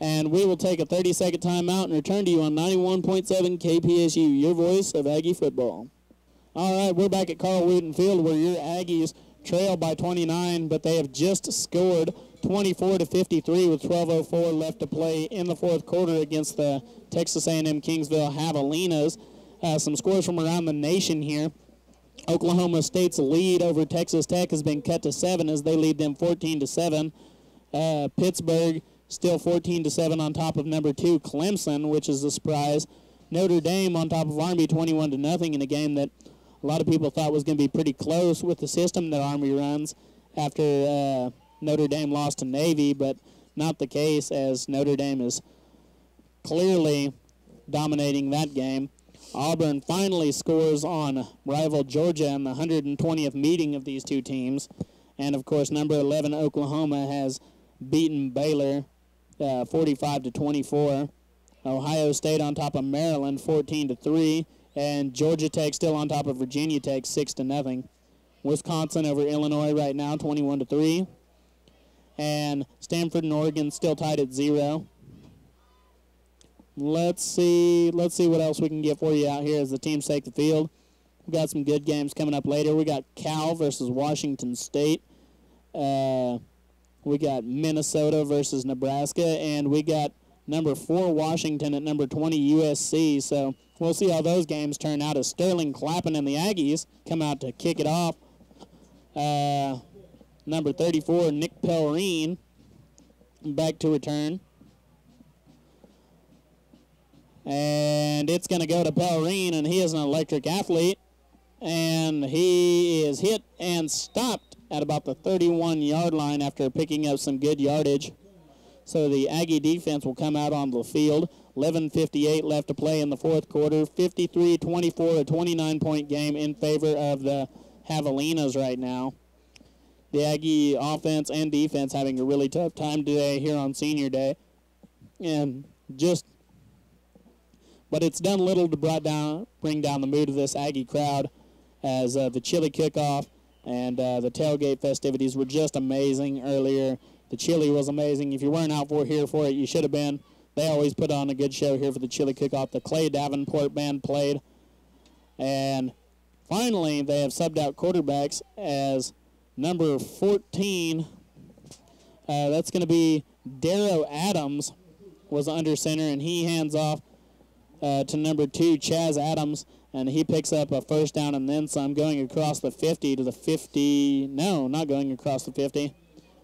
And we will take a 30-second timeout and return to you on 91.7 KPSU, your voice of Aggie football. All right, we're back at Carl Wooten Field where your Aggies trail by 29, but they have just scored 24 to 53 with 12:04 left to play in the fourth quarter against the Texas A&M Kingsville Javelinas. Uh, some scores from around the nation here. Oklahoma State's lead over Texas Tech has been cut to seven as they lead them 14 to seven. Uh, Pittsburgh still 14 to seven on top of number two Clemson, which is a surprise. Notre Dame on top of Army 21 to nothing in a game that a lot of people thought was going to be pretty close with the system that Army runs after uh, Notre Dame lost to Navy, but not the case as Notre Dame is clearly dominating that game. Auburn finally scores on rival Georgia in the 120th meeting of these two teams. And of course, number 11 Oklahoma has beaten Baylor uh, 45 to 24. Ohio State on top of Maryland 14 to 3 and Georgia Tech still on top of Virginia Tech 6 to nothing. Wisconsin over Illinois right now 21 to 3 and Stanford and Oregon still tied at 0. Let's see. Let's see what else we can get for you out here as the teams take the field. We've got some good games coming up later. We got Cal versus Washington State. Uh, we got Minnesota versus Nebraska, and we got number four Washington at number 20 USC. So we'll see how those games turn out as Sterling Clappin and the Aggies come out to kick it off. Uh, number 34 Nick Pellerine back to return. And it's going to go to Pellerine, and he is an electric athlete. And he is hit and stopped at about the 31-yard line after picking up some good yardage. So the Aggie defense will come out on the field. 11.58 left to play in the fourth quarter. 53-24, a 29-point game in favor of the Javelinas right now. The Aggie offense and defense having a really tough time today here on Senior Day. And just but it's done little to bring down, bring down the mood of this Aggie crowd as uh, the chili kickoff and uh, the tailgate festivities were just amazing earlier. The chili was amazing. If you weren't out for here for it, you should have been. They always put on a good show here for the chili kickoff. The Clay Davenport band played. And finally, they have subbed out quarterbacks as number 14. Uh, that's going to be Darrow Adams was under center, and he hands off uh, to number two, Chaz Adams, and he picks up a first down and then some, going across the 50 to the 50. No, not going across the 50.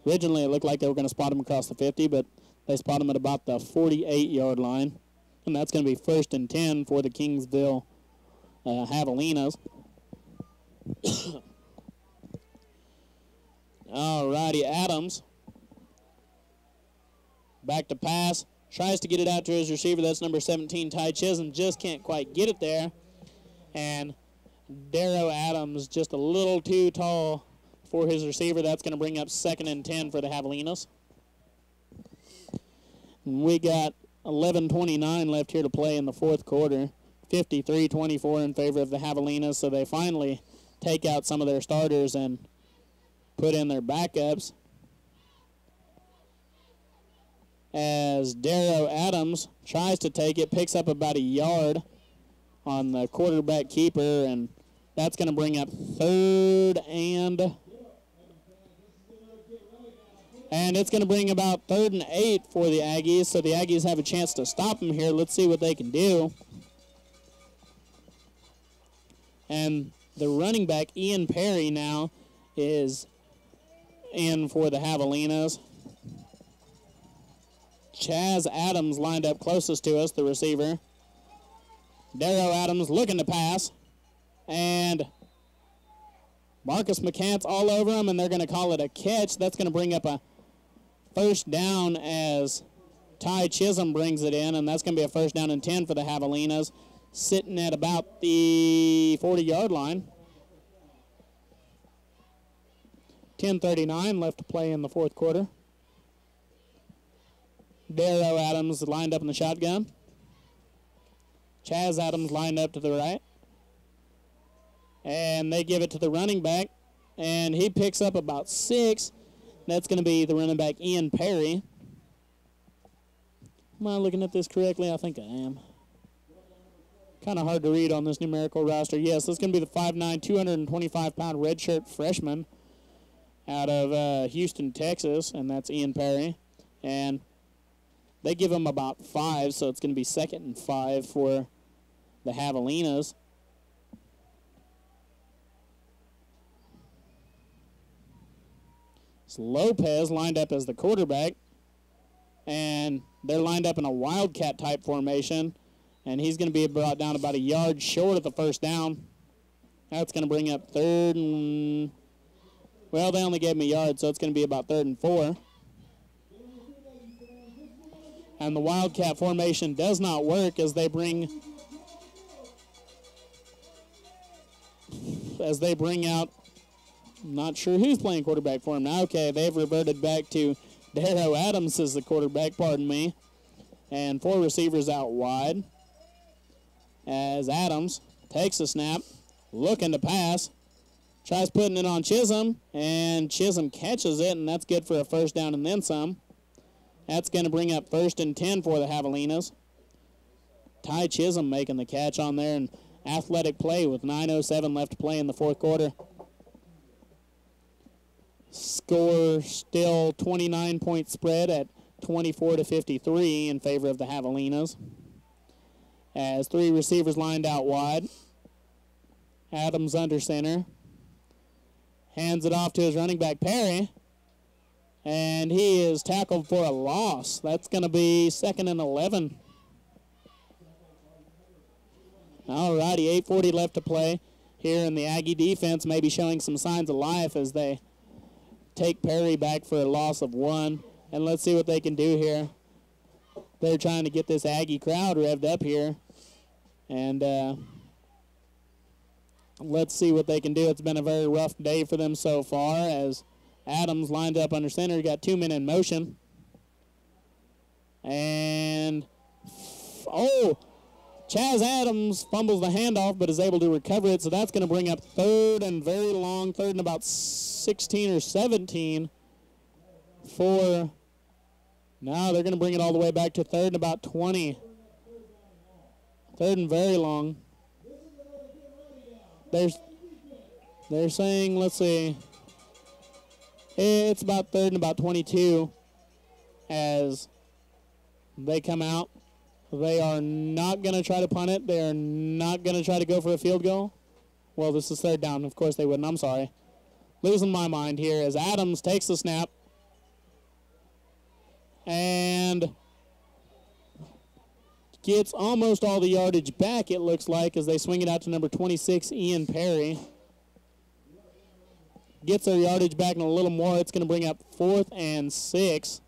Originally, it looked like they were going to spot him across the 50, but they spot him at about the 48-yard line, and that's going to be first and 10 for the Kingsville uh, Javelinas. All righty, Adams Back to pass. Tries to get it out to his receiver. That's number 17, Ty Chisholm. Just can't quite get it there. And Darrow Adams just a little too tall for his receiver. That's going to bring up second and 10 for the Javelinas. We got 11.29 left here to play in the fourth quarter. 53-24 in favor of the Javelinas. So they finally take out some of their starters and put in their backups. As Darrow Adams tries to take it, picks up about a yard on the quarterback keeper, and that's going to bring up third and and it's going to bring about third and eight for the Aggies, so the Aggies have a chance to stop them here. Let's see what they can do. And the running back, Ian Perry, now is in for the Javelinas. Chaz Adams lined up closest to us, the receiver. Darrow Adams looking to pass. And Marcus McCants all over him, and they're going to call it a catch. That's going to bring up a first down as Ty Chisholm brings it in, and that's going to be a first down and 10 for the Javelinas, sitting at about the 40 yard line. 10.39 left to play in the fourth quarter. Darrow Adams lined up in the shotgun. Chaz Adams lined up to the right. And they give it to the running back. And he picks up about six. That's going to be the running back, Ian Perry. Am I looking at this correctly? I think I am. Kind of hard to read on this numerical roster. Yes, this is going to be the 5'9", 225-pound redshirt freshman out of uh, Houston, Texas, and that's Ian Perry. And they give him about five, so it's going to be second and five for the Javelinas. It's Lopez lined up as the quarterback, and they're lined up in a wildcat type formation, and he's going to be brought down about a yard short of the first down. That's going to bring up third and well, they only gave him a yard, so it's going to be about third and four. And the wildcat formation does not work as they bring as they bring out not sure who's playing quarterback for him now. Okay, they've reverted back to Darrow Adams as the quarterback, pardon me. And four receivers out wide. As Adams takes a snap, looking to pass, tries putting it on Chisholm, and Chisholm catches it, and that's good for a first down and then some. That's going to bring up first and 10 for the Javelinas. Ty Chisholm making the catch on there, and athletic play with 9.07 left to play in the fourth quarter. Score still 29 point spread at 24 to 53 in favor of the Javelinas. As three receivers lined out wide. Adams under center. Hands it off to his running back, Perry. And he is tackled for a loss. That's going to be second and 11. All righty, 8.40 left to play here, and the Aggie defense may be showing some signs of life as they take Perry back for a loss of one. And let's see what they can do here. They're trying to get this Aggie crowd revved up here. And uh, let's see what they can do. It's been a very rough day for them so far as Adams lined up under center. Got two men in motion. And, oh, Chaz Adams fumbles the handoff but is able to recover it. So that's going to bring up third and very long, third and about 16 or 17 for. Now they're going to bring it all the way back to third and about 20. Third and very long. There's, they're saying, let's see, it's about third and about 22 as they come out. They are not going to try to punt it. They are not going to try to go for a field goal. Well, this is third down. Of course they wouldn't. I'm sorry. Losing my mind here as Adams takes the snap. And gets almost all the yardage back, it looks like, as they swing it out to number 26, Ian Perry. Gets their yardage back and a little more. It's going to bring up fourth and six.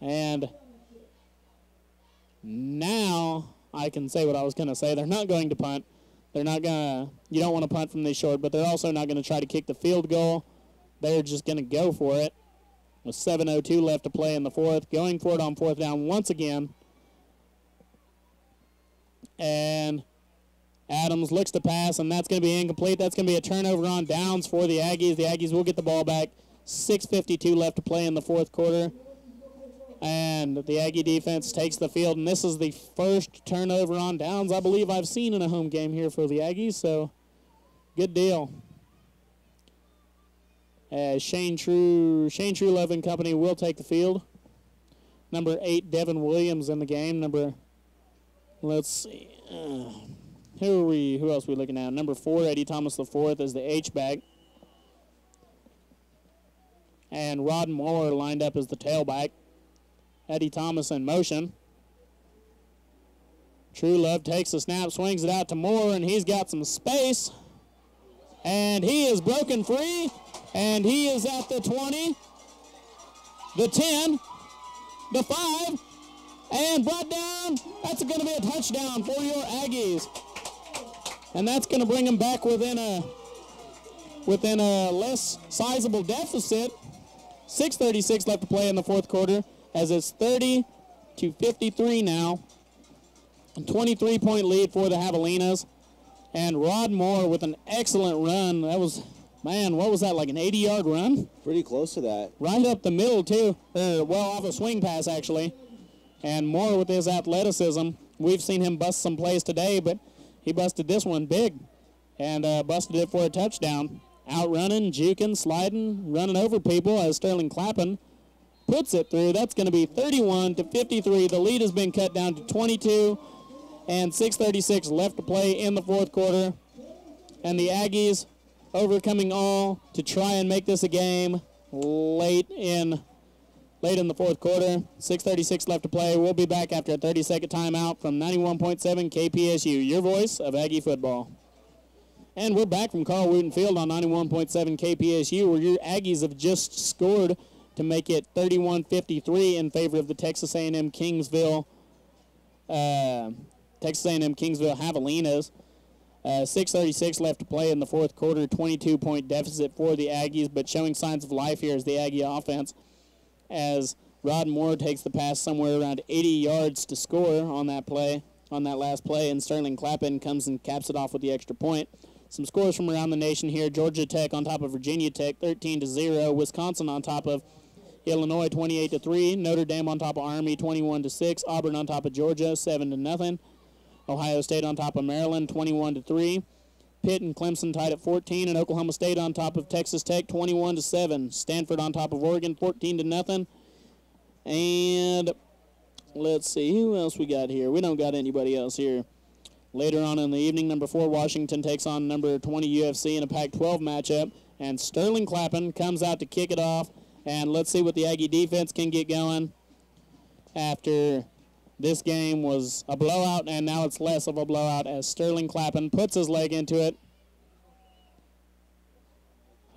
And now I can say what I was going to say. They're not going to punt. They're not going to, you don't want to punt from this short, but they're also not going to try to kick the field goal. They're just going to go for it with 7.02 left to play in the fourth. Going for it on fourth down once again. And Adams looks to pass, and that's going to be incomplete. That's going to be a turnover on downs for the Aggies. The Aggies will get the ball back. 6.52 left to play in the fourth quarter. And the Aggie defense takes the field, and this is the first turnover on downs I believe I've seen in a home game here for the Aggies, so good deal. As Shane True, Shane Truelove and Company will take the field. Number eight, Devin Williams in the game. Number, let's see, uh, who are we? Who else are we looking at? Number four, Eddie Thomas the fourth is the H back, and Rod Moore lined up as the tailback. Eddie Thomas in motion. Truelove takes the snap, swings it out to Moore, and he's got some space. And he is broken free, and he is at the 20, the 10, the 5, and brought down. That's going to be a touchdown for your Aggies. And that's going to bring them back within a within a less sizable deficit. 6.36 left to play in the fourth quarter as it's 30 to 53 now. 23 point lead for the Javelinas. And Rod Moore with an excellent run. That was, man, what was that, like an 80 yard run?
Pretty close to that.
Right up the middle, too. Uh, well, off a swing pass, actually. And Moore with his athleticism. We've seen him bust some plays today, but he busted this one big and uh, busted it for a touchdown. Outrunning, juking, sliding, running over people as Sterling Clappin puts it through. That's going to be 31 to 53. The lead has been cut down to 22 and 6.36 left to play in the fourth quarter. And the Aggies overcoming all to try and make this a game late in late in the fourth quarter. 6.36 left to play. We'll be back after a 30-second timeout from 91.7 KPSU, your voice of Aggie football. And we're back from Carl Wooten Field on 91.7 KPSU, where your Aggies have just scored to make it 31-53 in favor of the Texas A&M Kingsville uh, Texas A&M Kingsville Javelinas. Uh, 6.36 left to play in the fourth quarter, 22-point deficit for the Aggies, but showing signs of life here is the Aggie offense as Rod Moore takes the pass somewhere around 80 yards to score on that play, on that last play, and Sterling Clappin comes and caps it off with the extra point. Some scores from around the nation here. Georgia Tech on top of Virginia Tech, 13 to 0. Wisconsin on top of Illinois 28 to 3, Notre Dame on top of Army 21 to 6, Auburn on top of Georgia 7 to nothing. Ohio State on top of Maryland 21 to 3. Pitt and Clemson tied at 14 and Oklahoma State on top of Texas Tech 21 to 7. Stanford on top of Oregon 14 to nothing. And let's see who else we got here. We don't got anybody else here. Later on in the evening, number 4 Washington takes on number 20 USC in a Pac-12 matchup and Sterling Clappin comes out to kick it off and let's see what the Aggie defense can get going after this game was a blowout, and now it's less of a blowout as Sterling Clappin puts his leg into it.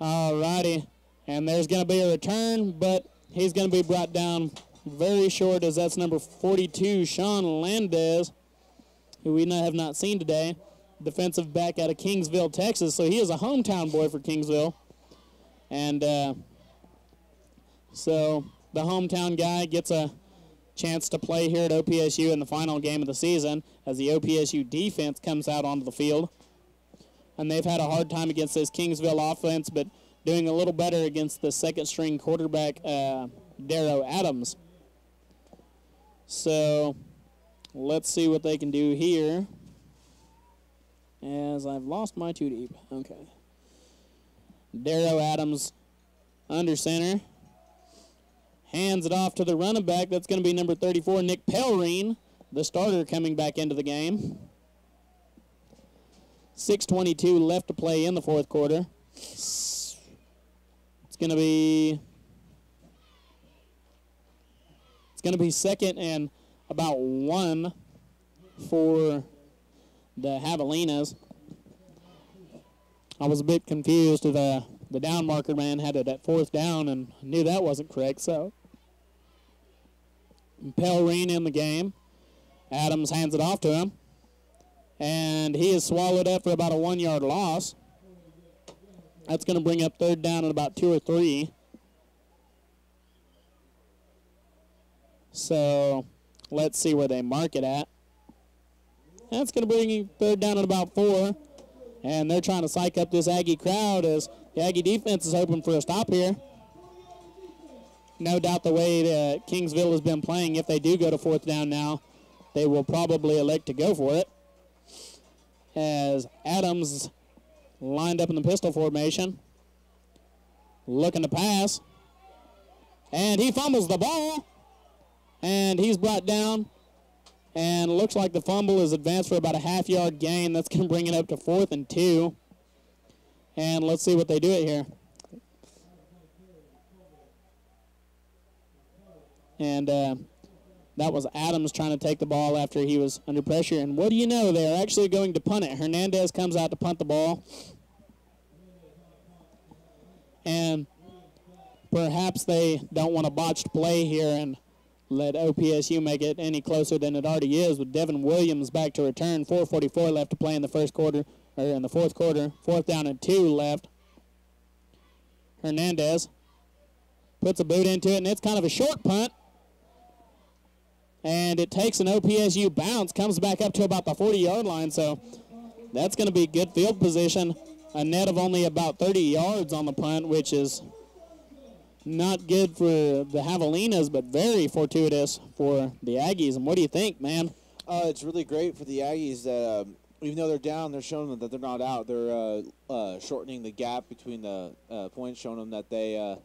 All righty. And there's going to be a return, but he's going to be brought down very short as that's number 42, Sean Landez, who we have not seen today, defensive back out of Kingsville, Texas. So he is a hometown boy for Kingsville. And uh, so the hometown guy gets a chance to play here at OPSU in the final game of the season as the OPSU defense comes out onto the field. And they've had a hard time against this Kingsville offense, but doing a little better against the second string quarterback, uh, Darrow Adams. So let's see what they can do here. As I've lost my two deep. Okay. Darrow Adams under center. Hands it off to the running back. That's going to be number 34, Nick Pellerine, the starter coming back into the game. 6.22 left to play in the fourth quarter. It's going to be it's going to be second and about one for the Javelinas. I was a bit confused. The uh, the down marker man had it at fourth down and knew that wasn't correct. So Pellerine in the game. Adams hands it off to him. And he is swallowed up for about a one yard loss. That's going to bring up third down at about two or three. So let's see where they mark it at. That's going to bring third down at about four. And they're trying to psych up this Aggie crowd as the Aggie defense is hoping for a stop here. No doubt the way that Kingsville has been playing, if they do go to fourth down now, they will probably elect to go for it. As Adams lined up in the pistol formation, looking to pass. And he fumbles the ball. And he's brought down. And looks like the fumble is advanced for about a half yard gain. That's going to bring it up to fourth and two. And let's see what they do it here. And uh, that was Adams trying to take the ball after he was under pressure. And what do you know? They're actually going to punt it. Hernandez comes out to punt the ball. And perhaps they don't want a botched play here and let OPSU make it any closer than it already is with Devin Williams back to return. 4.44 left to play in the first quarter, or in the fourth quarter. Fourth down and two left. Hernandez puts a boot into it, and it's kind of a short punt. And it takes an OPSU bounce, comes back up to about the 40 yard line. So that's going to be good field position. A net of only about 30 yards on the punt, which is not good for the Javelinas, but very fortuitous for the Aggies. And what do you think, man?
Uh, it's really great for the Aggies that um, even though they're down, they're showing them that they're not out. They're uh, uh, shortening the gap between the uh, points, showing them that they uh,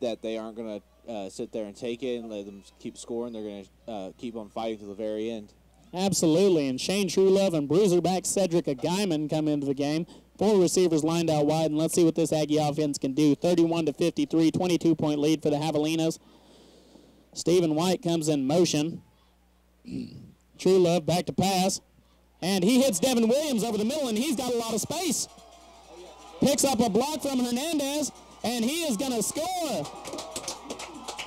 that they aren't going to uh, sit there and take it and let them keep scoring. They're going to keep on fighting to the very end.
Absolutely. And Shane Truelove and bruiserback Cedric Aguyman come into the game. Four receivers lined out wide, and let's see what this Aggie offense can do. 31 to 53, 22 point lead for the Javelinas. Stephen White comes in motion. Truelove back to pass. And he hits Devin Williams over the middle, and he's got a lot of space. Picks up a block from Hernandez, and he is going to score.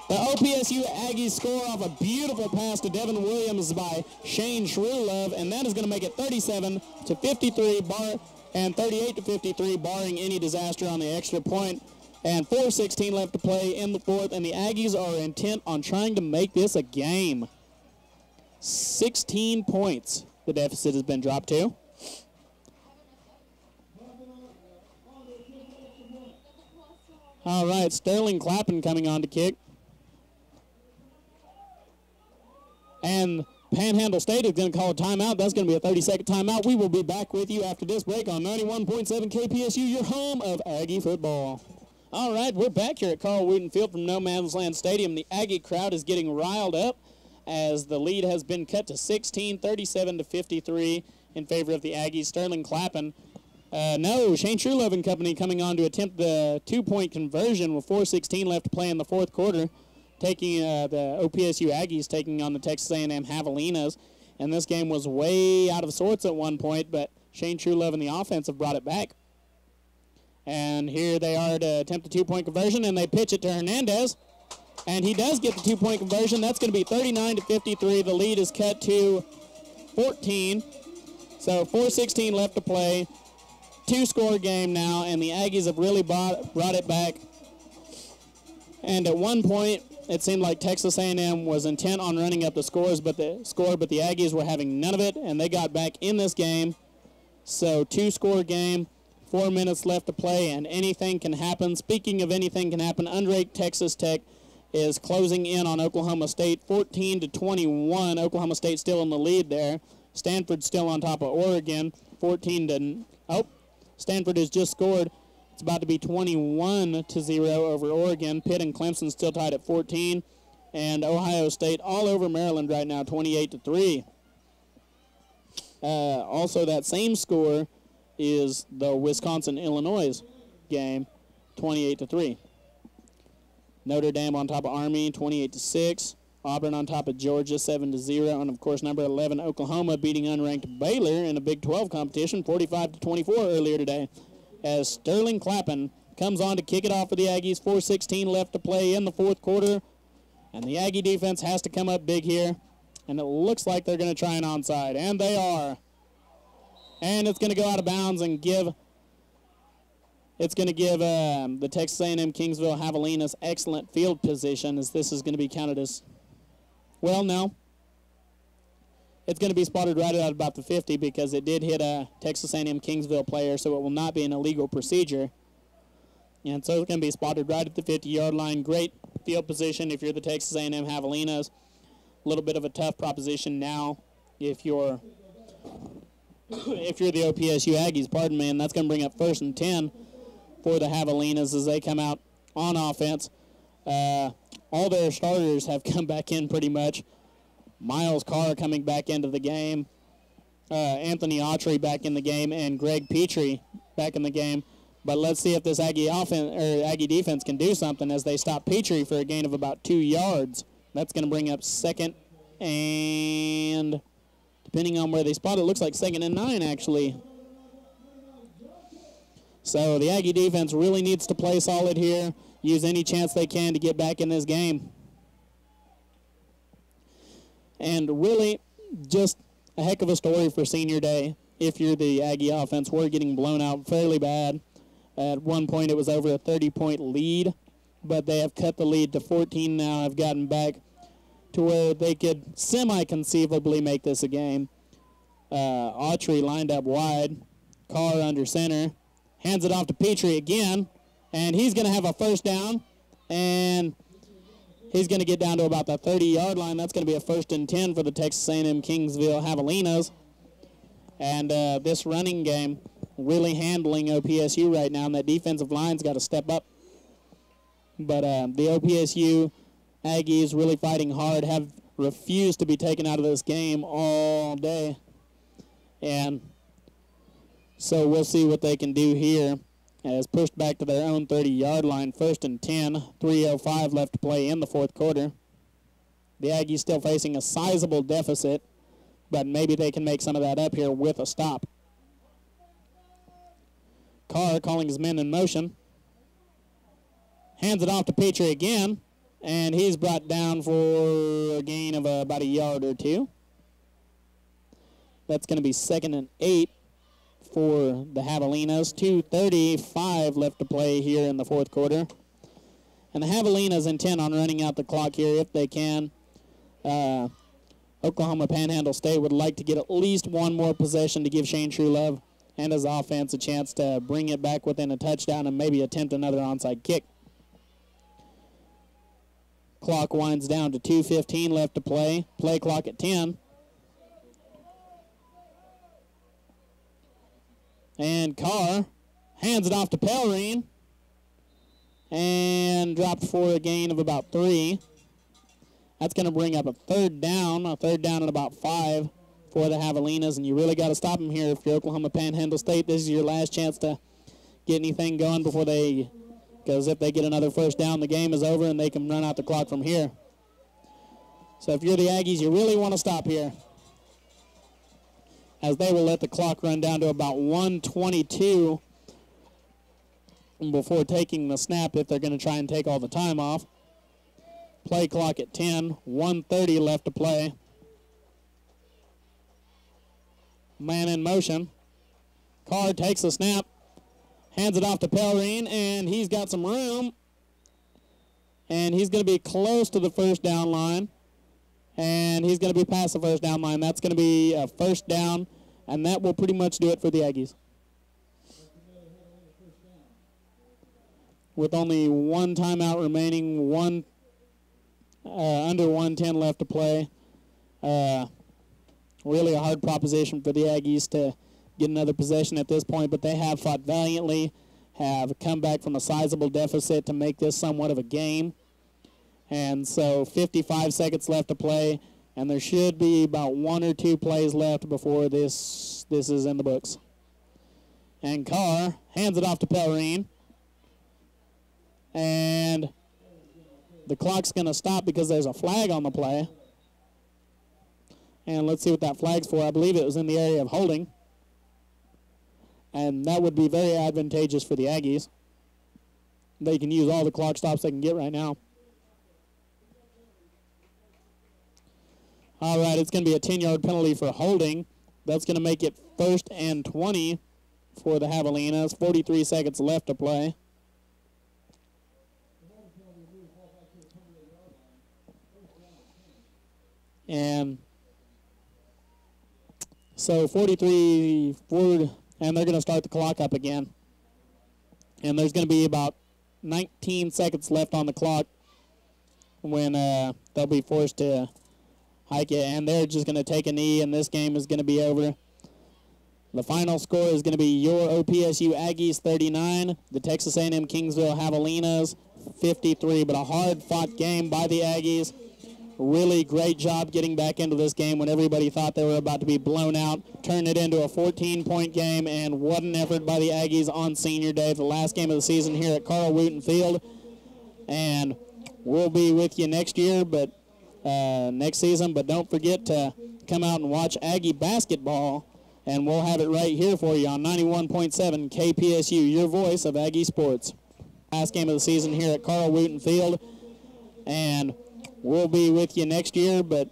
The OPSU Aggies score off a beautiful pass to Devin Williams by Shane Truelove, and that is going to make it 37 to 53. Bar and 38 to 53, barring any disaster on the extra point. And 4.16 left to play in the fourth, and the Aggies are intent on trying to make this a game. 16 points the deficit has been dropped to. All right, Sterling Clappin coming on to kick. And Panhandle State is going to call a timeout. That's going to be a 30-second timeout. We will be back with you after this break on 91.7 KPSU, your home of Aggie football. All right, we're back here at Carl Wooten Field from No Man's Land Stadium. The Aggie crowd is getting riled up as the lead has been cut to 16, 37 to 53 in favor of the Aggies. Sterling Clappin. Uh, no, Shane Truelove and company coming on to attempt the two-point conversion with 4.16 left to play in the fourth quarter taking uh, the OPSU Aggies taking on the Texas A&M Javelinas, and this game was way out of sorts at one point, but Shane Truelove and the offense have brought it back. And here they are to attempt a two-point conversion, and they pitch it to Hernandez, and he does get the two-point conversion. That's going to be 39 to 53. The lead is cut to 14. So 4:16 left to play. Two-score game now, and the Aggies have really brought, brought it back. And at one point, it seemed like Texas A&M was intent on running up the scores, but the score, but the Aggies were having none of it, and they got back in this game. So two-score game, four minutes left to play, and anything can happen. Speaking of anything can happen, unranked Texas Tech is closing in on Oklahoma State, 14 to 21. Oklahoma State still in the lead there. Stanford still on top of Oregon, 14 to oh, Stanford has just scored it's about to be 21 to 0 over Oregon. Pitt and Clemson still tied at 14. And Ohio State all over Maryland right now, 28 to 3. Uh, also, that same score is the Wisconsin Illinois game, 28 to 3. Notre Dame on top of Army, 28 to 6. Auburn on top of Georgia, 7 to 0. And of course, number 11 Oklahoma beating unranked Baylor in a Big 12 competition, 45 to 24 earlier today as Sterling Clappin comes on to kick it off for the Aggies. 4.16 left to play in the fourth quarter. And the Aggie defense has to come up big here. And it looks like they're going to try an onside. And they are. And it's going to go out of bounds and give it's going to give um, the Texas A&M Kingsville Javelinas excellent field position as this is going to be counted as, well, no. It's going to be spotted right at about the 50 because it did hit a Texas A&M Kingsville player, so it will not be an illegal procedure. And so it's going to be spotted right at the 50-yard line. Great field position if you're the Texas A&M Javelinas. A little bit of a tough proposition now if you're if you're the OPSU Aggies, pardon me, and that's going to bring up first and 10 for the Javelinas as they come out on offense. Uh, all their starters have come back in pretty much. Miles Carr coming back into the game. Uh, Anthony Autry back in the game, and Greg Petrie back in the game. But let's see if this Aggie offense or Aggie defense can do something as they stop Petrie for a gain of about two yards. That's going to bring up second and depending on where they spot it, looks like second and nine actually. So the Aggie defense really needs to play solid here, use any chance they can to get back in this game. And really, just a heck of a story for senior day. If you're the Aggie offense, we're getting blown out fairly bad. At one point, it was over a 30 point lead, but they have cut the lead to 14 now. Have gotten back to where they could semi conceivably make this a game. Uh, Autry lined up wide, Carr under center, hands it off to Petrie again, and he's going to have a first down, and he's going to get down to about the 30-yard line. That's going to be a first and 10 for the Texas A&M Kingsville Javelinas. And uh, this running game really handling OPSU right now, and that defensive line's got to step up. But uh, the OPSU Aggies really fighting hard, have refused to be taken out of this game all day. And so we'll see what they can do here. As pushed back to their own 30-yard line, first and 10, 3.05 left to play in the fourth quarter. The Aggies still facing a sizable deficit, but maybe they can make some of that up here with a stop. Carr calling his men in motion. Hands it off to Petrie again, and he's brought down for a gain of about a yard or two. That's going to be second and eight for the Javelinas. 2.35 left to play here in the fourth quarter. And the Javelinas intent on running out the clock here if they can. Uh, Oklahoma Panhandle State would like to get at least one more possession to give Shane Truelove and his offense a chance to bring it back within a touchdown and maybe attempt another onside kick. Clock winds down to 2.15 left to play. Play clock at 10. And Carr hands it off to Pellerine and dropped for a gain of about three. That's going to bring up a third down, a third down at about five for the Javelinas, and you really got to stop them here if you're Oklahoma Panhandle State. This is your last chance to get anything going before they, because if they get another first down, the game is over and they can run out the clock from here. So if you're the Aggies, you really want to stop here as they will let the clock run down to about 122 before taking the snap if they're going to try and take all the time off. Play clock at 10, 130 left to play. Man in motion. Carr takes the snap, hands it off to Pellerine, and he's got some room. And he's going to be close to the first down line. And he's going to be past the first down line. That's going to be a first down and that will pretty much do it for the Aggies. With only one timeout remaining, one uh, under 110 left to play. Uh, really a hard proposition for the Aggies to get another possession at this point, but they have fought valiantly, have come back from a sizable deficit to make this somewhat of a game. And so 55 seconds left to play and there should be about one or two plays left before this this is in the books. And Carr hands it off to Pellerine. And the clock's going to stop because there's a flag on the play. And let's see what that flag's for. I believe it was in the area of holding. And that would be very advantageous for the Aggies. They can use all the clock stops they can get right now. All right, it's going to be a 10 yard penalty for holding. That's going to make it first and 20 for the Javelinas. 43 seconds left to play. And so 43 forward, and they're going to start the clock up again. And there's going to be about 19 seconds left on the clock when uh, they'll be forced to and they're just going to take a knee, and this game is going to be over. The final score is going to be your OPSU Aggies 39, the Texas A&M Kingsville Javelinas 53, but a hard-fought game by the Aggies. Really great job getting back into this game when everybody thought they were about to be blown out. Turned it into a 14-point game, and what an effort by the Aggies on Senior Day, the last game of the season here at Carl Wooten Field. And we'll be with you next year, but uh, next season. But don't forget to come out and watch Aggie basketball, and we'll have it right here for you on 91.7 KPSU, your voice of Aggie sports. Last game of the season here at Carl Wooten Field, and we'll be with you next year, but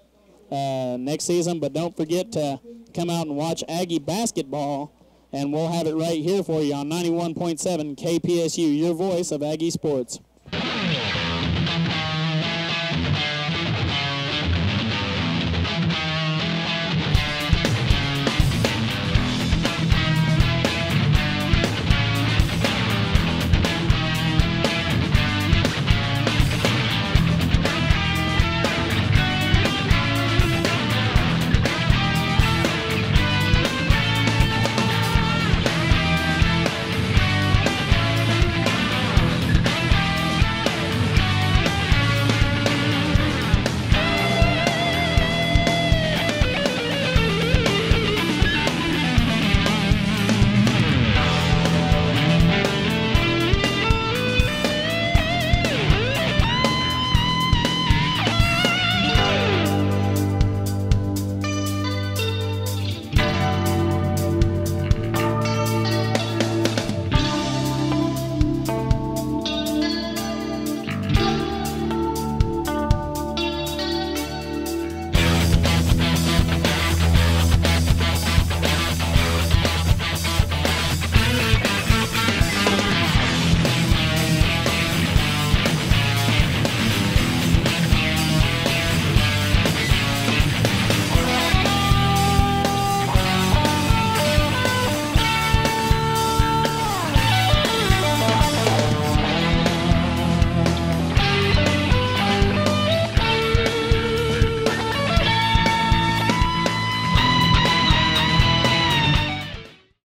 uh, next season. But don't forget to come out and watch Aggie basketball, and we'll have it right here for you on 91.7 KPSU, your voice of Aggie sports.